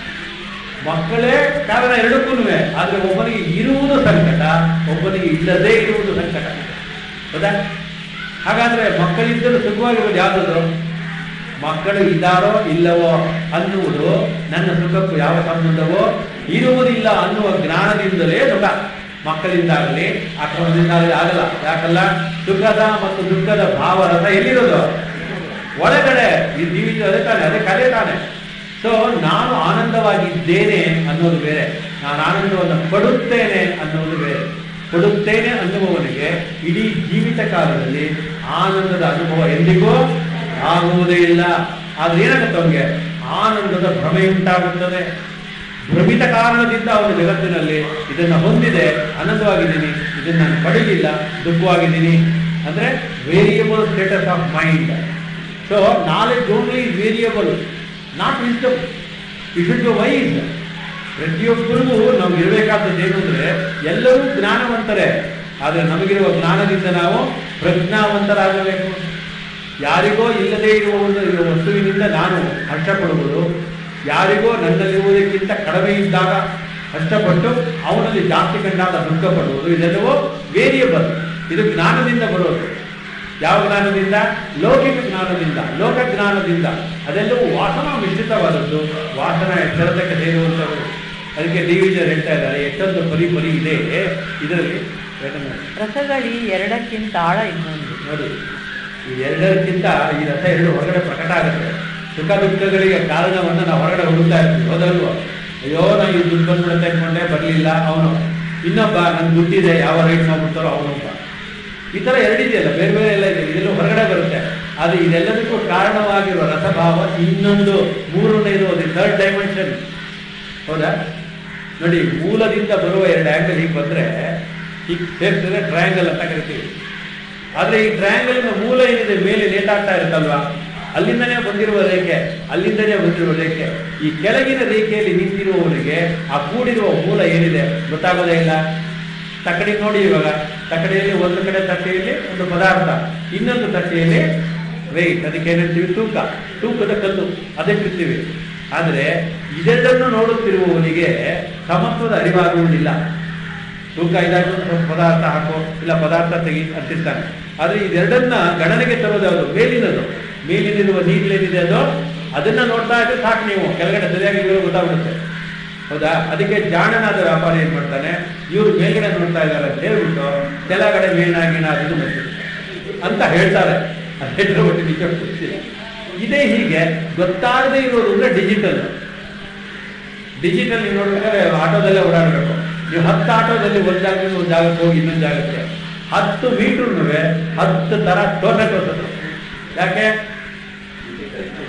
ಮಕ್ಕಳೇ ಕಾರಣ ಎರಡಕ್ಕೂ ಆದ್ರೆ ಒಬ್ಬನಿಗೆ ಇರುವುದು ಸಂಕಟ, ಒಬ್ಬನಿಗೆ ಇಲ್ಲದೇ ಇರುವುದು ಸಂಕಟ. ಹೌದಾ ಹಾಗಾದ್ರೆ ಮಕ್ಕಳಿದ್ದರೂ ಸುಖವಾಗಿರುವುದು ಯಾವುದು ಮಕ್ಕಳು ಇದ್ದಾರೋ ಇಲ್ಲವೋ ಅನ್ನುವುದು ನನ್ನ ಸುಖಕ್ಕೂ ಯಾವ ಸಂಬಂಧವೋ? ಇರುವುದಿಲ್ಲ ಅನ್ನುವ ಜ್ಞಾನದಿಂದಲೇ ಸುಖ. ಮಕ್ಕಳಿಂದಾಗಲಿ ಅಕ್ರಮದಿಂದಾಗಲಿ ಆಗಲ್ಲ. ಯಾಕಲ್ಲ? ಸುಖದ ಮತ್ತು ದುಃಖದ ಭಾವರಸ ಎಲ್ಲಿರೋದು? ಒಳಗಡೆ. ಈ ಜೀವಿತ ಅದೇ ತಾನೆ, ಅದೇ ಕಲೆ ತಾನೆ. ಸೊ ನಾನು ಆನಂದವಾಗಿದ್ದೇನೆ ಅನ್ನೋದು ಬೇರೆ. ನಾನು ಆನಂದವನ್ನು ಪಡುತ್ತೇನೆ ಅನ್ನೋದು ಬೇರೆ. ಪಡುತ್ತೇನೆ ಅನ್ನುವವನಿಗೆ ಇಡೀ ಜೀವಿತ ಕಾಲದಲ್ಲಿ ಆನಂದದ ಅನುಭವ ಎಂದಿಗೂ ಆಗುವುದೇ ಇಲ್ಲ. ಆದ್ರೆ ಏನಾಗುತ್ತೆ ಅವನಿಗೆ? ಆನಂದದ ಭ್ರಮೆ ಉಂಟಾಗುತ್ತದೆ. ಭ್ರಮಿತ ಕಾರಣದಿಂದ ಅವನು ಜಗತ್ತಿನಲ್ಲಿ ಇದನ್ನ ಹೊಂದಿದೆ. ಆನಂದವಾಗಿದ್ದೀನಿ. ಇದನ್ನ ನಾನು ಪಡೆಯಲಿಲ್ಲ ದುಃಖವಾಗಿದ್ದೀನಿ. ಅಂದ್ರೆ variable status of mind so knowledge only variable not wisdom it is wise ಪ್ರತಿಯೊಬ್ಬರಿಗೂ ನಾವು ಇರಬೇಕಾದದ್ದು ಏನು ಅಂದ್ರೆ ಎಲ್ಲರೂ ಜ್ಞಾನವಂತರೇ. ಆದರೆ ನಮಗಿರುವ ಜ್ಞಾನದಿಂದ ನಾವು ಪ್ರಜ್ಞಾವಂತರಾಗಬೇಕು. ಯಾರಿಗೋ ಇಲ್ಲದೇ ಇರುವ ಒಂದು ವಸ್ತುವಿನಿಂದ ನಾನು ಹರ್ಷಪಡುವುದು ಯಾರಿಗೋ ನನ್ನಲ್ಲಿರುವುದಕ್ಕಿಂತ ಕಡಿಮೆ ಇದ್ದಾಗ ಕಷ್ಟಪಟ್ಟು ಅವನಲ್ಲಿ ಜಾಸ್ತಿ ಕಂಡಾಗ ದುಃಖ ಪಡುವುದು, ಇದೆಲ್ಲವೂ ವೇರಿಯಬಲ್ ಇದು ಜ್ಞಾನದಿಂದ ಬರೋದು. ಯಾವ ಜ್ಞಾನದಿಂದ? ಲೌಕಿಕ ಜ್ಞಾನದಿಂದ ಲೋಕ ಜ್ಞಾನದಿಂದ. ಅದೆಲ್ಲವೂ ವಾಸನ ಮಿಶ್ರಿತವಾದದ್ದು. ವಾಸನ ಎಚ್ಚರತಕ್ಕೆ ಸೇರುವಂಥದ್ದು ಅದಕ್ಕೆ ಡಿ ವಿಜಯರ್ ಹೇಳ್ತಾ ಇದ್ದಾರೆ ಎಷ್ಟೊಂದು ಪರಿ ಪರಿ ಇದೆ ಇದರಲ್ಲಿ. ರಸಗಳಿ ಎರಡಕ್ಕಿಂತ ಆಳ ಇನ್ನೊಂದು. ನೋಡಿ ಈ ಎರಡಕ್ಕಿಂತ ಈ ರಸ ಎರಡು ಹೊರಗಡೆ ಪ್ರಕಟ ಆಗುತ್ತೆ. ಸುಖ ದುಃಖಗಳಿಗೆ ಕಾರಣವನ್ನು ನಾವು ಹೊರಗಡೆ ಹುಡುಕ್ತಾ ಇರ್ತೀವಿ ಹೋದಲ್ವ? ಅಯ್ಯೋ ನಾನು ಈ ದುಡ್ಡು ಬಂದ್ಬಿಡುತ್ತೆ ಅನ್ಕೊಂಡೆ ಬರಲಿಲ್ಲ ಅವನು. ಇನ್ನೊಬ್ಬ ನನ್ನ ದುಡ್ಡಿದೆ ಯಾವ ರೈಟ್ ಮಾಡ್ಬಿಡ್ತಾರೋ ಅವನೊಬ್ಬ. ಈ ಥರ ಎರಡಿದೆಯಲ್ಲ ಬೇರೆ ಬೇರೆ ಎಲ್ಲ ಇದೆ. ಇದೆಲ್ಲ ಹೊರಗಡೆ ಬರುತ್ತೆ. ಅದು ಇದೆಲ್ಲದಕ್ಕೂ ಕಾರಣವಾಗಿರುವ ರಸಭಾವ ಇನ್ನೊಂದು ಮೂರನೇದು ಅದು ಥರ್ಡ್ ಡೈಮೆನ್ಷನ್ ಹೌದಾ? ನೋಡಿ, ಮೂಲದಿಂದ ಬರುವ ಎರಡು ಆ್ಯಂಗಲ್ ಹೀಗೆ ಬಂದರೆ, ಹೀಗೆ ಸೇರ್ತದೆ ಟ್ರಯಾಂಗಲ್ ಅಂತ ಕರಿತೀವಿ. ಆದ್ರೆ ಈ ಟ್ರಯಾಂಗಲ್ ಮೂಲ ಏನಿದೆ? ಮೇಲೆ ನೇತಾಡ್ತಾ ಇರುತ್ತಲ್ವಾ? ಅಲ್ಲಿಂದನೇ ಬಂದಿರುವ ರೇಖೆ, ಅಲ್ಲಿಂದನೇ ಬಂದಿರುವ ರೇಖೆ. ಈ ಕೆಳಗಿನ ರೇಖೆಯಲ್ಲಿ ನಿಂತಿರುವವರಿಗೆ ಆ ಕೂಡಿರುವ ಮೂಲ ಏನಿದೆ? ಗೊತ್ತಾಗೋದೇ ಇಲ್ಲ. ತಕ್ಕಡಿ ನೋಡಿ ಇವಾಗ. ತಕ್ಕಡಿಯಲ್ಲಿ ಒಂದು ಕಡೆ ತಟ್ಟೆಯಲ್ಲಿ ಒಂದು ಪದಾರ್ಥ, ಇನ್ನೊಂದು ತಟ್ಟೆಯಲ್ಲಿ ವೆಯ್ಟ್ ಅದಕ್ಕೆ ಏನಂತೀವಿ ತೂಕ. ತೂಕದ ಕಲ್ಲು ಅದಕ್ಕಿರ್ತೀವಿ ಆದರೆ ಇದೆಲ್ಲನ್ನು ನೋಡುತ್ತಿರುವವನಿಗೆ ಸಮತ್ವದ ಅರಿವಾಗುವುದಿಲ್ಲ. ತೂಕ ಇದಾಗಿ ಪದಾರ್ಥ ಹಾಕೋ, ಇಲ್ಲ ಪದಾರ್ಥ ತೆಗಿ ಅಂತಿರ್ತಾನೆ. ಆದರೆ ಇದೆರಡನ್ನ ಗಣನೆಗೆ ತರೋದು ಯಾವುದು? ಮೇಲಿನದು. ಮೇಲಿನಿರುವ ನೀರಿಲೇನಿದೆ ಅದು? ಅದನ್ನ ನೋಡ್ತಾ ಇದ್ರೆ ಸಾಕು ನೀವು. ಕೆಳಗಡೆ ಸರಿಯಾಗಿ ಗೊತ್ತಾಗುತ್ತೆ ಹೌದಾ? ಅದಕ್ಕೆ ಜಾಣನಾದ ವ್ಯಾಪಾರಿ ಏನ್ ಮಾಡ್ತಾನೆ, ಇವರು ಮೇಲ್ಗಡೆ ನೋಡ್ತಾ ಇದ್ದಾರೆ ಅಂತ ಹೇಳ್ಬಿಟ್ಟು ಕೆಳಗಡೆ ಮೇಣ ಗೀಣ ಅದನ್ನು ಬರ್ತಿರುತ್ತೆ ಅಂತ ಹೇಳ್ತಾರೆ. ಅದು ಹೇಳಿದ್ರೆ ನಿಜ ಗೊತ್ತಿಲ್ಲ. ಇದೇ ಹೀಗೆ ಗೊತ್ತಾಗದೇ ಇರೋದು ಅಂದ್ರೆ ಡಿಜಿಟಲ್ ಡಿಜಿಟಲ್ ನೀವು ನೋಡ್ಬೇಕಾದ್ರೆ ಆಟೋದಲ್ಲೇ ಓಡಾಡಬೇಕು. ನೀವು ಹತ್ತು ಆಟೋದಲ್ಲಿ ಒಂದು ಜಾಗದಿಂದ ಒಂದು ಜಾಗಕ್ಕೆ ಹೋಗಿ ಇನ್ನೊಂದು ಜಾಗಕ್ಕೆ ಹತ್ತು ಮೀಟರ್ನು ಹತ್ತು ತರ ಟೋಟ ಯಾಕೆ?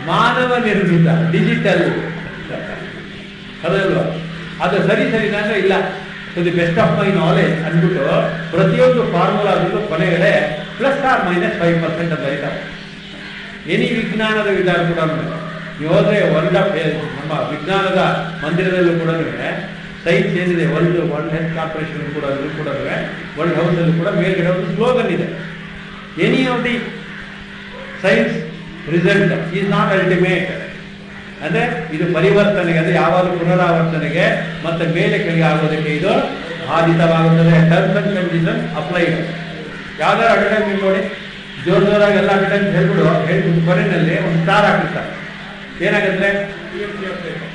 ಮಾನವ ನಿರ್ಮಿತ ಡಿಜಿಟಲ್ ಅದಲ್ವಾ ಅದು ಸರಿ ಸರಿ ಅಂದ್ರೆ ಇಲ್ಲ. To the best of my knowledge ಅಂದ್ಬಿಟ್ಟು ಪ್ರತಿಯೊಂದು ಫಾರ್ಮುಲಾದಲ್ಲೂ ಕೊನೆಗಡೆ plus or minus five percent ಅಂತ ಬರೀತಾರೆ. ಎನಿ ವಿಜ್ಞಾನದ ವಿಚಾರ ಕೂಡ ನೀವು ಹೋದ್ರೆ ವರ್ಲ್ಡ್ ಆಫ್ ನಮ್ಮ ವಿಜ್ಞಾನದ ಮಂದಿರದಲ್ಲೂ ಕೂಡ ಸೈನ್ಸ್ ಏನಿದೆ ವರ್ಲ್ಡ್ ವರ್ಲ್ಡ್ ಹೆಲ್ತ್ ಕಾರ್ಪೊರೇಷನ್ ಕೂಡ ಕೂಡ ವರ್ಲ್ಡ್ ಹೌಸಲ್ಲೂ ಕೂಡ ಮೇಲ್ಗಡೆ ಒಂದು ಸ್ಲೋಗನ್ ಇದೆ. Any of the science result is not ultimate ಅಂದ್ರೆ ಇದು ಪರಿವರ್ತನೆಗೆ ಅಂದ್ರೆ ಯಾವಾಗಲೂ ಪುನರಾವರ್ತನೆಗೆ ಮತ್ತೆ ಮೇಲೆ ಕಡೆಗೆ ಆಗೋದಕ್ಕೆ ಇದು ಬಾಧಿತವಾಗುತ್ತದೆ. ಟರ್ಮ್ಸ್ ಅಂಡ್ ಕಂಡೀಷನ್ ಅಪ್ಲೈಡ್ ಯಾವ್ದಾದ್ರು ಅಡ್ವರ್ಟೈಸ್ಮೆಂಟ್ ನೋಡಿ, ಜೋರ್ ಜೋರಾಗಿ ಎಲ್ಲ ಅಡ್ವರ್ಟೈಸ್ ಹೇಳ್ಬಿಡು ಹೇಳ್ಬಿಟ್ಟು ಕೊನೆಯಲ್ಲಿ ಒಂದು ಸ್ಟಾರ್ ಹಾಕಿರ್ತಾರೆ. ಏನಾಗುತ್ತೆ?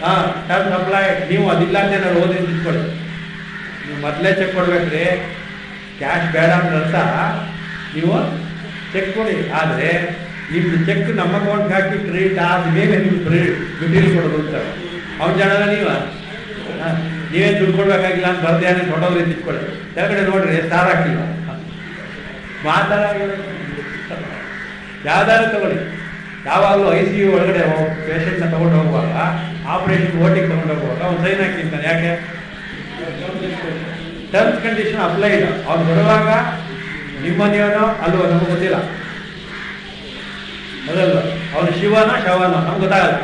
ಹಾ ಟರ್ಮ್ಸ್ ಅಪ್ಲೈ ನೀವು ಅದಿಲ್ಲ ಅಂತ ಏನಾದ್ರು ಓದಿ ತಿಳ್ಕೊಳ್ಳಿ ನೀವು ಮೊದಲೇ ಚೆಕ್ ಕೊಡ್ಬೇಕ್ರಿ. ಕ್ಯಾಶ್ ಬೇಡ ಅಂತ ನೀವು ಚೆಕ್ ಕೊಡಿ. ಆದರೆ ನಿಮ್ದು ಚೆಕ್ ನಮ್ಮ ಅಕೌಂಟ್ ಹಾಕಿ ಕ್ರೆಡಿಟ್ ಆದ್ಮೇಲೆ ನೀವು ಮೆಟೀರಿಯಲ್ ಕೊಡೋದು ಅಂತ. ಅವ್ನ ಜನ ನೀವ? ನೀವೇ ದುಡ್ಡು ಕೊಡ್ಬೇಕಾಗಿಲ್ಲ ಅಂತ ಬರ್ದೇನೆ ಕೊಡೋದ್ರೆ ತಿಳ್ಕೊಳ್ಳಿ ಕೆಳಗಡೆ ನೋಡ್ರಿ ಸ್ಟಾರ್ ಹಾಕಿಲ್ಲ. ಮಾತಾಡ ಯಾವ್ದಾದ್ರು ತಗೊಳ್ಳಿ. ಯಾವಾಗಲೂ ಐ ಸಿ ಯು ಒಳಗಡೆ ಪೇಷಂಟ್ನ ತಗೊಂಡು ಹೋಗುವಾಗ, ಆಪರೇಷನ್ ಓಟಿಗೆ ತಗೊಂಡು ಹೋಗುವಾಗ ಅವ್ನು ಸೈನ್ ಹಾಕಿರ್ತಾನೆ. ಯಾಕೆ? ಟರ್ಮ್ಸ್ ಕಂಡೀಷನ್ ಅಪ್ಲೈ ಇಲ್ಲ. ಅವ್ನು ಬರುವಾಗ ನಿಮ್ಮ ಮನೆಯವನೋ ಅಲ್ವೋ ನಮಗೆ ಗೊತ್ತಿಲ್ಲ. ಅದಲ್ವ ಅವನು ಶಿವನ ಶವನ ನಮ್ಗೆ ಗೊತ್ತಾಗಲ್ಲ.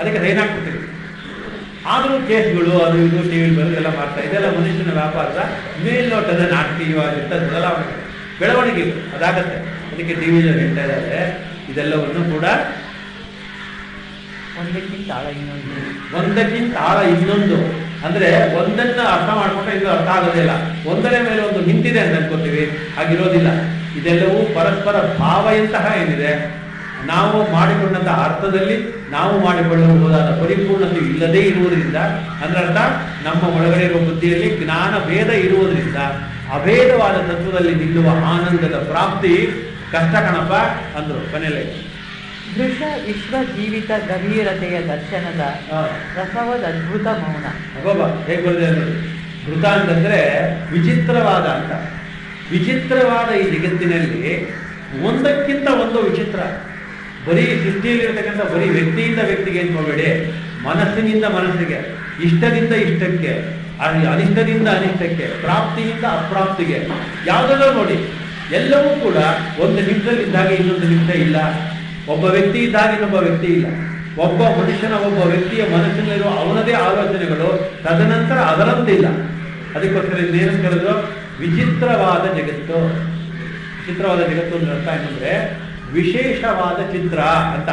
ಅದಕ್ಕೆ ಸೈನ್ ಹಾಕ್ಬಿಡ್ತೀವಿ. ಆದರೂ ಕೇಸ್ಗಳು ಅದು ಇದು ಟಿ ವಿ ಎಲ್ಲ ಮಾಡ್ತಾ ಇದೆಲ್ಲ ಮನುಷ್ಯನ ವ್ಯಾಪಾರದ ಮೇಲ್ನೋಟದ ನಾಟಕೀಯವಾಗಿರ್ತ ಬದಲಾವಣೆ ಬೆಳವಣಿಗೆ ಅದಾಗತ್ತೆ. ಅದಕ್ಕೆ ಟಿ ವಿಯಲ್ಲಿ ಹೇಳ್ತಾ ಇದ್ದಾರೆ. ಇದೆಲ್ಲವನ್ನು ಕೂಡ ಒಂದಕ್ಕಿಂತ ಆಳ ಇನ್ನೊಂದು. ಒಂದಕ್ಕಿಂತ ಆಳ ಇನ್ನೊಂದು. ಅಂದ್ರೆ ಒಂದನ್ನ ಅರ್ಥ ಮಾಡ್ಕೊಂಡ್ರೆ ಇದು ಅರ್ಥ ಆಗೋದಿಲ್ಲ ಒಂದರ ಮೇಲೆ ಒಂದು ನಿಂತಿದೆ ಅಂತ ಅನ್ಕೋತೀವಿ. ಹಾಗಿರೋದಿಲ್ಲ. ಇದೆಲ್ಲವೂ ಪರಸ್ಪರ ಭಾವಯಂತಹ ಏನಿದೆ. ನಾವು ಮಾಡಿಕೊಂಡಂತಹ ಅರ್ಥದಲ್ಲಿ ನಾವು ಮಾಡಿಕೊಳ್ಳಬಹುದಾದ ಪರಿಪೂರ್ಣತೆ ಇಲ್ಲದೇ ಇರುವುದರಿಂದ ಅಂದ್ರೆ ಅರ್ಥ ನಮ್ಮ ಒಳಗಡೆ ಇರುವ ಬುದ್ಧಿಯಲ್ಲಿ ಜ್ಞಾನ ಭೇದ ಇರುವುದರಿಂದ ಅಭೇದವಾದ ತತ್ವದಲ್ಲಿ ನಿಲ್ಲುವ ಆನಂದದ ಪ್ರಾಪ್ತಿ ಕಷ್ಟ ಕಣಪ ಅಂದ್ರು ಕೊನೆಯಲ್ಲಿ. ದೃಶ ವಿಶ್ವ ಜೀವಿತ ಗಂಭೀರತೆಯ ದರ್ಶನದ ರಸವದ ಅದ್ಭುತ ಮೌನ. ಹೇಗೆ ನೋಡಿ ಘೃತ ಅಂತಂದ್ರೆ ವಿಚಿತ್ರವಾದ ಅಂತ. ವಿಚಿತ್ರವಾದ ಈ ಜಗತ್ತಿನಲ್ಲಿ ಒಂದಕ್ಕಿಂತ ಒಂದು ವಿಚಿತ್ರ. ಬರೀ ಸೃಷ್ಟಿಯಲ್ಲಿರ್ತಕ್ಕಂಥ ಬರೀ ವ್ಯಕ್ತಿಯಿಂದ ವ್ಯಕ್ತಿಗೆ ಅನ್ಕೋಬೇಡಿ ಮನಸ್ಸಿನಿಂದ ಮನಸ್ಸಿಗೆ, ಇಷ್ಟದಿಂದ ಇಷ್ಟಕ್ಕೆ ಅನಿಷ್ಟದಿಂದ ಅನಿಷ್ಟಕ್ಕೆ, ಪ್ರಾಪ್ತಿಯಿಂದ ಅಪ್ರಾಪ್ತಿಗೆ ಯಾವುದೋ ನೋಡಿ, ಎಲ್ಲವೂ ಕೂಡ ಒಂದು ನಿಮಿಷದಲ್ಲಿ ಇದ್ದಾಗ ಇನ್ನೊಂದು ನಿಮಿಷ ಇಲ್ಲ. ಒಬ್ಬ ವ್ಯಕ್ತಿ ಇದ್ದಾಗ ಇನ್ನೊಬ್ಬ ವ್ಯಕ್ತಿ ಇಲ್ಲ. ಒಬ್ಬ ಮನುಷ್ಯನ, ಒಬ್ಬ ವ್ಯಕ್ತಿಯ ಮನಸ್ಸಿನಲ್ಲಿರುವ ಅವನದೇ ಆಲೋಚನೆಗಳು ತದನಂತರ ಅದರಂತಿಲ್ಲ ಅದಕ್ಕೋಸ್ಕರ ಇನ್ನೇನು ಕರೆದ್ರು? ವಿಚಿತ್ರವಾದ ಜಗತ್ತು. ವಿಚಿತ್ರವಾದ ಜಗತ್ತು ಅಂದ್ರೆ ಅರ್ಥ ಏನಂದ್ರೆ ವಿಶೇಷವಾದ ಚಿತ್ರ ಅಂತ.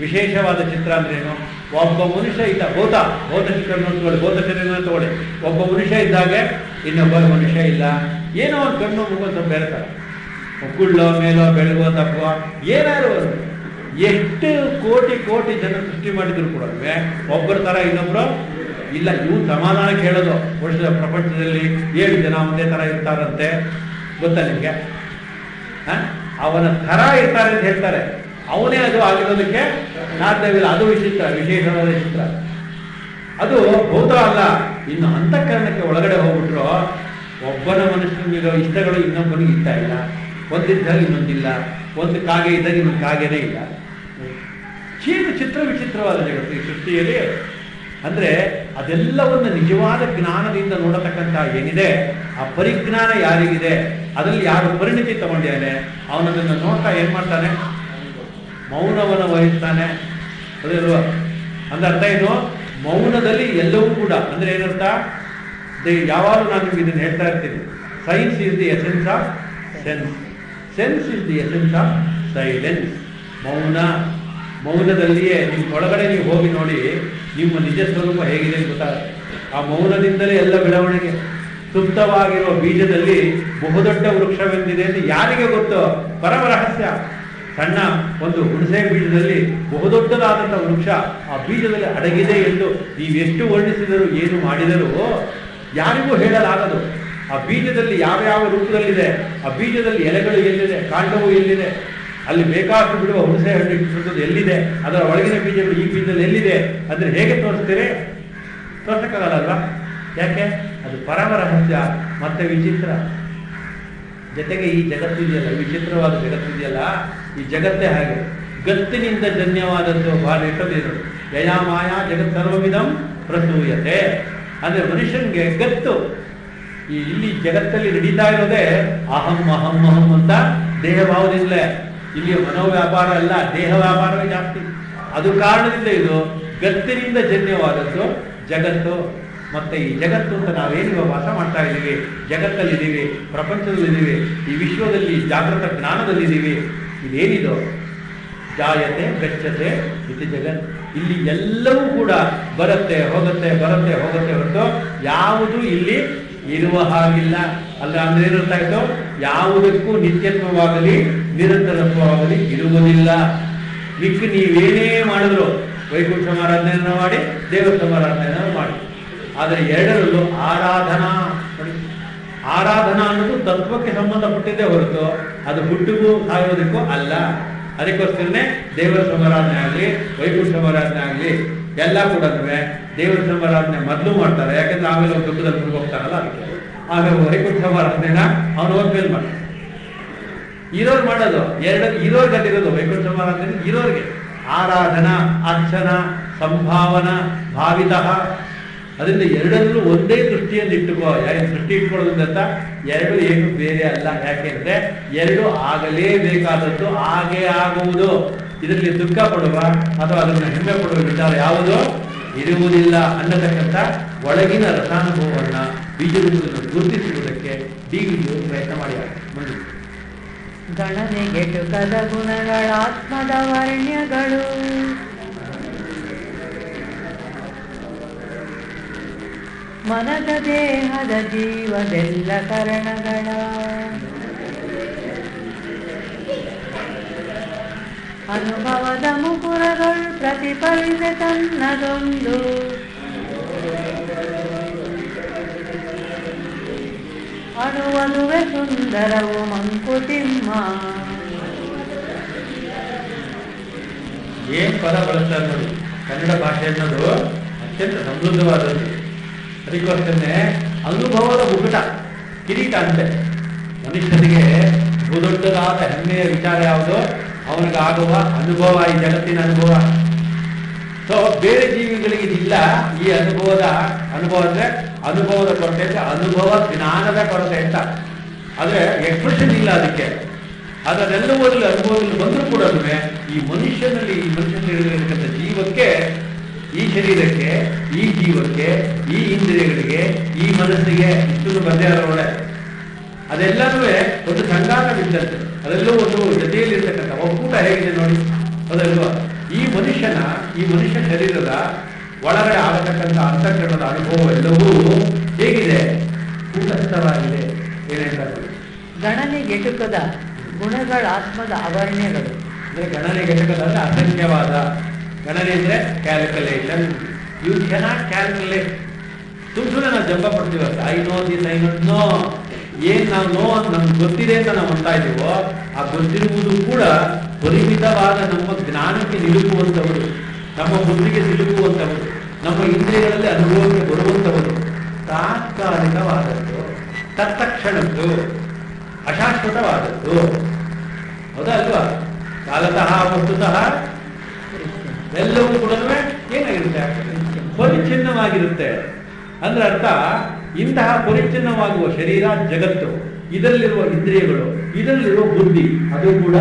ವಿಶೇಷವಾದ ಚಿತ್ರ ಅಂದ್ರೇನು ಒಬ್ಬ ಮನುಷ್ಯ ಇದ್ದ ಭೌತ ಭೌತ ಚಿತ್ರ ತಗೊಳ್ಳಿ ಭೌತ ಚಿತ್ರನ ತಗೊಳ್ಳಿ. ಒಬ್ಬ ಮನುಷ್ಯ ಇದ್ದಾಗೆ ಇನ್ನೊಬ್ಬ ಮನುಷ್ಯ ಇಲ್ಲ. ಏನೋ ಒಂದು ಕಣ್ಣು ಮುಖ ಬೆರೆತಾರೆ. ಕುಳ್ಳೋ ಮೇಲೋ, ಬೆಳಗೋ, ತಪ್ಪೋ, ಏನಾದ್ರು. ಎಷ್ಟು ಕೋಟಿ ಕೋಟಿ ಜನ ಸೃಷ್ಟಿ ಮಾಡಿದ್ರು ಕೂಡ ಒಬ್ಬರ ತರ ಇನ್ನೊಬ್ಬರು ಇಲ್ಲ. ಇವು ಸಮಾಧಾನ ಕೇಳೋದು. ವರ್ಷದ ಪ್ರಪಂಚದಲ್ಲಿ ಏಳು ಜನ ಒಂದೇ ತರ ಇರ್ತಾರಂತೆ. ಗೊತ್ತಾ ನಿಮಗೆ? ಹ? ಅವನ ಥರ ಇರ್ತಾರೆ ಅಂತ ಹೇಳ್ತಾರೆ. ಅವನೇ ಅದು ಆಗಿರೋದಕ್ಕೆ ಸಾಧ್ಯವಿಲ್ಲ ಅದು ವಿಚಿತ್ರ, ವಿಶೇಷವಾದ ಚಿತ್ರ. ಅದು ಭೌತ ಅಲ್ಲ ಇನ್ನು ಅಂತಃಕರಣಕ್ಕೆ ಒಳಗಡೆ ಹೋಗ್ಬಿಟ್ರು, ಒಬ್ಬನ ಮನುಷ್ಯನಿರೋ ಇಷ್ಟಗಳು ಇನ್ನೊಬ್ಬನಿಗೆ ಇಷ್ಟ ಇಲ್ಲ. ಒಂದಿದ್ದಾಗ ಇನ್ನೊಂದಿಲ್ಲ. ಒಂದು ಕಾಗೆ ಇದ್ದಾಗ ಇನ್ನೊಂದು ಕಾಗೆನೇ ಇಲ್ಲ. ಚೀನ ಚಿತ್ರ ವಿಚಿತ್ರವಾದ ಜಗತ್ತು ಈ ಸೃಷ್ಟಿಯಲ್ಲಿ. ಅಂದರೆ ಅದೆಲ್ಲವನ್ನು ನಿಜವಾದ ಜ್ಞಾನದಿಂದ ನೋಡತಕ್ಕಂಥ ಏನಿದೆ? ಆ ಪರಿಜ್ಞಾನ ಯಾರಿಗಿದೆ? ಅದರಲ್ಲಿ ಯಾರು ಪರಿಣಿತಿ ತಗೊಂಡಿದ್ದಾನೆ ಅವನದನ್ನು ನೋಡ್ತಾ ಏನ್ ಮಾಡ್ತಾನೆ? ಮೌನವನ್ನು ವಹಿಸ್ತಾನೆ. ಅದೇ ಅಂದ್ರೆ ಅರ್ಥ ಏನು? ಮೌನದಲ್ಲಿ ಎಲ್ಲವೂ ಕೂಡ, ಅಂದ್ರೆ ಏನರ್ಥ? ಯಾವಾಗಲೂ ನಾನು ನಿಮ್ಗೆ ಇದನ್ನು ಹೇಳ್ತಾ ಇರ್ತೀನಿ. Science is the essence of sense sense is the essence of silence ಮೌನ, ಮೌನದಲ್ಲಿಯೇ ನಿಮ್ಮ ಒಳಗಡೆ ನೀವು ಹೋಗಿ ನೋಡಿ, ನಿಮ್ಮ ನಿಜ ಸ್ವರೂಪ ಹೇಗಿದೆ ಅಂತ ಆ ಮೌನದಿಂದಲೇ ಎಲ್ಲ ಬೆಳವಣಿಗೆ. ಸುಪ್ತವಾಗಿರುವ ಬೀಜದಲ್ಲಿ ಬಹುದೊಡ್ಡ ವೃಕ್ಷವೆಂದಿದೆ ಅಂತ ಯಾರಿಗೆ ಗೊತ್ತು ಪರಮ ರಹಸ್ಯ. ಸಣ್ಣ ಒಂದು ಹುಣಸೆ ಬೀಜದಲ್ಲಿ ಬಹುದೊಡ್ಡದಾದಂಥ ವೃಕ್ಷ ಆ ಬೀಜದಲ್ಲಿ ಅಡಗಿದೆ ಎಂದು ನೀವೆಷ್ಟು ವರ್ಣಿಸಿದರೂ ಏನು ಮಾಡಿದರೂ ಯಾರಿಗೂ ಹೇಳಲಾಗದು. ಆ ಬೀಜದಲ್ಲಿ ಯಾವ ಯಾವ ರೂಪದಲ್ಲಿದೆ? ಆ ಬೀಜದಲ್ಲಿ ಎಲೆಗಳು ಎಲ್ಲಿದೆ? ಕಾಂಡವು ಎಲ್ಲಿದೆ? ಅಲ್ಲಿ ಬೇಕಾದಷ್ಟು ಬಿಡುವ ಹುಣಸೆ ಹಣ್ಣು ಇಟ್ಟಿರುವುದು ಎಲ್ಲಿದೆ? ಅದರ ಒಳಗಿನ ಬೀಜಗಳು ಈ ಬೀಜದಲ್ಲಿ ಎಲ್ಲಿದೆ? ಅದನ್ನು ಹೇಗೆ ತೋರಿಸ್ತೀರಿ? ತೋರ್ಸಕ್ಕಾಗಲ್ಲ ಯಾಕೆ? ಅದು ಪರಮ ರಹಸ್ಯ ಮತ್ತೆ ವಿಚಿತ್ರ. ಜೊತೆಗೆ ಈ ಜಗತ್ತಿದೆಯಲ್ಲ, ವಿಚಿತ್ರವಾದ ಜಗತ್ತಿದೆಯಲ್ಲ, ಈ ಜಗತ್ತೇ ಹಾಗೆ. ಗತ್ತಿನಿಂದ ಜನ್ಯವಾದದ್ದು ಭಾಳ ಇಟ್ಟದಿರು ಯಯಾ ಮಾಯಾ ಜಗತ್ ಸರ್ವವಿಧಂ ಪ್ರಸೂಯತೆ. ಅಂದ್ರೆ ಮನುಷ್ಯನ್ಗೆ ಗತ್ತು. ಈ ಇಲ್ಲಿ ಜಗತ್ತಲ್ಲಿ ನಡೀತಾ ಇರೋದೇ ಅಹಂ ಅಹಂ ಅಹಂ ಅಂತ ದೇಹ ಭಾವದಿಂದಲೇ ಇಲ್ಲಿ ಮನೋವ್ಯಾಪಾರ ಅಲ್ಲ, ದೇಹ ವ್ಯಾಪಾರವೇ ಜಾಸ್ತಿ. ಅದು ಕಾರಣದಿಂದ ಇದು ಗತ್ತಿನಿಂದ ಜನ್ಯವಾದದ್ದು ಜಗತ್ತು. ಮತ್ತೆ ಈ ಜಗತ್ತು ಅಂತ ನಾವೇನಿವ ವಾಸ ಮಾಡ್ತಾ ಇದ್ದೀವಿ, ಜಗತ್ತಲ್ಲಿದ್ದೀವಿ, ಪ್ರಪಂಚದಲ್ಲಿದ್ದೀವಿ, ಈ ವಿಶ್ವದಲ್ಲಿ ಜಾಗೃತ ಜ್ಞಾನದಲ್ಲಿದ್ದೀವಿ, ಇದೇನಿದೋ? ಜಾಯತೆ, ಗಚ್ಚತೆ ಇದು ಜಗತ್. ಇಲ್ಲಿ ಎಲ್ಲವೂ ಕೂಡ ಬರುತ್ತೆ, ಹೋಗುತ್ತೆ ಬರುತ್ತೆ, ಹೋಗುತ್ತೆ ಹೊರತು ಯಾವುದು ಇಲ್ಲಿ ಇರುವ ಹಾಗಿಲ್ಲ. ಅಲ್ಲ, ಅಂದ್ರೆ ಏನಿರ್ತಾಯಿತು ಯಾವುದಕ್ಕೂ ನಿತ್ಯತ್ವವಾಗಲಿ, ನಿರಂತರತ್ವವಾಗಲಿ ಇರುವುದಿಲ್ಲ. ಮಿಕ್ಕ ನೀವೇನೇ ಮಾಡಿದ್ರು? ವೈಕುಂಠ ಮಾರಾಧನೆಯನ್ನು ಮಾಡಿ, ದೇವಸ್ಥಾನ ಮಾರಾಧನೆಯನ್ನು ಮಾಡಿ. ಆದರೆ ಎರಡರಲ್ಲೂ ಆರಾಧನಾ ಆರಾಧನಾ ಅನ್ನೋದು ತತ್ವಕ್ಕೆ ಸಂಬಂಧಪಟ್ಟಿದ್ದೇ ಹೊರತು ಅದು ಹುಟ್ಟಿಗೂ ಸಾಯೋದಕ್ಕೂ ಅಲ್ಲ. ಅದಕ್ಕೋಸ್ಕರನೇ ದೇವರ ಸಮಾರಾಧನೆ ಆಗಲಿ, ವೈಕುಂಠ ಸಮಾರಾಧನೆ ಆಗಲಿ, ಎಲ್ಲ ಕೂಡ ದೇವರ ಸಮಾರಾಧನೆ ಮೊದಲು ಮಾಡ್ತಾರೆ. ಯಾಕಂದ್ರೆ ಆಮೇಲೆ ಅವ್ರು ದುಃಖದಲ್ಲಿ ಹೋಗ್ತಾರಲ್ಲ ಅದಕ್ಕೆ. ಆಮೇಲೆ ವೈಕುಂಠ ಸಮಾರಾಧನೆನ ಅವನು ಹೋದ್ಮೇಲೆ ಮಾಡ್ತಾರೆ ಇರೋರು ಮಾಡೋದು, ಎರಡು ಇರೋರ್ಗೆ ಅದಿರೋದು ವೈಕುಂಠ ಸಮಾರಾಧನೆ ಇರೋರಿಗೆ. ಆರಾಧನಾ, ಅರ್ಚನಾ, ಸಂಭಾವನಾ, ಭಾವಿತಃ. ಅದರಿಂದ ಎರಡರಲ್ಲೂ ಒಂದೇ ದೃಷ್ಟಿಯನ್ನು ಇಟ್ಟುಕೋ. ಯಾಕೆ ದೃಷ್ಟಿ ಇಟ್ಕೊಳ್ಳೋದಂತ ಎರಡು ಏನು ಬೇರೆ ಅಲ್ಲ. ಯಾಕೆಂದ್ರೆ ಎರಡು ಆಗಲೇಬೇಕಾದದ್ದು ಹಾಗೆ ಆಗುವುದು. ಇದರಲ್ಲಿ ದುಃಖ ಪಡುವ ಅಥವಾ ಅದನ್ನು ಹೆಮ್ಮೆ ಪಡುವ ವಿಚಾರ ಯಾವುದು? ಇರುವುದಿಲ್ಲ. ಅನ್ನತಕ್ಕಂಥ ಒಳಗಿನ ರಸಾನುಭವವನ್ನ ಬೀಜರೂಪದಲ್ಲಿ ಗುರುತಿಸುವುದಕ್ಕೆ ಡಿ ವಿಡಿಯೋ ಪ್ರಯತ್ನ ಮಾಡಿದ್ದಾರೆ ಟುಕದ ಗುಣಗಳ ಆತ್ಮದ ವರ್ಣ್ಯಗಳು. ಮನದ ದೇಹದ ಜೀವದೆಲ್ಲ ಕರಣಗಳ. ಅನುಭವದ ಮುಕುರಗಳು ಪ್ರತಿಫಲಿಸ ತನ್ನದೊಂದು. ಅಣುವನುವೆ ಸುಂದರವು ಮಂಕುತಿಮ್ಮ. ಏನ್ ಪದ ಬಳಸ್ತಾರೆ ನೋಡಿ ಕನ್ನಡ ಭಾಷೆ ಅನ್ನೋದು ಅತ್ಯಂತ ಸಮೃದ್ಧವಾದದ್ದು. ಅದಕ್ಕೋಸ್ಕರನೇ ಅನುಭವದ ಮುಕುಟ ಕಿರೀಟ ಅಂತೆ. ಮನುಷ್ಯನಿಗೆ ಬಹುದೊಡ್ಡದಾದ ಹೆಮ್ಮೆಯ ವಿಚಾರ ಯಾವುದು? ಅವನಿಗಾಗುವ ಅನುಭವ, ಈ ಜಗತ್ತಿನ ಅನುಭವ. ಸೊ ಬೇರೆ ಜೀವಿಗಳಿಗೆ ಇಲ್ಲ ಈ ಅನುಭವದ ಅನುಭವ ಅಂದ್ರೆ ಅನುಭವದ ಕೊರತೆ ಅಂತ, ಅನುಭವ ಜ್ಞಾನದ ಕೊರತೆ ಅಂತ. ಆದ್ರೆ ಎಕ್ಸ್ಪ್ರೆಷನ್ ಇಲ್ಲ ಅದಕ್ಕೆ. ಅದನ್ನೆಲ್ಲವೂ ಅನುಭವದಲ್ಲಿ ಬಂದರೂ ಕೂಡ ಈ ಮನುಷ್ಯನಲ್ಲಿ ಈ ಮನುಷ್ಯನಲ್ಲಿ ಜೀವಕ್ಕೆ ಈ ಶರೀರಕ್ಕೆ ಈ ಜೀವಕ್ಕೆ ಈ ಇಂದ್ರಿಯಗಳಿಗೆ ಈ ಮನಸ್ಸಿಗೆ ಇಷ್ಟನ್ನು ಬಂದೇ ಒಳಗಡೆ ಅದೆಲ್ಲನೂ ಒಂದು ಸಂಗಾನವಿದ್ದಂತೆ ಅದೆಲ್ಲೂ ಒಂದು ಜೊತೆಯಲ್ಲಿರ್ತಕ್ಕಂಥ ಒಕ್ಕೂಟ ಹೇಗಿದೆ ನೋಡಿ. ಅದಲ್ವಾ ಈ ಮನುಷ್ಯನ ಈ ಮನುಷ್ಯ ಶರೀರದ ಒಳಗಡೆ ಆಗತಕ್ಕಂಥ ಅಂತಃಕರಣದ ಅನುಭವ ಎಲ್ಲವೂ ಹೇಗಿದೆ? ಕೂಟಸ್ಥವಾಗಿದೆ ಏನೇಳ್ತಾರೆ ಗುಣಗಳ ಆತ್ಮದ ಅವರ್ಣ್ಯಗಳು ಅಂದ್ರೆ ಗಣನೆ ಅಂದರೆ ಅಸಂಖ್ಯವಾದ ಗಣನೆ ಅಂದ್ರೆ ಕ್ಯಾಲ್ಕುಲೇಷನ್ ಯು ಕೆನಾಟ್ ಕ್ಯಾಲ್ಕುಲೇಟ್ ಸುಮ್ ಸುಮ್ಮನೆ ನಾವು ಜಂಬ ಪಡ್ತೀವಲ್ಲ I know this I not know ಏನ್ ನಾವು ನೋ ನಮ್ಗೆ ಗೊತ್ತಿದೆ ಅಂತ ನಾವು ಅಂತ ಇದೀವೋ, ಆ ಗೊತ್ತಿರುವುದು ಕೂಡ ಪರಿಮಿತವಾದ ನಮ್ಮ ಜ್ಞಾನಕ್ಕೆ ನಿಲುಕುವಂತವರು ನಮ್ಮ ಬುದ್ಧಿಗೆ ಸಿಲುಕುವಂತವರು ನಮ್ಮ ಇಂದ್ರಿಯಗಳಲ್ಲಿ ಅನುಭವಕ್ಕೆ ಬರುವಂತವರು ತಾತ್ಕಾಲಿಕವಾದದ್ದು, ತತ್ಕ್ಷಣದ್ದು, ಅಶಾಶ್ವತವಾದದ್ದು. ಹೌದಾ ಅಲ್ವಾ? ಕಾಲತಃ, ವಸ್ತುತಃ ಎಲ್ಲವೂ ಕೂಡ ಏನಾಗಿರುತ್ತೆ? ಪರಿಚ್ಛಿನ್ನವಾಗಿರುತ್ತೆ. ಅಂದ್ರೆ ಅರ್ಥ, ಇಂತಹ ಪರಿಚ್ಛಿನ್ನವಾಗುವ ಶರೀರ ಜಗತ್ತು. ಇದರಲ್ಲಿರುವ ಇಂದ್ರಿಯಗಳು, ಇದರಲ್ಲಿರುವ ಬುದ್ಧಿ, ಅದು ಕೂಡ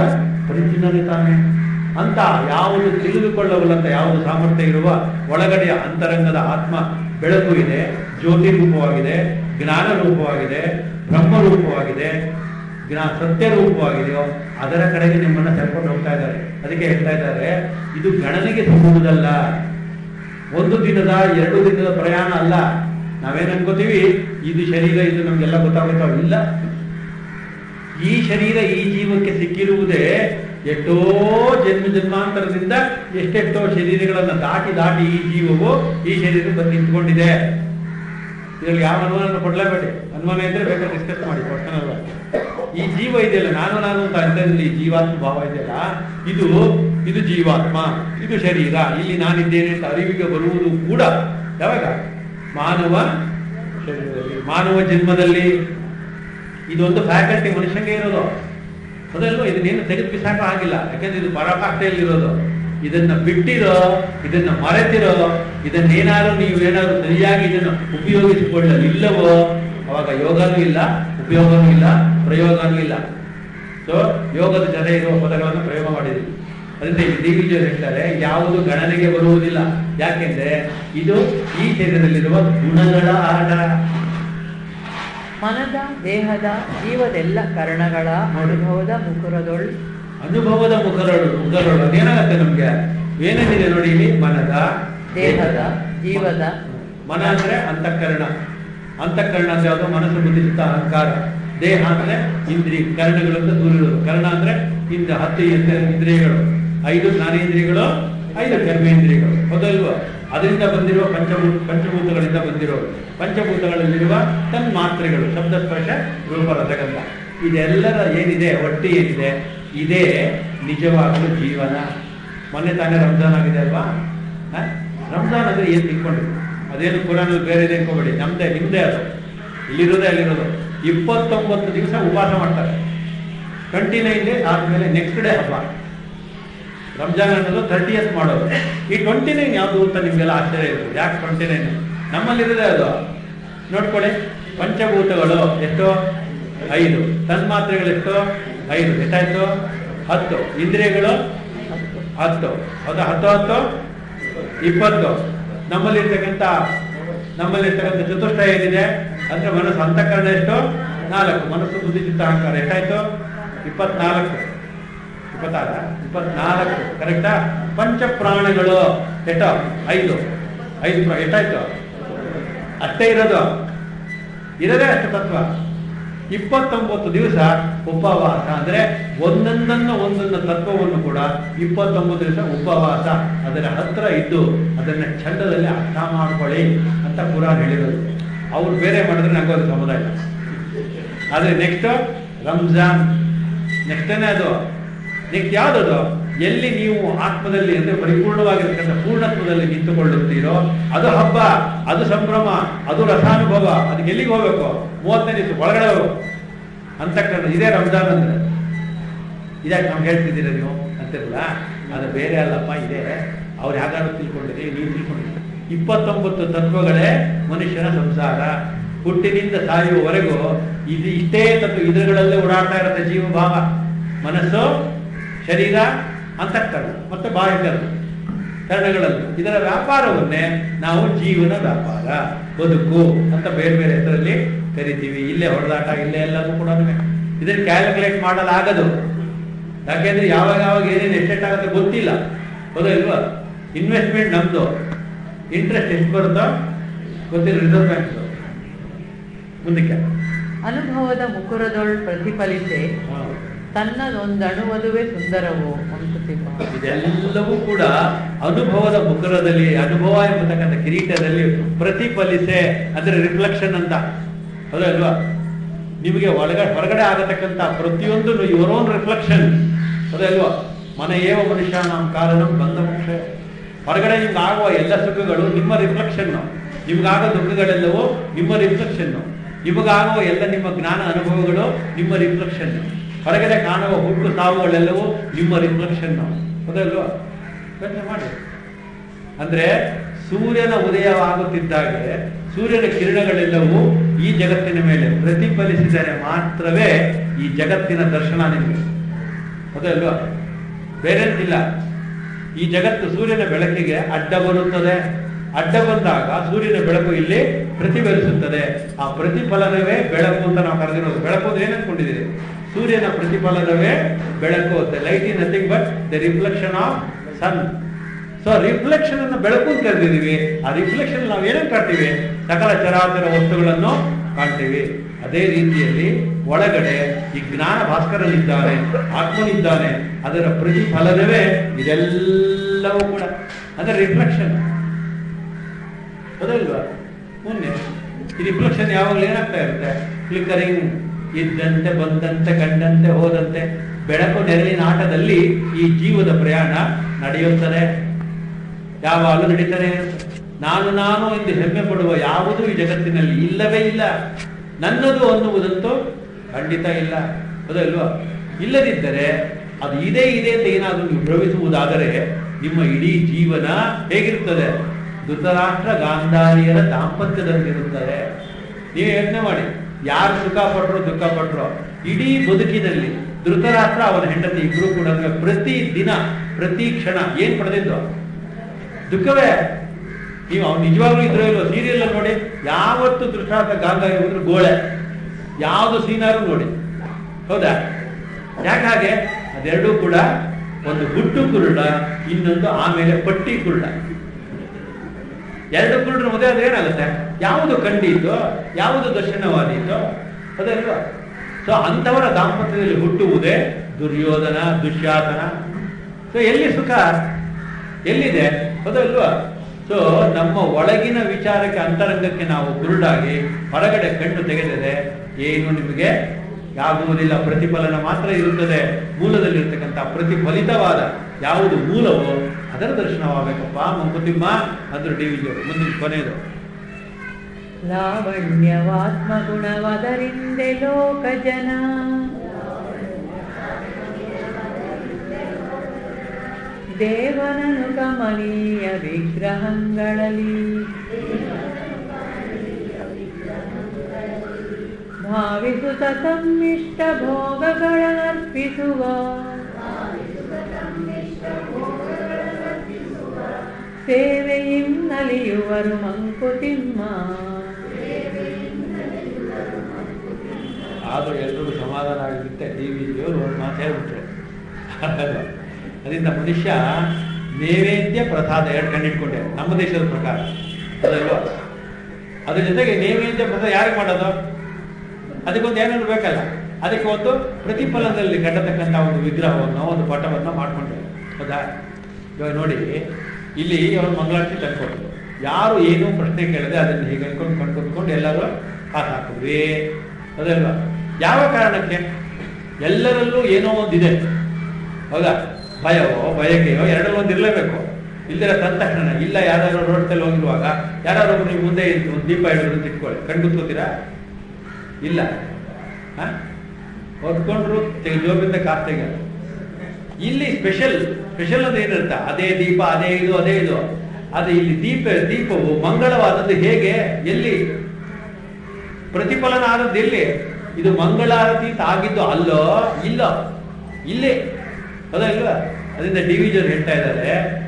ಪರಿಚ್ಛಿನ್ನನೇ ತಾನೆ. ಅಂತ ಯಾವುದು ತಿಳಿದುಕೊಳ್ಳಬಲ್ಲಂತ ಯಾವುದು ಸಾಮರ್ಥ್ಯ ಇರುವ ಒಳಗಡೆಯ ಅಂತರಂಗದ ಆತ್ಮ ಬೆಳಕು ಇದೆ ಜ್ಯೋತಿ ರೂಪವಾಗಿದೆ ಜ್ಞಾನ ರೂಪವಾಗಿದೆ ಬ್ರಹ್ಮ ರೂಪವಾಗಿದೆ ಜ್ಞಾ ಸತ್ಯ ರೂಪವಾಗಿದೆಯೋ ಅದರ ಕಡೆಗೆ ನಿಮ್ಮನ್ನು ಕರ್ಕೊಂಡು ಹೋಗ್ತಾ ಇದ್ದಾರೆ. ಅದಕ್ಕೆ ಹೇಳ್ತಾ ಇದ್ದಾರೆ, ಇದು ಗಣನೆಗೆ ಸಿಗುವುದಲ್ಲ ಒಂದು ದಿನದ, ಎರಡು ದಿನದ ಪ್ರಯಾಣ ಅಲ್ಲ. ನಾವೇನ್ ಅನ್ಕೋತೀವಿ, ಇದು ಶರೀರ, ಇದು ನಮ್ಗೆಲ್ಲ ಗೊತ್ತಾಗುತ್ತಾವ ಇಲ್ಲ. ಈ ಶರೀರ, ಈ ಜೀವಕ್ಕೆ ಸಿಕ್ಕಿರುವುದೇ ಎಷ್ಟೋ ಜನ್ಮ ಜನ್ಮಾಂತರದಿಂದ ಎಷ್ಟೆಷ್ಟೋ ಶರೀರಗಳನ್ನು ದಾಟಿ ದಾಟಿ ಈ ಜೀವವು ಈ ಶರೀರ ಬಂದು ನಿಂತ್ಕೊಂಡಿದೆ. ಇದರಲ್ಲಿ ಯಾವ ಅನುಮಾನ ಕೊಡಲೇಬೇಡಿ. ಅನುಮಾನ ಇದ್ರೆ ಬೇಕಾದ್ರೆ ಡಿಸ್ಕಸ್ ಮಾಡಿ. ಪರ್ಸನಲ್ ಈ ಜೀವ ಇದೆಯಲ್ಲ? ನಾನು ನಾನು ಅಂತ ಈ ಜೀವಾತ್ಮ ಭಾವ ಇದೆಯಲ್ಲ? ಇದು ಇದು ಜೀವಾತ್ಮ, ಇದು ಶರೀರ. ಇಲ್ಲಿ ನಾನಿದ್ದೇನೆ ಅಂತ ಅರಿವಿಗೆ ಬರುವುದು ಕೂಡ ಯಾವಾಗ? ಮಾನವ ಶರೀರದಲ್ಲಿ. ಮಾನವ ಜನ್ಮದಲ್ಲಿ. ಇದೊಂದು ಫ್ಯಾಕಲ್ಟಿ ಮನುಷ್ಯಂಗೆ ಇರೋದು. ಅದಲ್ವ ಇದನ್ನೇನು ತೆಗೆದು ಬಿಸಾಕೋ ಆಗಿಲ್ಲ. ಯಾಕಂದ್ರೆ ಇದು ಪರಭಾಷೆಯಲ್ಲಿರೋದು ಇದನ್ನ ಬಿಟ್ಟಿರೋ, ಇದನ್ನ ಮರೆತಿರೋ, ಇದನ್ನೇನಾದ್ರೂ ನೀವು ಏನಾದ್ರು ಸರಿಯಾಗಿ ಇದನ್ನು ಉಪಯೋಗಿಸಿಕೊಳ್ಳಲಿಲ್ಲವೋ ಅವಾಗ ಯೋಗನೂ ಇಲ್ಲ ಉಪಯೋಗನೂ ಇಲ್ಲ ಪ್ರಯೋಗನೂ ಇಲ್ಲ. ಸೊ ಯೋಗದ ಜೊತೆ ಇರುವ ಪದಗಳನ್ನು ಪ್ರಯೋಗ ಮಾಡಿದ್ವಿ. ಅದರಿಂದ ಈ ದೇವಿಜಿಯವರು ಹೇಳ್ತಾರೆ ಯಾವುದು ಗಣನೆಗೆ ಬರುವುದಿಲ್ಲ. ಯಾಕೆಂದ್ರೆ ಇದು ಈ ಶರೀರದಲ್ಲಿರುವ ಗುಣಗಳ ಆಟ ಮನದ ದೇಹದ ಜೀವದೆಲ್ಲ ಕರಣಗಳ ಅನುಭವದ ಮುಖರದೊಳ್ ಅನುಭವದ ಮುಖರಳು ಮುಖರೊಳ ಅದೇನಾಗತ್ತೆ ನಮ್ಗೆ? ಏನೇನಿದೆ ನೋಡಿ ಇಲ್ಲಿ? ಮನದ ದೇಹದ. ಜೀವದ. ಮನ ಅಂದ್ರೆ ಅಂತಃಕರಣ. ಅಂತಃಕರಣ ಅಂದ್ರೆ ಯಾವುದು ಮನಸ್ಸು ಬುದ್ಧಿ ಅಹಂಕಾರ, ದೇಹ ಅಂದ್ರೆ ಇಂದ್ರಿ ಕರ್ಣಗಳಿಂದ ದೂರ ಇರೋದು. ಕರ್ಣ ಅಂದ್ರೆ ಇಂದ ಹತ್ತು ಇಂದ- ಇಂದ್ರಿಯಗಳು. ಐದು ಜ್ಞಾನೇಂದ್ರಿಯಗಳು, ಐದು ಕರ್ಮೇಂದ್ರಿಯಗಳು. ಹೌದಲ್ವಾ ಅದರಿಂದ ಬಂದಿರುವ ಪಂಚಭೂತ ಪಂಚಭೂತಗಳಿಂದ ಬಂದಿರೋ ಪಂಚಭೂತಗಳಲ್ಲಿರುವ ತನ್ಮಾತ್ರೆಗಳು ಶಬ್ದ ಸ್ಪರ್ಶ ರೂಪ, ರಸಗಂಧ. ಇದೆಲ್ಲರ ಏನಿದೆ? ಒಟ್ಟು ಏನಿದೆ? ಇದೇ ನಿಜವಾಗಲು ಜೀವನ. ಮೊನ್ನೆ ತಾನೇ ರಂಜಾನ್ ಆಗಿದೆ ಅಲ್ವಾ? ರಂಜಾನ್ ಅಂದ್ರೆ ಏನ್ ತಿಳ್ಕೊಂಡು ಅದೇನು ಕುರಾನ್ ಬೇರೆ ಇದೆ ಅನ್ಕೋಬೇಡಿ. ನಮ್ದೇ, ನಿಮ್ದೇ ಅದು. ಇಲ್ಲಿರೋದೇ ಅಲ್ಲಿರೋದು. ಇಪ್ಪತ್ತೊಂಬತ್ತು ದಿವಸ ಉಪವಾಸ ಮಾಡ್ತಾರೆ. ಟ್ವೆಂಟಿ ಡೇಸ್ ಆದ್ಮೇಲೆ ನೆಕ್ಸ್ಟ್ ಡೇ ಹಬ್ಬ. ರಂಜಾನ್ ಅನ್ನೋದು ಇಯರ್ಸ್ ಮಾಡೋದು. ಈ ಟ್ವೆಂಟಿ ನೈನ್ ಯಾವುದು ಅಂತ ನಿಮಗೆಲ್ಲ ಆಶ್ಚರ್ಯ ಇತ್ತು ಯಾಕೆ ಟ್ವೆಂಟಿ ನೈನ್ ನಮ್ಮಲ್ಲಿರೋದೇ ಅದು. ನೋಡ್ಕೊಳ್ಳಿ. ಪಂಚಭೂತಗಳು ಎಷ್ಟು? ಐದು. ತನ್ಮಾತ್ರೆಗಳು ಎಷ್ಟು? ಐದು. ಎಷ್ಟಾಯ್ತು? ಹತ್ತು. ಇಂದ್ರಿಯಗಳು? ಹತ್ತು. ಹೌದಾ ಹತ್ತು ಹತ್ತು? ಇಪ್ಪತ್ತು. ನಮ್ಮಲ್ಲಿರ್ತಕ್ಕಂಥ ನಮ್ಮಲ್ಲಿರ್ತಕ್ಕಂಥ ಚತುಷ್ಟ ಏನಿದೆ, ಅಂದ್ರೆ ಮನಸ್ಸು ಅಂತಃಕರಣ ಎಷ್ಟು? ನಾಲ್ಕು. ಮನಸ್ಸು, ಬುದ್ಧಿ, ಚಿತ್ತ, ಅಹಂಕಾರ ಎಷ್ಟಾಯ್ತು? ಇಪ್ಪತ್ನಾಲ್ಕು. ಇಪ್ಪತ್ತಾರ? ಇಪ್ಪತ್ನಾಲ್ಕು. ಕರೆಕ್ಟಾ ಪಂಚ ಪ್ರಾಣಗಳು ಎಷ್ಟೋ? ಐದು. ಐದು ಎಷ್ಟಾಯ್ತು? ಅಷ್ಟೇ ಇರೋದು. ಇರೋದೇ ಅಷ್ಟು ತತ್ವ. ಇಪ್ಪತ್ತೊಂಬತ್ತು ದಿವಸ ಉಪವಾಸ. ಅಂದ್ರೆ ಒಂದೊಂದನ್ನು ಒಂದೊಂದು ತತ್ವವನ್ನು ಕೂಡ ಇಪ್ಪತ್ತೊಂಬತ್ತು ದಿವಸ ಉಪವಾಸ ಅದರ ಹತ್ರ ಇದ್ದು ಅದನ್ನ ಚಂದದಲ್ಲಿ ಅರ್ಥ ಮಾಡ್ಕೊಳ್ಳಿ ಅಂತ ಪುರಾಣ ಹೇಳಿರೋದು. ಅವ್ರು ಬೇರೆ ಮಾಡಿದ್ರೆ ನಂಗೆ ಅದು ಸಮುದಾಯ. ಆದ್ರೆ ನೆಕ್ಸ್ಟ್ ರಂಜಾನ್. ನೆಕ್ಸ್ಟನೇ ಅದು? ನೆಕ್ಸ್ಟ್ ಯಾವ್ದದು? ಎಲ್ಲಿ ನೀವು ಆತ್ಮದಲ್ಲಿ ಅಂದ್ರೆ ಪರಿಪೂರ್ಣವಾಗಿರ್ತಕ್ಕಂಥ ಪೂರ್ಣತ್ವದಲ್ಲಿ ನಿಂತುಕೊಳ್ಳುತ್ತೀರೋ, ಅದು ಹಬ್ಬ, ಅದು ಸಂಭ್ರಮ, ಅದು ರಸಾನುಭವ ಅದಕ್ಕೆ ಎಲ್ಲಿಗೆ ಹೋಗ್ಬೇಕು? ಮೂವತ್ತನೇ ದಿವಸ ಒಳಗಡೆ ಹೋಗ್ಬೇಕು. ಅಂತಕ್ಕಂಥ ಇದೇ ರಂಜಾನ್ ಅಂದ್ರೆ. ಇದಾಗಿ ನಮ್ಗೆ ಹೇಳ್ತಿದ್ದೀರ ನೀವು? ಅಂತಿರಲ್ಲ ಅದು ಬೇರೆ ಅಲ್ಲಪ್ಪ, ಇದೆ. ಅವ್ರು ಯಾವ್ದಾದ್ರು ತಿಳ್ಕೊಂಡಿದ್ದೀವಿ ನೀವು ತಿಳ್ಕೊಂಡಿದ್ದೀವಿ ಇಪ್ಪತ್ತೊಂಬತ್ತು ತತ್ವಗಳೇ ಮನುಷ್ಯನ ಸಂಸಾರ. ಹುಟ್ಟಿನಿಂದ ಸಾಯುವವರೆಗೂ ಇದು ಇಷ್ಟೇ ತತ್ವ. ಇದರಗಳಲ್ಲೇ ಓಡಾಡ್ತಾ ಇರುತ್ತೆ ಜೀವಭಾವ. ಮನಸ್ಸು, ಶರೀರ ಅಂತಃಕರಣ ಮತ್ತು ಬಾಹ್ಯಕರಣ ಕರಣಗಳಲ್ಲಿ ಇದರ ವ್ಯಾಪಾರವನ್ನೇ ನಾವು ಜೀವನ ವ್ಯಾಪಾರ ಬದುಕು ಅಂತ ಬೇರೆ ಬೇರೆ ಹೆಸರಲ್ಲಿ ಕರಿತೀವಿ. ಇಲ್ಲೇ ಹೊಡೆದಾಟ ಇಲ್ಲೇ ಎಲ್ಲವೂ ಕೂಡ ಇದನ್ನ ಕ್ಯಾಲ್ಕುಲೇಟ್ ಮಾಡಲಾಗದು. ಯಾಕೆಂದ್ರೆ ಯಾವಾಗ ಯಾವಾಗ ಏನೇನು ಎಷ್ಟೆಷ್ಟು ಆಗುತ್ತೆ ಗೊತ್ತಿಲ್ಲ. ಹೌದಾ ಇಲ್ವಾ? ಇನ್ವೆಸ್ಟ್ಮೆಂಟ್ ನಮ್ದು. ಇಂಟ್ರೆಸ್ಟ್ ಎಷ್ಟು ಬರುತ್ತೋ ಗೊತ್ತಿಲ್ಲ ರಿಸರ್ವ್ ಬ್ಯಾಂಕ್ ಮುಂದಕ್ಕೆ. ಅನುಭವದ ಮುಕುರದೊಳ್ ಪ್ರತಿಫಲಿಸಿ ತನ್ನದೊಂದಣುವದುವೆ ಸುಂದರವು ಮಂಕುತಿಮ್ಮ ಇದೆಲ್ಲವೂ ಕೂಡ ಅನುಭವದ ಮುಖರದಲ್ಲಿ, ಅನುಭವ ಎಂಬತಕ್ಕಂಥ ಕಿರೀಟದಲ್ಲಿ ಪ್ರತಿಫಲಿಸೆ ಅಂದ್ರೆ ರಿಫ್ಲೆಕ್ಷನ್ ಅಂತ. ಹೌದಲ್ವಾ ನಿಮಗೆ ಒಳಗಡೆ ಹೊರಗಡೆ ಆಗತಕ್ಕಂಥ ಪ್ರತಿಯೊಂದು ಯುವರ್ ಓನ್ ರಿಫ್ಲೆಕ್ಷನ್ ಹೌದಲ್ವಾ ಮನ ಏವ ಮನುಷ್ಯ ನಮ್ಮ ಕಾರಣ ಬಂದ ಮೋಕ್ಷ. ಹೊರಗಡೆ ನಿಮ್ಗೆ ಆಗುವ ಎಲ್ಲ ಸುಖಗಳು ನಿಮ್ಮ ರಿಫ್ಲೆಕ್ಷನ್ ನಿಮ್ಗಾಗೋ ದುಃಖಗಳೆಲ್ಲವೂ ನಿಮ್ಮ ರಿಫ್ಲೆಕ್ಷನ್ ನಿಮಗಾಗುವ ಎಲ್ಲ ನಿಮ್ಮ ಜ್ಞಾನ ಅನುಭವಗಳು ನಿಮ್ಮ ರಿಫ್ಲೆಕ್ಷನ್ ಹೊರಗಡೆ ಕಾಣುವ ಹುಟ್ಟು ಸಾವುಗಳೆಲ್ಲವೂ ನಿಮ್ಮ ರಿಫ್ಲೆಕ್ಷನ್ ಹೌದಲ್ವಾ ಯೋಚನೆ ಮಾಡಿ. ಅಂದ್ರೆ ಸೂರ್ಯನ ಉದಯವಾಗುತ್ತಿದ್ದಾಗೆ ಸೂರ್ಯನ ಕಿರಣಗಳೆಲ್ಲವೂ ಈ ಜಗತ್ತಿನ ಮೇಲೆ ಪ್ರತಿಫಲಿಸಿದರೆ ಮಾತ್ರವೇ ಈ ಜಗತ್ತಿನ ದರ್ಶನ ನಿಮಗೆ. ಹೌದಲ್ವಾ ಬೇರೆಂತಿಲ್ಲ ಈ ಜಗತ್ತು ಸೂರ್ಯನ ಬೆಳಕಿಗೆ ಅಡ್ಡ ಬರುತ್ತದೆ. ಅಡ್ಡ ಬಂದಾಗ ಸೂರ್ಯನ ಬೆಳಕು ಇಲ್ಲಿ ಪ್ರತಿಫಲಿಸುತ್ತದೆ. ಆ ಪ್ರತಿಫಲನವೇ ಬೆಳಕು ಅಂತ ನಾವು ಕರೆದಿರೋದು ಬೆಳಕು ಅಂತ ಏನ್ ಅನ್ಕೊಂಡಿದ್ದೀರಿ ಸೂರ್ಯನ ಪ್ರತಿಫಲನವೇ ಬೆಳಕು the light in nothing but the reflection of sun so reflection ಅನ್ನು ಬೆಳಕು ಅಂತ ಕರೆದಿದ್ದೀವಿ. ಆ ರಿಫ್ಲೆಕ್ಷನ್ ನಾವು ಏನೇನು ಕಾಣ್ತೀವಿ? ಸಕಲ ಚರಾಚರ ವಸ್ತುಗಳನ್ನು ಕಾಣ್ತೀವಿ. ಅದೇ ರೀತಿಯಲ್ಲಿ ಒಳಗಡೆ ಈ ಜ್ಞಾನ ಭಾಸ್ಕರನಿದ್ದಾನೆ ಆತ್ಮನಿದ್ದಾನೆ ಅದರ ಪ್ರತಿಫಲನವೇ ಇದೆಲ್ಲವೂ ಕೂಡ. ಅದರ ರಿಫ್ಲೆಕ್ಷನ್ ಹೌದಲ್ವಾ ಮೊನ್ನೆ ಈ ರಿಫ್ಲೆಕ್ಷನ್ ಯಾವಾಗಲೂ ಏನಾಗ್ತಾ ಇರುತ್ತೆ? ಫ್ಲಿಕರಿಂಗ್ ಇದ್ದಂತೆ, ಬಂದಂತೆ, ಕಂಡಂತೆ, ಹೋದಂತೆ, ಬೆಳಕು ನೆರಳಿನ ಆಟದಲ್ಲಿ ಈ ಜೀವದ ಪ್ರಯಾಣ ನಡೆಯುತ್ತದೆ. ಯಾವಾಗಲೂ ನಡೀತಾರೆ. ನಾನು ನಾನು ಎಂದು ಹೆಮ್ಮೆ ಪಡುವ ಯಾವುದೂ ಈ ಜಗತ್ತಿನಲ್ಲಿ ಇಲ್ಲವೇ ಇಲ್ಲ. ನನ್ನದು ಅನ್ನುವುದಂತೂ ಖಂಡಿತ ಇಲ್ಲ. ಹೌದಲ್ವಾ ಇಲ್ಲದಿದ್ದರೆ ಅದು ಇದೆ ಇದೆ ಅಂತ ಏನಾದರೂ ನೀವು ಭ್ರಮಿಸುವುದಾದರೆ ನಿಮ್ಮ ಇಡೀ ಜೀವನ ಹೇಗಿರುತ್ತದೆ? ಧೃತರಾಷ್ಟ್ರ ಗಾಂಧಾರಿಯರ ದಾಂಪತ್ಯದಲ್ಲಿರುತ್ತಾರೆ. ನೀವು ಯೋಚನೆ ಮಾಡಿ, ಯಾರು ಸುಖ ಪಟ್ರು, ದುಃಖ ಪಟ್ರು? ಇಡೀ ಬದುಕಿನಲ್ಲಿ ಧೃತರಾಷ್ಟ್ರ ಅವನ ಹೆಂಡತಿ ಇಬ್ರು ಕೂಡ ಪ್ರತಿ ದಿನ, ಪ್ರತಿ ಕ್ಷಣ ಏನ್ ಪಡೆದಿದ್ದು? ದುಃಖವೇ? ನೀವು ಅವ್ನು ನಿಜವಾಗ್ಲೂ ಇದ್ರೋ ಇಲ್ವೋ? ಸೀರಿಯಲ್ ನೋಡಿ, ಯಾವತ್ತು ದೃಷ್ಟಾರ್ಥ ಗಾಂಧಾರಿ ಹೋದ್ರೆ ಗೋಳೆ. ಯಾವುದು ಸೀನಾರು ನೋಡಿ. ಹೌದಾ? ಯಾಕೆ ಹಾಗೆ? ಅದೆರಡೂ ಕೂಡ ಒಂದು ಹುಟ್ಟು ಕುರುಡ, ಇನ್ನೊಂದು ಆಮೇಲೆ ಪಟ್ಟಿ ಕುರುಡ. ಎರಡು ಕುರುಡ್ರ ಮದುವೆ ಆದ್ರೆ ಏನಾಗುತ್ತೆ? ಯಾವುದು ಕಂಡಿದೋ ಯಾವುದು ದರ್ಶನವಾದೀತೋ ಅದಲ್ವಾ ಸೊ ಅಂಥವರ ದಾಂಪತ್ಯದಲ್ಲಿ ಹುಟ್ಟುವುದೇ ದುರ್ಯೋಧನ ದುಶ್ಯಾಸನ ಸೊ ಎಲ್ಲಿ ಸುಖ? ಎಲ್ಲಿದೆ? ಅದಲ್ವಾ ಸೊ ನಮ್ಮ ಒಳಗಿನ ವಿಚಾರಕ್ಕೆ, ಅಂತರಂಗಕ್ಕೆ ನಾವು ಕುರುಡಾಗಿ, ಹೊರಗಡೆ ಕಣ್ಣು ತೆಗೆದರೆ ಏನು ನಿಮಗೆ ಆಗುವುದಿಲ್ಲ ಪ್ರತಿಫಲನ ಮಾತ್ರ ಇರುತ್ತದೆ. ಮೂಲದಲ್ಲಿರ್ತಕ್ಕಂಥ ಪ್ರತಿಫಲಿತವಾದ ಯಾವುದು ಮೂಲವೋ ಅದರ ದರ್ಶನವಾಗಬೇಕಪ್ಪ. ಮಂಕುತಿಮ್ಮ ಅಂದ್ರು ಡಿ ವಿಜಿಯವರು ಮುಂದಿನ ಕೊನೆಯದು. ಲಾವಣ್ಯವಾತ್ಮಗುಣವದರಿಂದೆ ಲೋಕ ಜನ ದೇವನನು ಕಮನೀಯ ವಿಗ್ರಹಗಳಲ್ಲಿ. ಭಾವಿಸುತ್ತ ತಮ್ಮಿಷ್ಟ ಭೋಗಗಳನ್ನರ್ಪಿಸುವ ಸೇವೆಯಿಂದಲಿಯುವರು ಮಂಕುತಿಮ್ಮ. ಆದರೂ ಎಲ್ಲರೂ ಸಮಾಧಾನ ಆಗಿರುತ್ತೆ ಡಿ ವಿ ಜಿಯವರು ಒಂದು ಮಾತು ಹೇಳ್ಬಿಟ್ರು? ಅದರಿಂದ ಮನುಷ್ಯ ನೈವೇದ್ಯ ಪ್ರಸಾದ ಎರಡು ಕಂಡಿಟ್ಕೊಂಡೆ ನಮ್ಮ ದೇಶದ ಪ್ರಕಾರ. ಅದಲ್ವಾ ಅದ್ರ ಜೊತೆಗೆ ನೈವೇದ್ಯ ಪ್ರಸಾದ ಯಾರಿಗೆ ಮಾಡೋದು? ಅದಕ್ಕೊಂದು ಏನಾದ್ರು ಬೇಕಲ್ಲ? ಅದಕ್ಕೆ ಒಂದು ಪ್ರತಿಫಲದಲ್ಲಿ ಕಟ್ಟತಕ್ಕಂಥ ಒಂದು ವಿಗ್ರಹವನ್ನು, ಒಂದು ಪಟವನ್ನು ಮಾಡ್ಕೊಂಡ್ರೆ ಹೌದಾ? ಇವಾಗ ನೋಡಿ, ಇಲ್ಲಿ ಅವರು ಮಂಗಳಾರತಿ ತಂದ್ಕೊಟ್ರು. ಯಾರು ಏನು ಪ್ರಶ್ನೆ ಕೇಳದೆ ಅದನ್ನು ಹೀಗೆ ಅನ್ಕೊಂಡು ಕಂಡುಕೊಂಡು ಎಲ್ಲರೂ ಪಾಸ್ ಹಾಕಿದ್ವಿ ಅದಲ್ವಾ? ಯಾವ ಕಾರಣಕ್ಕೆ? ಎಲ್ಲರಲ್ಲೂ ಏನೋ ಒಂದಿದೆ. ಹೌದಾ? ಭಯವೋ, ಬಯಕೆಯೋ ಎರಡರಲ್ಲಿ ಒಂದು ಇರಲೇಬೇಕು. ಇಲ್ದಿರ ತಂದ ಇಲ್ಲ ಯಾರಾದರೂ ರೋಡ್ ತಲ್ಲಿ ಹೋಗಿರುವಾಗ, ಯಾರಾದ್ರೂ ನೀವು ಮುಂದೆ ಒಂದು ದೀಪ ಹಿಡಿದ್ರು ಅಂತ ಇಟ್ಕೊಳ್ಳಿ ಕಣ್ ಕೂತ್ಕೋತೀರಾ ಇಲ್ಲ. ಹಾ? ಹೊತ್ಕೊಂಡ್ರು ಜೋಬಿಂದ ಕಾಸು ಇಲ್ಲಿ ಸ್ಪೆಷಲ್ ಸ್ಪೆಷಲ್ ಅಂತ ಏನಿರುತ್ತೆ? ಅದೇ ದೀಪ, ಅದೇ ಇದು ಅದೇ ಇದು. ಅದು ಇಲ್ಲಿ ದೀಪ, ದೀಪವು ಮಂಗಳವಾದದ್ದು ಹೇಗೆ? ಎಲ್ಲಿ? ಪ್ರತಿಫಲನ ಆದದ್ದು ಎಲ್ಲಿ? ಇದು ಮಂಗಳಾರತಿ ಆಗಿದ್ದು ಅಲ್ಲೋ? ಇಲ್ಲೋ? ಇಲ್ಲಿ. ಅದ ಇಲ್ವಾ? ಅದರಿಂದ ಡಿವಿಜನ್ ಹೇಳ್ತಾ ಇದ್ದಾರೆ.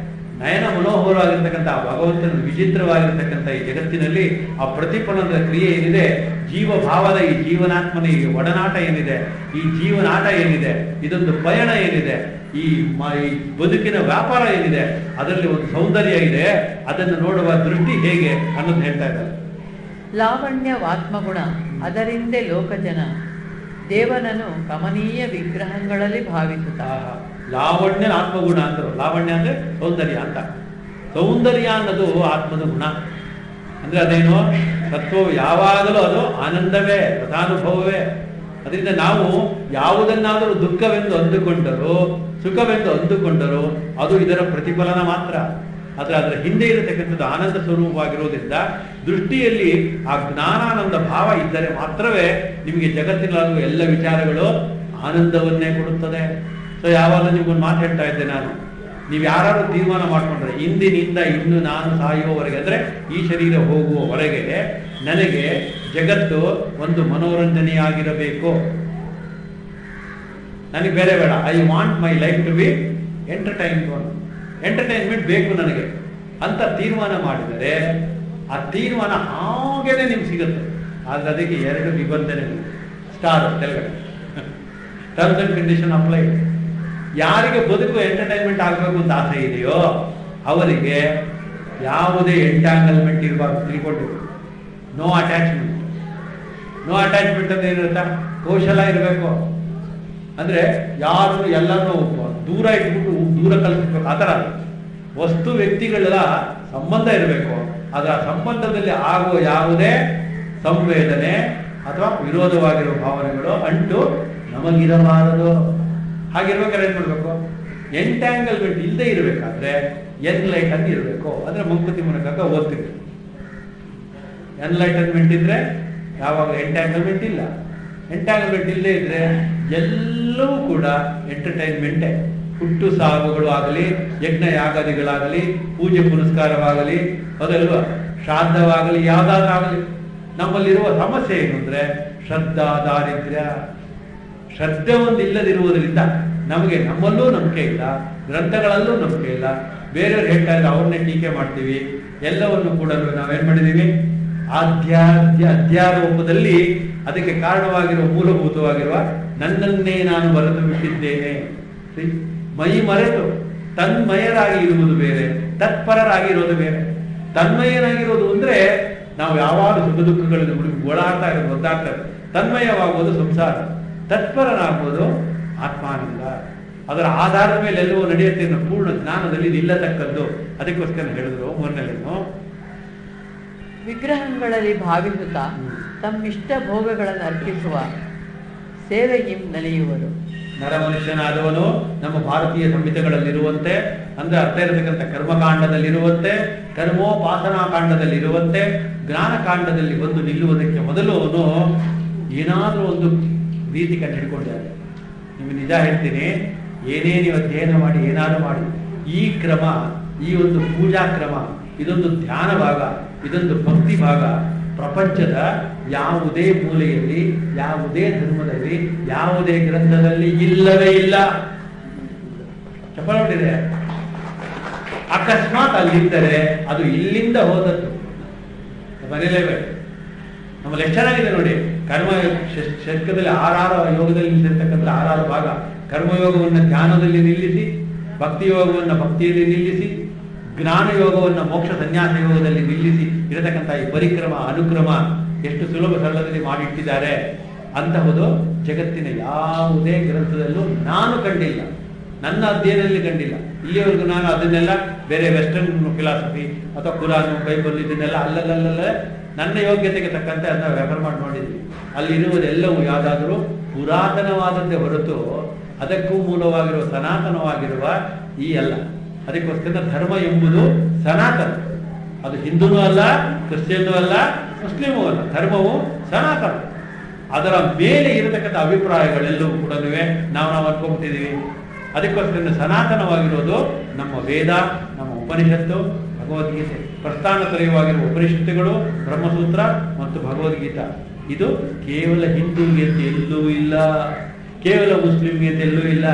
ನಯನ ಮನೋಹರವಾಗಿರ್ತಕ್ಕಂಥ ಆ ಭಗವಂತನ ವಿಚಿತ್ರವಾಗಿರ್ತಕ್ಕಂಥ ಈ ಜಗತ್ತಿನಲ್ಲಿ ಆ ಪ್ರತಿಫಲನದ ಕ್ರಿಯೆ ಏನಿದೆ? ಜೀವ ಭಾವದ ಈ ಜೀವನಾತ್ಮನ ಈ ಒಡನಾಟ ಏನಿದೆ? ಈ ಜೀವನಾಟ ಏನಿದೆ? ಇದೊಂದು ಪಯಣ ಏನಿದೆ? ಈ ಬದುಕಿನ ವ್ಯಾಪಾರ ಏನಿದೆ? ಅದರಲ್ಲಿ ಒಂದು ಸೌಂದರ್ಯ ಇದೆ. ಅದನ್ನು ನೋಡುವ ದೃಷ್ಟಿ ಹೇಗೆ ಅನ್ನೋದು ಹೇಳ್ತಾ ಇದ್ದಾರೆ. ಲಾವಣ್ಯವಾತ್ಮಗುಣ ಲೋಕ ಲೋಕಜನ. ದೇವನನು ಕಮನೀಯ ವಿಗ್ರಹಗಳಲ್ಲಿ ಭಾವಿಸುತ್ತ. ಲಾವಣ್ಯ ಆತ್ಮಗುಣ ಅಂದರು. ಲಾವಣ್ಯ ಅಂದರೆ ಸೌಂದರ್ಯ ಅಂತ. ಸೌಂದರ್ಯ ಅನ್ನೋದು ಆತ್ಮದ ಗುಣ. ಅಂದ್ರೆ ಅದೇನು? ತತ್ವವು ಯಾವಾಗಲೂ ಅದು ಆನಂದವೇ ರಥಾನುಭವವೇ ಅದರಿಂದ ನಾವು ಯಾವುದನ್ನಾದರೂ ದುಃಖವೆಂದು ಅಂದುಕೊಂಡರೂ, ಸುಖವೆಂದು ಅಂದುಕೊಂಡರೂ, ಅದು ಇದರ ಪ್ರತಿಫಲನ ಮಾತ್ರ. ಆದರೆ ಅದರ ಹಿಂದೆ ಇರತಕ್ಕಂಥದ್ದು ಆನಂದ ಸ್ವರೂಪವಾಗಿರೋದ್ರಿಂದ ದೃಷ್ಟಿಯಲ್ಲಿ ಆ ಜ್ಞಾನಾನಂದ ಭಾವ ಇದ್ದರೆ ಮಾತ್ರವೇ ನಿಮಗೆ ಜಗತ್ತಿನಲ್ಲಿರುವ ಎಲ್ಲ ವಿಚಾರಗಳು ಆನಂದವನ್ನೇ ಕೊಡುತ್ತದೆ. ಸೊ ಯಾವಾಗ ನಿಮ್ಗೊಂದು ಮಾತು ಹೇಳ್ತಾ ಇದ್ದೆ ನಾನು. ನೀವು ಯಾರು ತೀರ್ಮಾನ ಮಾಡ್ಕೊಂಡ್ರೆ ಇಂದಿನಿಂದ ಇನ್ನು ನಾನು ಸಾಯುವವರೆಗೆ, ಅಂದ್ರೆ ಈ ಶರೀರ ಹೋಗುವವರೆಗೆ ನನಗೆ ಜಗತ್ತು ಒಂದು ಮನೋರಂಜನೆಯಾಗಿರಬೇಕು. ನನಗೆ ಬೇರೆ ಬೇಡ. I want my life to be entertain entertainment ಬೇಕು ನನಗೆ. ಅಂತ ತೀರ್ಮಾನ ಮಾಡಿದರೆ, ಆ ತೀರ್ಮಾನ ಹಾಗೇನೆ ನಿಮ್ಗೆ ಸಿಗುತ್ತೆ. ಆದ್ರೆ ಅದಕ್ಕೆ ಎರಡು ನಿಬಂಧನೆಗಳು ಸ್ಟಾರ್ ಕೆಳಗಡೆ ಟರ್ಮ್ಸ್ ಅಂಡ್ ಕಂಡೀಷನ್ ಅಪ್ಲೈ ಯಾರಿಗೆ ಬದುಕು ಎಂಟರ್ಟೈನ್ಮೆಂಟ್ ಆಗಬೇಕು ಅಂತ ಆಸೆ ಇದೆಯೋ ಅವರಿಗೆ ಯಾವುದೇ ಎಂಟ್ಯಾಂಗಲ್ಮೆಂಟ್ ಇರಬಾರ್ದು ತಿಳ್ಕೊಂಡು ನೋ ಅಟ್ಯಾಚ್ಮೆಂಟ್ ನೋ ಅಟ್ಯಾಚ್ಮೆಂಟ್ ಅಂತ ಏನಿರುತ್ತಾ? ಕೌಶಲ ಇರಬೇಕು. ಅಂದರೆ ಯಾರು ಎಲ್ಲರನ್ನೂ ದೂರ ಇಟ್ಬಿಟ್ಟು ದೂರ ಕಲಿಸ್ಬೇಕು ಆ ಥರ ವಸ್ತು ವ್ಯಕ್ತಿಗಳೆಲ್ಲ ಸಂಬಂಧ ಇರಬೇಕು. ಅದರ ಸಂಬಂಧದಲ್ಲಿ ಆಗುವ ಯಾವುದೇ ಸಂವೇದನೆ ಅಥವಾ ವಿರೋಧವಾಗಿರುವ ಭಾವನೆಗಳು ಅಂಟು ನಮಗಿರಬಾರದು. ಹಾಗಿರ್ಬೇಕಾದ್ರೆ ಏನು ಮಾಡಬೇಕು? ಎಂಟ್ಯಾಂಗಲ್ಮೆಂಟ್ ಇಲ್ಲದೆ ಇರಬೇಕಾದ್ರೆ ಎನ್ ಲೈಟ್ ಅಂತ ಇರಬೇಕು. ಅಂದ್ರೆ ಮಂಕುತಿಮ್ಮನ ಮೂಲಕ ಓದ್ತೀವಿ ಎನ್ಲೈಟನ್ಮೆಂಟ್ ಇದ್ರೆ ಯಾವಾಗ ಎಂಟ್ಯಾಂಗಲ್ಮೆಂಟ್ ಇಲ್ಲ ಎಂಟ್ಯಾಂಗಲ್ಮೆಂಟ್ ಇಲ್ಲದೆ ಇದ್ರೆ ಎಲ್ಲವೂ ಕೂಡ ಎಂಟರ್ಟೈನ್ಮೆಂಟೇ ಹುಟ್ಟು ಸಾವುಗಳು ಆಗಲಿ, ಯಜ್ಞ ಯಾಗಾದಿಗಳಾಗಲಿ, ಪೂಜೆ ಪುನಸ್ಕಾರವಾಗಲಿ ಅದಲ್ವಾ ಶ್ರಾದ್ದವಾಗಲಿ ಯಾವ್ದಾದ್ರಾಗಲಿ ನಮ್ಮಲ್ಲಿರುವ ಸಮಸ್ಯೆ ಏನು ಅಂದರೆ ಶ್ರದ್ಧಾ ದಾರಿದ್ರ್ಯ ಶ್ರದ್ಧೆ ಒಂದು ಇಲ್ಲದಿರುವುದರಿಂದ ನಮಗೆ ನಮ್ಮಲ್ಲೂ ನಂಬಿಕೆ ಇಲ್ಲ, ಗ್ರಂಥಗಳಲ್ಲೂ ನಂಬಿಕೆ ಇಲ್ಲ. ಬೇರೆಯವ್ರು ಹೇಳ್ತಾ ಇದ್ರೆ ಅವ್ರನ್ನೇ ಟೀಕೆ ಮಾಡ್ತೀವಿ. ಎಲ್ಲವನ್ನು ಕೂಡ ನಾವೇನ್ ಮಾಡಿದೀವಿ? ಆಧ್ಯಾತ್ಮ, ಅಧ್ಯಾರೋಪದಲ್ಲಿ ಅದಕ್ಕೆ ಕಾರಣವಾಗಿರುವ ಮೂಲಭೂತವಾಗಿರುವ ನನ್ನನ್ನೇ ನಾನು ಬರೆದು ಬಿಟ್ಟಿದ್ದೇನೆ ಮೈ ಮರೆತು, ತನ್ಮಯರಾಗಿ ಇರುವುದು ಬೇರೆ ತತ್ಪರರಾಗಿ ಇರೋದು ಬೇರೆ. ತನ್ಮಯನಾಗಿರೋದು ಅಂದ್ರೆ ನಾವು ಯಾವಾಗ ಸುಖ ದುಃಖಗಳಲ್ಲಿ ಹುಡುಕಿ ಓಡಾಡ್ತಾ ಇರೋದು ಒದ್ದಾಡ್ತಾ ತನ್ಮಯವಾಗುವುದು ಸಂಸಾರ. ತತ್ಪರನಾಗುವುದು ಆತ್ಮಾನಂದ ಅದರ ಆಧಾರದ ಮೇಲೆ ಎಲ್ಲವೂ ನಡೆಯುತ್ತೆ ಅನ್ನೋ ಪೂರ್ಣ ಜ್ಞಾನದಲ್ಲಿ ನಿಲ್ಲತಕ್ಕದ್ದು ಅದಕ್ಕೋಸ್ಕರ ಹೇಳಿದ್ರು ಮೊನ್ನೆಲೇನು ವಿಗ್ರಹಗಳಲ್ಲಿ ಭಾವಿಸುತ್ತಾ ತಮ್ಮಿಷ್ಟ ಭೋಗಗಳನ್ನು ಅರ್ಪಿಸುವ ಸೇವೆಗೆ ನಲಿಯುವರು. ನರಮನುಷ್ಯನಾದವನು ನಮ್ಮ ಭಾರತೀಯ ಸಂಹಿತೆಗಳಲ್ಲಿರುವಂತೆ ಅಂದ್ರೆ ಅರ್ಥ ಇರತಕ್ಕಂಥ ಕರ್ಮಕಾಂಡದಲ್ಲಿರುವಂತೆ ಕರ್ಮೋಪಾಸನಾ ಕಾಂಡದಲ್ಲಿರುವಂತೆ ಜ್ಞಾನಕಾಂಡದಲ್ಲಿ ಬಂದು ನಿಲ್ಲುವುದಕ್ಕೆ ಮೊದಲು ಅವನು ಏನಾದರೂ ಒಂದು ರೀತಿ ಕಂಡು ಹಿಡ್ಕೊಂಡಿದ್ದಾರೆ ನಿಮಗೆ ನಿಜ ಹೇಳ್ತೀನಿ, ಏನೇನು ನೀವು ಅಧ್ಯಯನ ಮಾಡಿ, ಏನಾದರೂ ಮಾಡಿ, ಈ ಕ್ರಮ, ಈ ಒಂದು ಪೂಜಾ ಕ್ರಮ, ಇದೊಂದು ಧ್ಯಾನ ಭಾಗ, ಇದೊಂದು ಭಕ್ತಿ ಭಾಗ, ಪ್ರಪಂಚದ ಯಾವುದೇ ಮೂಲೆಯಲ್ಲಿ, ಯಾವುದೇ ಧರ್ಮದಲ್ಲಿ, ಯಾವುದೇ ಗ್ರಂಥದಲ್ಲಿ ಇಲ್ಲವೇ ಇಲ್ಲ. ಚಪ್ಪಲಿದೆ ಅಕಸ್ಮಾತ್ ಅಲ್ಲಿದ್ದರೆ ಅದು ಇಲ್ಲಿಂದ ಹೋದದ್ದು. ಬರೀಲೇಬೇಕು ನಮ್ಮ ಲೆಕ್ಚರ್ ಆಗಿದೆ ನೋಡಿ. ಕರ್ಮ ಶತಕದಲ್ಲಿ ಆರಾರು ಯೋಗದಲ್ಲಿ ನಿಲ್ಲಿಸಿರ್ತಕ್ಕಂಥ ಆರಾರು ಭಾಗ. ಕರ್ಮಯೋಗವನ್ನು ಧ್ಯಾನದಲ್ಲಿ ನಿಲ್ಲಿಸಿ ಭಕ್ತಿ ಯೋಗವನ್ನು ಭಕ್ತಿಯಲ್ಲಿ ನಿಲ್ಲಿಸಿ ಜ್ಞಾನ ಯೋಗವನ್ನು ಮೋಕ್ಷ ಸನ್ಯಾಸ ಯೋಗದಲ್ಲಿ ನಿಲ್ಲಿಸಿ ಇರತಕ್ಕಂಥ ಈ ಪರಿಕ್ರಮ, ಅನುಕ್ರಮ ಎಷ್ಟು ಸುಲಭ ಸರಳದಲ್ಲಿ ಮಾಡಿಟ್ಟಿದ್ದಾರೆ ಅಂತಹುದು ಜಗತ್ತಿನ ಯಾವುದೇ ಗ್ರಂಥದಲ್ಲೂ ನಾನು ಕಂಡಿಲ್ಲ. ನನ್ನ ಅಧ್ಯಯನದಲ್ಲಿ ಕಂಡಿಲ್ಲ. ಇಲ್ಲಿವರೆಗೂ ನಾನು ಅದನ್ನೆಲ್ಲ ಬೇರೆ ವೆಸ್ಟರ್ನ್ ಫಿಲಾಸಫಿ ಅಥವಾ ಕುರಾನು ಬೈಬಲ್ ಇದನ್ನೆಲ್ಲ ಅಲ್ಲಲ್ಲಲ್ಲೇ ನನ್ನ ಯೋಗ್ಯತೆಗೆ ತಕ್ಕಂತೆ ಅದನ್ನ ವ್ಯವಹಾರ ಮಾಡಿ ಅಲ್ಲಿ ಅಲ್ಲಿರುವುದೆಲ್ಲವೂ ಯಾವುದಾದ್ರೂ ಪುರಾತನವಾದಂತೆ ಹೊರತು ಅದಕ್ಕೂ ಮೂಲವಾಗಿರುವ ಸನಾತನವಾಗಿರುವ ಈ ಅಲ್ಲ ಅದಕ್ಕೋಸ್ಕರ ಧರ್ಮ ಎಂಬುದು ಸನಾತನ. ಅದು ಹಿಂದೂನೂ ಅಲ್ಲ, ಕ್ರಿಶ್ಚಿಯನ್ನೂ ಅಲ್ಲ, ಮುಸ್ಲಿಮೂ ಅಲ್ಲ. ಧರ್ಮವು ಸನಾತನ. ಅದರ ಮೇಲೆ ಇರತಕ್ಕಂಥ ಅಭಿಪ್ರಾಯಗಳೆಲ್ಲವೂ ಕೂಡ ನಾವು ನಾವು ಅನ್ಕೊಂಡ್ಬಿಟ್ಟಿದ್ದೀವಿ ಅದಕ್ಕೋಸ್ಕರ ಸನಾತನವಾಗಿರೋದು ನಮ್ಮ ವೇದ, ನಮ್ಮ ಉಪನಿಷತ್ತು, ಭಗವದ್ಗೀತೆ. ಪ್ರಸ್ಥಾನ ತೊರೆಯುವಾಗಿರುವ ಉಪನಿಷತ್ತುಗಳು, ಬ್ರಹ್ಮಸೂತ್ರ ಮತ್ತು ಭಗವದ್ಗೀತಾ. ಇದು ಕೇವಲ ಹಿಂದೂಗೆ ಅಂತ ಎಲ್ಲೂ ಇಲ್ಲ. ಕೇವಲ ಮುಸ್ಲಿಂಗೆ ಎಲ್ಲೂ ಇಲ್ಲ.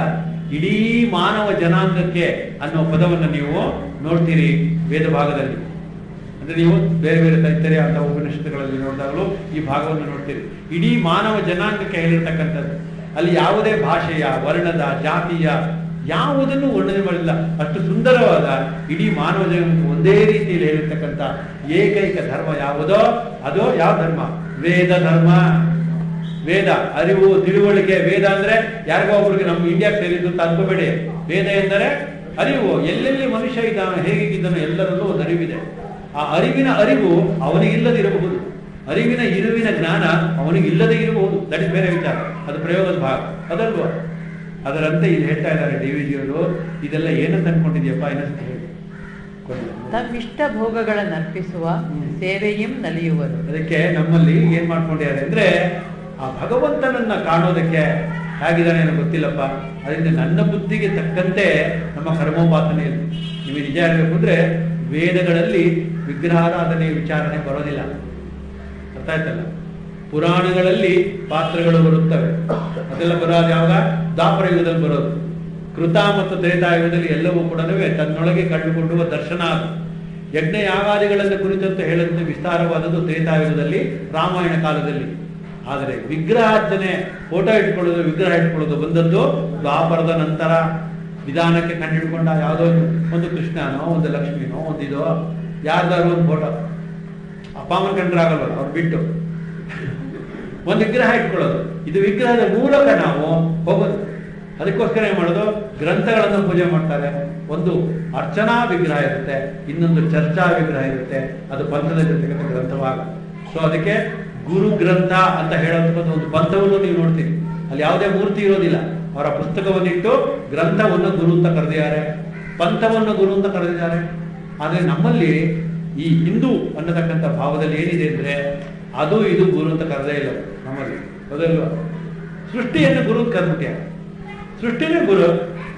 ಇಡೀ ಮಾನವ ಜನಾಂಗಕ್ಕೆ ಅನ್ನೋ ಪದವನ್ನು ನೀವು ನೋಡ್ತೀರಿ ವೇದ ಭಾಗದಲ್ಲಿ. ಅಂದ್ರೆ ನೀವು ಬೇರೆ ಬೇರೆ ತೈತರಿ ಅಂತ ಉಪನಿಷತ್ತುಗಳಲ್ಲಿ ನೋಡಿದಾಗಲೂ ಈ ಭಾಗವನ್ನು ನೋಡ್ತೀರಿ. ಇಡೀ ಮಾನವ ಜನಾಂಗಕ್ಕೆ ಹೇಳಿರ್ತಕ್ಕಂಥದ್ದು. ಅಲ್ಲಿ ಯಾವುದೇ ಭಾಷೆಯ, ವರ್ಣದ, ಜಾತಿಯ ಯಾವುದನ್ನು ವರ್ಣನೆ ಮಾಡಿಲ್ಲ. ಅಷ್ಟು ಸುಂದರವಾದ ಇಡೀ ಮಾನವ ಜಗತ್ತು ಒಂದೇ ರೀತಿಯಲ್ಲಿ ಹೇಳಿರ್ತಕ್ಕಂಥ ಏಕೈಕ ಧರ್ಮ ಯಾವುದೋ, ಅದೋ ಯಾವ ಧರ್ಮ? ವೇದ ಧರ್ಮ. ವೇದ, ಅರಿವು, ತಿಳುವಳಿಕೆ. ವೇದ ಅಂದ್ರೆ ಯಾರಿಗೋ ಒಬ್ರಿಗೆ ನಮ್ಮ ಇಂಡಿಯಾಕ್ಕೆ ಸೇರಿದ್ದು ಅಂತ ವೇದ ಎಂದರೆ ಅರಿವು. ಎಲ್ಲೆಲ್ಲಿ ಮನುಷ್ಯ ಇದ್ದಾನೋ, ಹೇಗಿದ್ದಾನೋ ಎಲ್ಲರಲ್ಲೂ ಒಂದು ಅರಿವಿದೆ. ಆ ಅರಿವಿನ ಅರಿವು ಅವನಿಗಿಲ್ಲದಿರಬಹುದು. ಅರಿವಿನ ಇರುವಿನ ಜ್ಞಾನ ಅವನಿಗಿಲ್ಲದೆ ಇರಬಹುದು. ದಟ್ ಇಸ್ ಬೇರೆ ವಿಚಾರ. ಅದು ಪ್ರಯೋಗದ ಭಾಗ. ಅದಲ್ವ? ಅದರಂತೆ ಇಲ್ಲಿ ಹೇಳ್ತಾ ಇದ್ದಾರೆ ಡಿ ವಿ ಜಿಯವರು ಇದೆಲ್ಲ ಏನಂತ ಅನ್ಕೊಂಡಿದ್ಯಪ್ಪ ಏನಂತ ಹೇಳಿ. ತಮ್ಮಿಷ್ಟ ಭೋಗಗಳನ್ನು ಅರ್ಪಿಸುವ ಸೇವೆಯಂ ನಲಿಯುವರು. ಅದಕ್ಕೆ ನಮ್ಮಲ್ಲಿ ಏನ್ ಮಾಡ್ಕೊಂಡಿದ್ದಾರೆ ಅಂದ್ರೆ ಆ ಭಗವಂತನನ್ನ ಕಾಣೋದಕ್ಕೆ ಹೇಗಿದ್ದಾನೆ ಏನೋ ಗೊತ್ತಿಲ್ಲಪ್ಪ. ಅದರಿಂದ ನನ್ನ ಬುದ್ಧಿಗೆ ತಕ್ಕಂತೆ ನಮ್ಮ ಕರ್ಮೋಪಾಸನೆ ಇದೆ ನಿಮಗೆ ನಿಜ ಹೇಳಬೇಕು ಅಂದ್ರೆ ವೇದಗಳಲ್ಲಿ ವಿಗ್ರಹಾರಾಧನೆ ವಿಚಾರಣೆ ಬರೋದಿಲ್ಲ. ಅರ್ಥ ಆಯ್ತಲ್ಲ ಪುರಾಣಗಳಲ್ಲಿ ಪಾತ್ರಗಳು ಬರುತ್ತವೆ. ಅದೆಲ್ಲ ಬರೋದು ಯಾವಾಗ? ದಾಪರ ಯುಗದಲ್ಲಿ ಬರೋದು. ಕೃತ ಮತ್ತು ತ್ರೇತಾಯುಗದಲ್ಲಿ ಎಲ್ಲವೂ ಕೂಡ ತನ್ನೊಳಗೆ ಕಂಡುಕೊಳ್ಳುವ ದರ್ಶನ ಅದು. ಯಜ್ಞ ಯಾಗಾದಿಗಳನ್ನು ಕುರಿತಂತೆ ಹೇಳುವಂತೆ ವಿಸ್ತಾರವಾದದ್ದು ತ್ರೇತಾಯುಗದಲ್ಲಿ ರಾಮಾಯಣ ಕಾಲದಲ್ಲಿ. ಆದರೆ ವಿಗ್ರಹಾರ್ಚನೆ ಫೋಟೋ ಇಟ್ಕೊಳ್ಳೋದು, ವಿಗ್ರಹ ಇಟ್ಕೊಳ್ಳೋದು ಬಂದದ್ದು ದ್ವಾಪರದ ನಂತರ. ವಿಧಾನಕ್ಕೆ ಕಂಡುಹಿಡ್ಕೊಂಡ ಯಾವುದೋ ಒಂದು ಕೃಷ್ಣನೋ, ಒಂದು ಲಕ್ಷ್ಮಿನೋ ಒಂದಿದೋ ಯಾರ್ದಾರು ಒಂದು ಫೋಟೋ. ಅಪ್ಪ ಅಮ್ಮನ ಕಂಡ್ರಾಗಲ್ವ ಅವ್ರು ಬಿಟ್ಟು. ಒಂದು ವಿಗ್ರಹ ಇಟ್ಕೊಳ್ಳೋದು. ಇದು ವಿಗ್ರಹದ ಮೂಲಕ ನಾವು ಹೋಗೋದು. ಅದಕ್ಕೋಸ್ಕರ ಏನ್ ಮಾಡೋದು? ಗ್ರಂಥಗಳನ್ನು ಪೂಜೆ ಮಾಡ್ತಾರೆ. ಒಂದು ಅರ್ಚನಾ ವಿಗ್ರಹ ಇರುತ್ತೆ, ಇನ್ನೊಂದು ಚರ್ಚಾ ವಿಗ್ರಹ ಇರುತ್ತೆ, ಅದು ಪಂಥದಲ್ಲಿರ್ತಕ್ಕಂಥ ಗ್ರಂಥವಾಗ ಸೊ ಅದಕ್ಕೆ ಗುರು ಗ್ರಂಥ ಅಂತ ಹೇಳೋಂಥದ್ದು ಒಂದು ಪಂಥವನ್ನು ನೀವು ನೋಡ್ತೀರಿ. ಅಲ್ಲಿ ಯಾವುದೇ ಮೂರ್ತಿ ಇರೋದಿಲ್ಲ. ಅವರ ಪುಸ್ತಕವನ್ನಿಟ್ಟು ಗ್ರಂಥವನ್ನು ಗುರು ಅಂತ ಕರೆದಿದ್ದಾರೆ. ಪಂಥವನ್ನು ಗುರು ಅಂತ ಕರೆದಿದ್ದಾರೆ. ಆದರೆ ನಮ್ಮಲ್ಲಿ ಈ ಹಿಂದೂ ಅನ್ನತಕ್ಕಂಥ ಭಾವದಲ್ಲಿ ಏನಿದೆ ಅಂದ್ರೆ, ಅದು ಇದು ಗುರು ಅಂತ ಕರೆದೇ ಇಲ್ಲ ನಮ್ಮಲ್ಲಿ. ಅದಲ್ವ ಸೃಷ್ಟಿಯನ್ನು ಗುರು ಅಂತ ಕರೆದ್ಬಿಟ್ಟಾರೆ ಸೃಷ್ಟಿನೇ ಗುರು,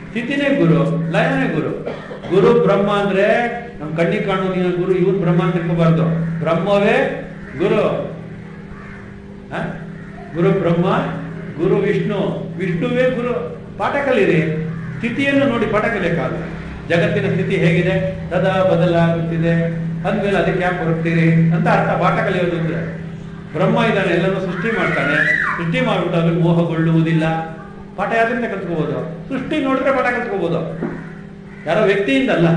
ಸ್ಥಿತಿನೇ ಗುರು, ಲಯನೇ ಗುರು. ಗುರು ಬ್ರಹ್ಮ ಅಂದ್ರೆ ನಮ್ಮ ಕಣ್ಣಿಗೆ ಕಾಣೋ ನೀನು ಗುರು ಇವ್ರು ಬ್ರಹ್ಮ ಅಂತ ತಿಳ್ಕೋಬಾರ್ದು. ಬ್ರಹ್ಮವೇ ಗುರು? ಗುರು ಬ್ರಹ್ಮ, ಗುರು ವಿಷ್ಣು. ವಿಷ್ಣುವೇ ಗುರು. ಪಾಠ ಕಲೀರಿ. ಸ್ಥಿತಿಯನ್ನು ನೋಡಿ ಪಾಠ ಕಲಿಯಕ್ಕಾಗ ಜಗತ್ತಿನ ಸ್ಥಿತಿ ಹೇಗಿದೆ? ಸದಾ ಬದಲಾಗುತ್ತಿದೆ. ಅಂದ್ಮೇಲೆ ಅದಕ್ಕೆ ಯಾಕೆ ಹೊರಡ್ತೀರಿ ಅಂತ ಅರ್ಥ. ಪಾಠ ಕಲಿಯೋದು ಅಂದ್ರೆ ಬ್ರಹ್ಮ ಇದ್ದಾನೆ ಎಲ್ಲರೂ ಸೃಷ್ಟಿ ಮಾಡ್ತಾನೆ. ಸೃಷ್ಟಿ ಮಾಡ್ಬಿಟ್ಟು ಮೋಹಗೊಳ್ಳುವುದಿಲ್ಲ ಪಾಠ ಯಾವ್ದ್ರಿಂದ ಕಲ್ತ್ಕೋಬಹುದು ಸೃಷ್ಟಿ ನೋಡಿದ್ರೆ ಪಾಠ ಕಲ್ತ್ಕೋಬಹುದು ಯಾರೋ ವ್ಯಕ್ತಿಯಿಂದ ಅಲ್ಲ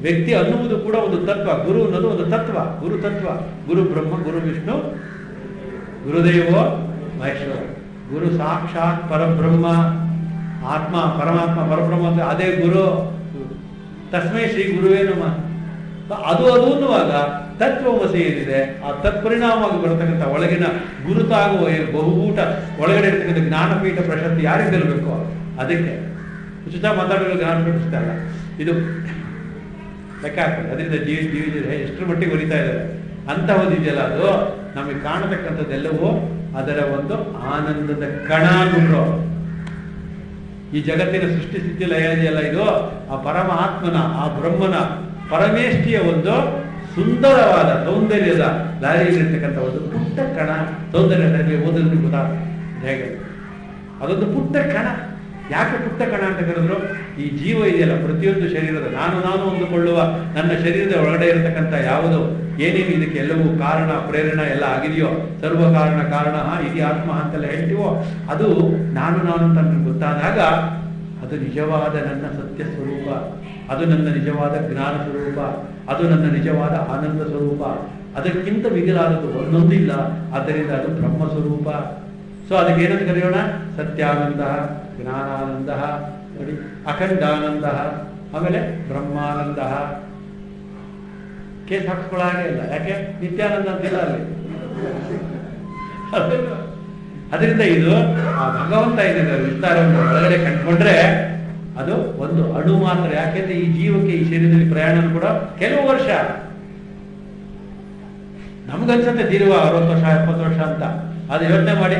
ವ್ಯಕ್ತಿ ಅನ್ನುವುದು ಕೂಡ ಒಂದು ತತ್ವ. ಗುರು ಅನ್ನೋದು ಒಂದು ತತ್ವ. ಗುರು ತತ್ವ. ಗುರು ಬ್ರಹ್ಮ, ಗುರು ವಿಷ್ಣು, ಗುರುದೇವೋ ಮಹೇಶ್ವರ. ಗುರು ಸಾಕ್ಷಾತ್ ಪರಬ್ರಹ್ಮ, ಆತ್ಮ, ಪರಮಾತ್ಮ, ಪರಬ್ರಹ್ಮ, ಅದೇ ಗುರು. ತಸ್ಮೈ ಶ್ರೀ ಗುರುವೇ ನಮಃ. ಅದು ಅದು ಅನ್ನುವಾಗ ತತ್ವಮಸಿ ಏನಿದೆ ಆ ತತ್ಪರಿಣಾಮವಾಗಿ ಬರತಕ್ಕಂಥ ಒಳಗಿನ ಗುರುತಾಗುವ ಏನು ಒಳಗಡೆ ಇರ್ತಕ್ಕಂಥ ಜ್ಞಾನಪೀಠ ಪ್ರಶಸ್ತಿ ಯಾರಿಗೆ ಗೆಲ್ಲಬೇಕು ಅದಕ್ಕೆ ಉಚಿತ ಮಾತಾಡಲು ಜ್ಞಾನಪೀಠ ಇದು ಲೆಕ್ಕ ಹಾಕ್ತಾರೆ ಅದರಿಂದ ಜೀವ ಜೀವಿ ಎಷ್ಟರ ಮಟ್ಟಿಗೆ ಹೊರಿತಾ ಇದ್ದಾರೆ. ಅಂತ ಇದೆಯಲ್ಲ ಅದು? ನಮಗೆ ಕಾಣತಕ್ಕಂಥದ್ದೆಲ್ಲವೂ ಅದರ ಒಂದು ಆನಂದದ ಕಣ ಅಂದ್ಬಿಟ್ರು ಈ ಜಗತ್ತಿನ ಸೃಷ್ಟಿ, ಸ್ಥಿತಿ ಲಯ ಇದೆಯಲ್ಲ ಇದು ಆ ಪರಮಾತ್ಮನ, ಆ ಬ್ರಹ್ಮನ ಪರಮೇಷ್ಠಿಯ ಒಂದು ಸುಂದರವಾದ ಸೌಂದರ್ಯದ ದಾರಿಯಲ್ಲಿರ್ತಕ್ಕಂಥ ಒಂದು ಪುಟ್ಟ ಕಣ. ಸೌಂದರ್ಯದಲ್ಲಿ ಓದಲು ಗೊತ್ತಾಗ್ತದೆ ಹೇಗೆ? ಅದೊಂದು ಪುಟ್ಟ ಕಣ. ಯಾಕೆ ಪುಟ್ಟ ಕಣ ಅಂತ ಕರೆದ್ರು ಈ ಜೀವ ಇದೆಯಲ್ಲ, ಪ್ರತಿಯೊಂದು ಶರೀರದ ನಾನು ನಾನು ಅಂದುಕೊಳ್ಳುವ ನನ್ನ ಶರೀರದ ಒಳಗಡೆ ಇರತಕ್ಕಂಥ ಯಾವುದು? ಏನೇನು ಇದಕ್ಕೆ ಎಲ್ಲವೂ ಕಾರಣ, ಪ್ರೇರಣೆ ಎಲ್ಲ ಆಗಿದೆಯೋ? ಸರ್ವ ಕಾರಣ ಕಾರಣ ಇಡೀ ಆತ್ಮ ಅಂತೆಲ್ಲ ಹೇಳ್ತೀವೋ? ಅದು ನಾನು ನಾನು ಅಂತ ನನಗೆ ಗೊತ್ತಾದಾಗ ಅದು ನಿಜವಾದ ನನ್ನ ಸತ್ಯ ಸ್ವರೂಪ. ಅದು ನನ್ನ ನಿಜವಾದ ಜ್ಞಾನ ಸ್ವರೂಪ, ಅದು ನನ್ನ ನಿಜವಾದ ಆನಂದ ಸ್ವರೂಪ. ಅದಕ್ಕಿಂತ ಮಿಗಿಲಾದದ್ದು ಒಂದೊಂದಿಲ್ಲ, ಆದ್ದರಿಂದ ಅದು ಬ್ರಹ್ಮ ಸ್ವರೂಪ. ಸೊ ಅದಕ್ಕೆ ಏನಂತ ಕರೆಯೋಣ? ಸತ್ಯಾನಂದ, ಜ್ಞಾನಾನಂದ, ನೋಡಿ, ಅಖಂಡಾನಂದ, ಆಮೇಲೆ ಬ್ರಹ್ಮಾನಂದ. ಕೇಸ್ ಹಾಕ್ಸ್ಕೊಳ್ಳೋ ಹಾಗೆ ಇಲ್ಲ ಯಾಕೆ? ನಿತ್ಯಾನಂದ ಅಂತಿಲ್ಲ ಅಲ್ಲಿ. ಅದರಿಂದ ಇದು ಆ ಭಗವಂತ ಇದೆ ವಿಸ್ತಾರವನ್ನು ಒಳಗಡೆ ಕಂಡುಕೊಂಡ್ರೆ ಅದು ಒಂದು ಅಣು ಮಾತ್ರ. ಯಾಕೆಂದ್ರೆ ಈ ಜೀವಕ್ಕೆ ಈ ಶರೀರದಲ್ಲಿ ಪ್ರಯಾಣ ಕೂಡ ಕೆಲವು ವರ್ಷ ನಮ್ಗನ್ಸುತ್ತೆ ದೀರ್ಘ ಅರವತ್ತು ವರ್ಷ, ಎಪ್ಪತ್ತು ವರ್ಷ ಅಂತ. ಅದು ಯೋಚನೆ ಮಾಡಿ.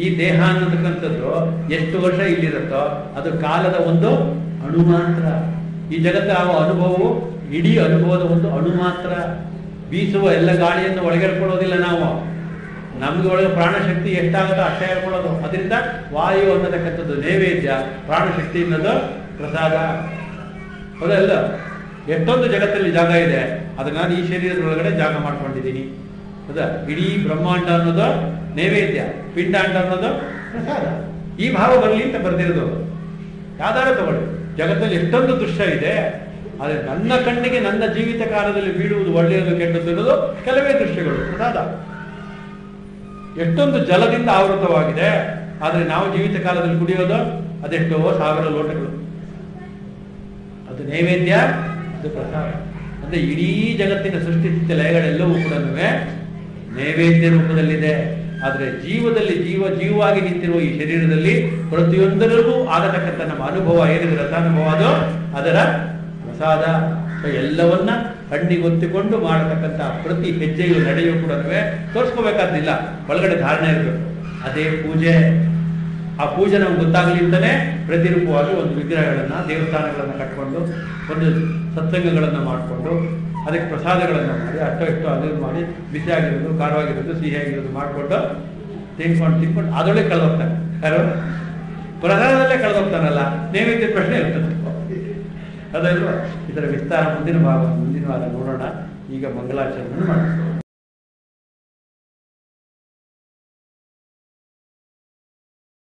ಈ ದೇಹ ಅನ್ನತಕ್ಕಂಥದ್ದು ಎಷ್ಟು ವರ್ಷ ಇಲ್ಲಿರುತ್ತೋ, ಅದು ಕಾಲದ ಒಂದು ಅಣು ಮಾತ್ರ. ಈ ಜಗತ್ತಿನ ಆ ಅನುಭವವು, ಇಡೀ ಅನುಭವದ ಒಂದು ಅಣು ಮಾತ್ರ. ಬೀಸುವ ಎಲ್ಲ ಗಾಳಿಯನ್ನು ಒಳಗೆಡ್ಕೊಳ್ಳೋದಿಲ್ಲ ನಾವು. ನಮ್ಗೆ ಒಳಗೆ ಪ್ರಾಣಶಕ್ತಿ ಎಷ್ಟಾಗುತ್ತೋ ಅಷ್ಟೇ ಹೇಳ್ಕೊಳ್ಳೋದು. ಅದರಿಂದ ವಾಯು ಅನ್ನತಕ್ಕಂಥದ್ದು ನೈವೇದ್ಯ, ಪ್ರಾಣಶಕ್ತಿ ಅನ್ನೋದು ಪ್ರಸಾದ. ಹೌದಲ್ಲ ಎಷ್ಟೊಂದು ಜಗತ್ತಲ್ಲಿ ಜಾಗ ಇದೆ. ಅದನ್ನ ನಾನು ಈ ಶರೀರದ ಒಳಗಡೆ ಜಾಗ ಮಾಡ್ಕೊಂಡಿದ್ದೀನಿ. ಹೌದಾ? ಇಡೀ ಬ್ರಹ್ಮಾಂಡ ಅನ್ನೋದು ನೈವೇದ್ಯ, ಪಿಂಡಾಂಡ ಅನ್ನೋದು ಪ್ರಸಾದ. ಈ ಭಾವ ಬರಲಿ ಅಂತ ಬರ್ದಿರೋದು. ಯಾವ್ದಾರು ತಗೊಳ್ಳಿ. ಜಗತ್ತಲ್ಲಿ ಎಷ್ಟೊಂದು ದೃಶ್ಯ ಇದೆ, ಆದರೆ ನನ್ನ ಕಣ್ಣಿಗೆ ನನ್ನ ಜೀವಿತ ಕಾಲದಲ್ಲಿ ಬೀಳುವುದು ಒಳ್ಳೆಯದು ಕೆಟ್ಟದ್ದು ಅನ್ನೋದು ಕೆಲವೇ ದೃಶ್ಯಗಳು. ಪ್ರಸಾದ. ಎಷ್ಟೊಂದು ಜಲದಿಂದ ಆವೃತವಾಗಿದೆ. ಆದರೆ ನಾವು ಜೀವಿತ ಕಾಲದಲ್ಲಿ ಕುಡಿಯೋದು ಅದೆಷ್ಟೋ ಸಾವಿರ ಲೋಟಗಳು. ಅದು ನೈವೇದ್ಯ, ಅದು ಪ್ರಸಾದ. ಅಂದ್ರೆ ಇಡೀ ಜಗತ್ತಿನ ಸೃಷ್ಟಿ ಸ್ಥಿತಿ ಲಯಗಳೆಲ್ಲವೂ ಕೂಡ ನೈವೇದ್ಯ ರೂಪದಲ್ಲಿದೆ. ಆದರೆ ಜೀವದಲ್ಲಿ ಜೀವ ಜೀವವಾಗಿ ನಿಂತಿರುವ ಈ ಶರೀರದಲ್ಲಿ ಪ್ರತಿಯೊಂದರಿಗೂ ಆಗತಕ್ಕಂಥ ನಮ್ಮ ಅನುಭವ ಏನಿದೆ, ರಸಾನುಭವ ಅದು, ಅದರ ಪ್ರಸಾದ. ಎಲ್ಲವನ್ನ ಕಣ್ಣಿಗೊತ್ತಿಕೊಂಡು ಮಾಡತಕ್ಕಂಥ ಪ್ರತಿ ಹೆಜ್ಜೆಯು ನಡೆಯೂ ಕೂಡ ತೋರಿಸ್ಕೋಬೇಕಾದಿಲ್ಲ ಒಳಗಡೆ ಧಾರಣೆ ಇರಬೇಕು. ಅದೇ ಪೂಜೆ. ಆ ಪೂಜೆ ನಮ್ಗೆ ಗೊತ್ತಾಗಲಿ ಅಂತಾನೆ ಪ್ರತಿರೂಪವಾಗಿ ಒಂದು ವಿಗ್ರಹಗಳನ್ನು, ದೇವಸ್ಥಾನಗಳನ್ನು ಕಟ್ಕೊಂಡು, ಒಂದು ಸತ್ಸಂಗಗಳನ್ನು ಮಾಡಿಕೊಂಡು, ಅದಕ್ಕೆ ಪ್ರಸಾದಗಳನ್ನು ಮಾಡಿ, ಅಷ್ಟೋ ಇಷ್ಟೋ ಅದು ಮಾಡಿ ಬಿಸಿ ಆಗಿರೋದು ಖಾರವಾಗಿರೋದು, ಸಿಹಿಯಾಗಿರೋದು ಮಾಡಿಕೊಂಡು, ತಿನ್ಕೊಂಡು ತಿನ್ಕೊಂಡು ಅದರೊಳಗೆ ಕಳೆದೋಗ್ತಾನೆ. ಯಾರು? ಪ್ರಸಾದದಲ್ಲೇ ಕಳೆದೋಗ್ತಾನಲ್ಲ. ನೈವೇದ್ಯ ಪ್ರಶ್ನೆ ಇರ್ತದೆ. ಅದಲ್ವಾ ಇದರ ವಿಸ್ತಾರ ಮುಂದಿನ ಭಾಗ ಮುಂದಿನ ವಾರ ನೋಡೋಣ. ಈಗ ಮಂಗಲಾಚರಣೆ ಮಾಡೋಣ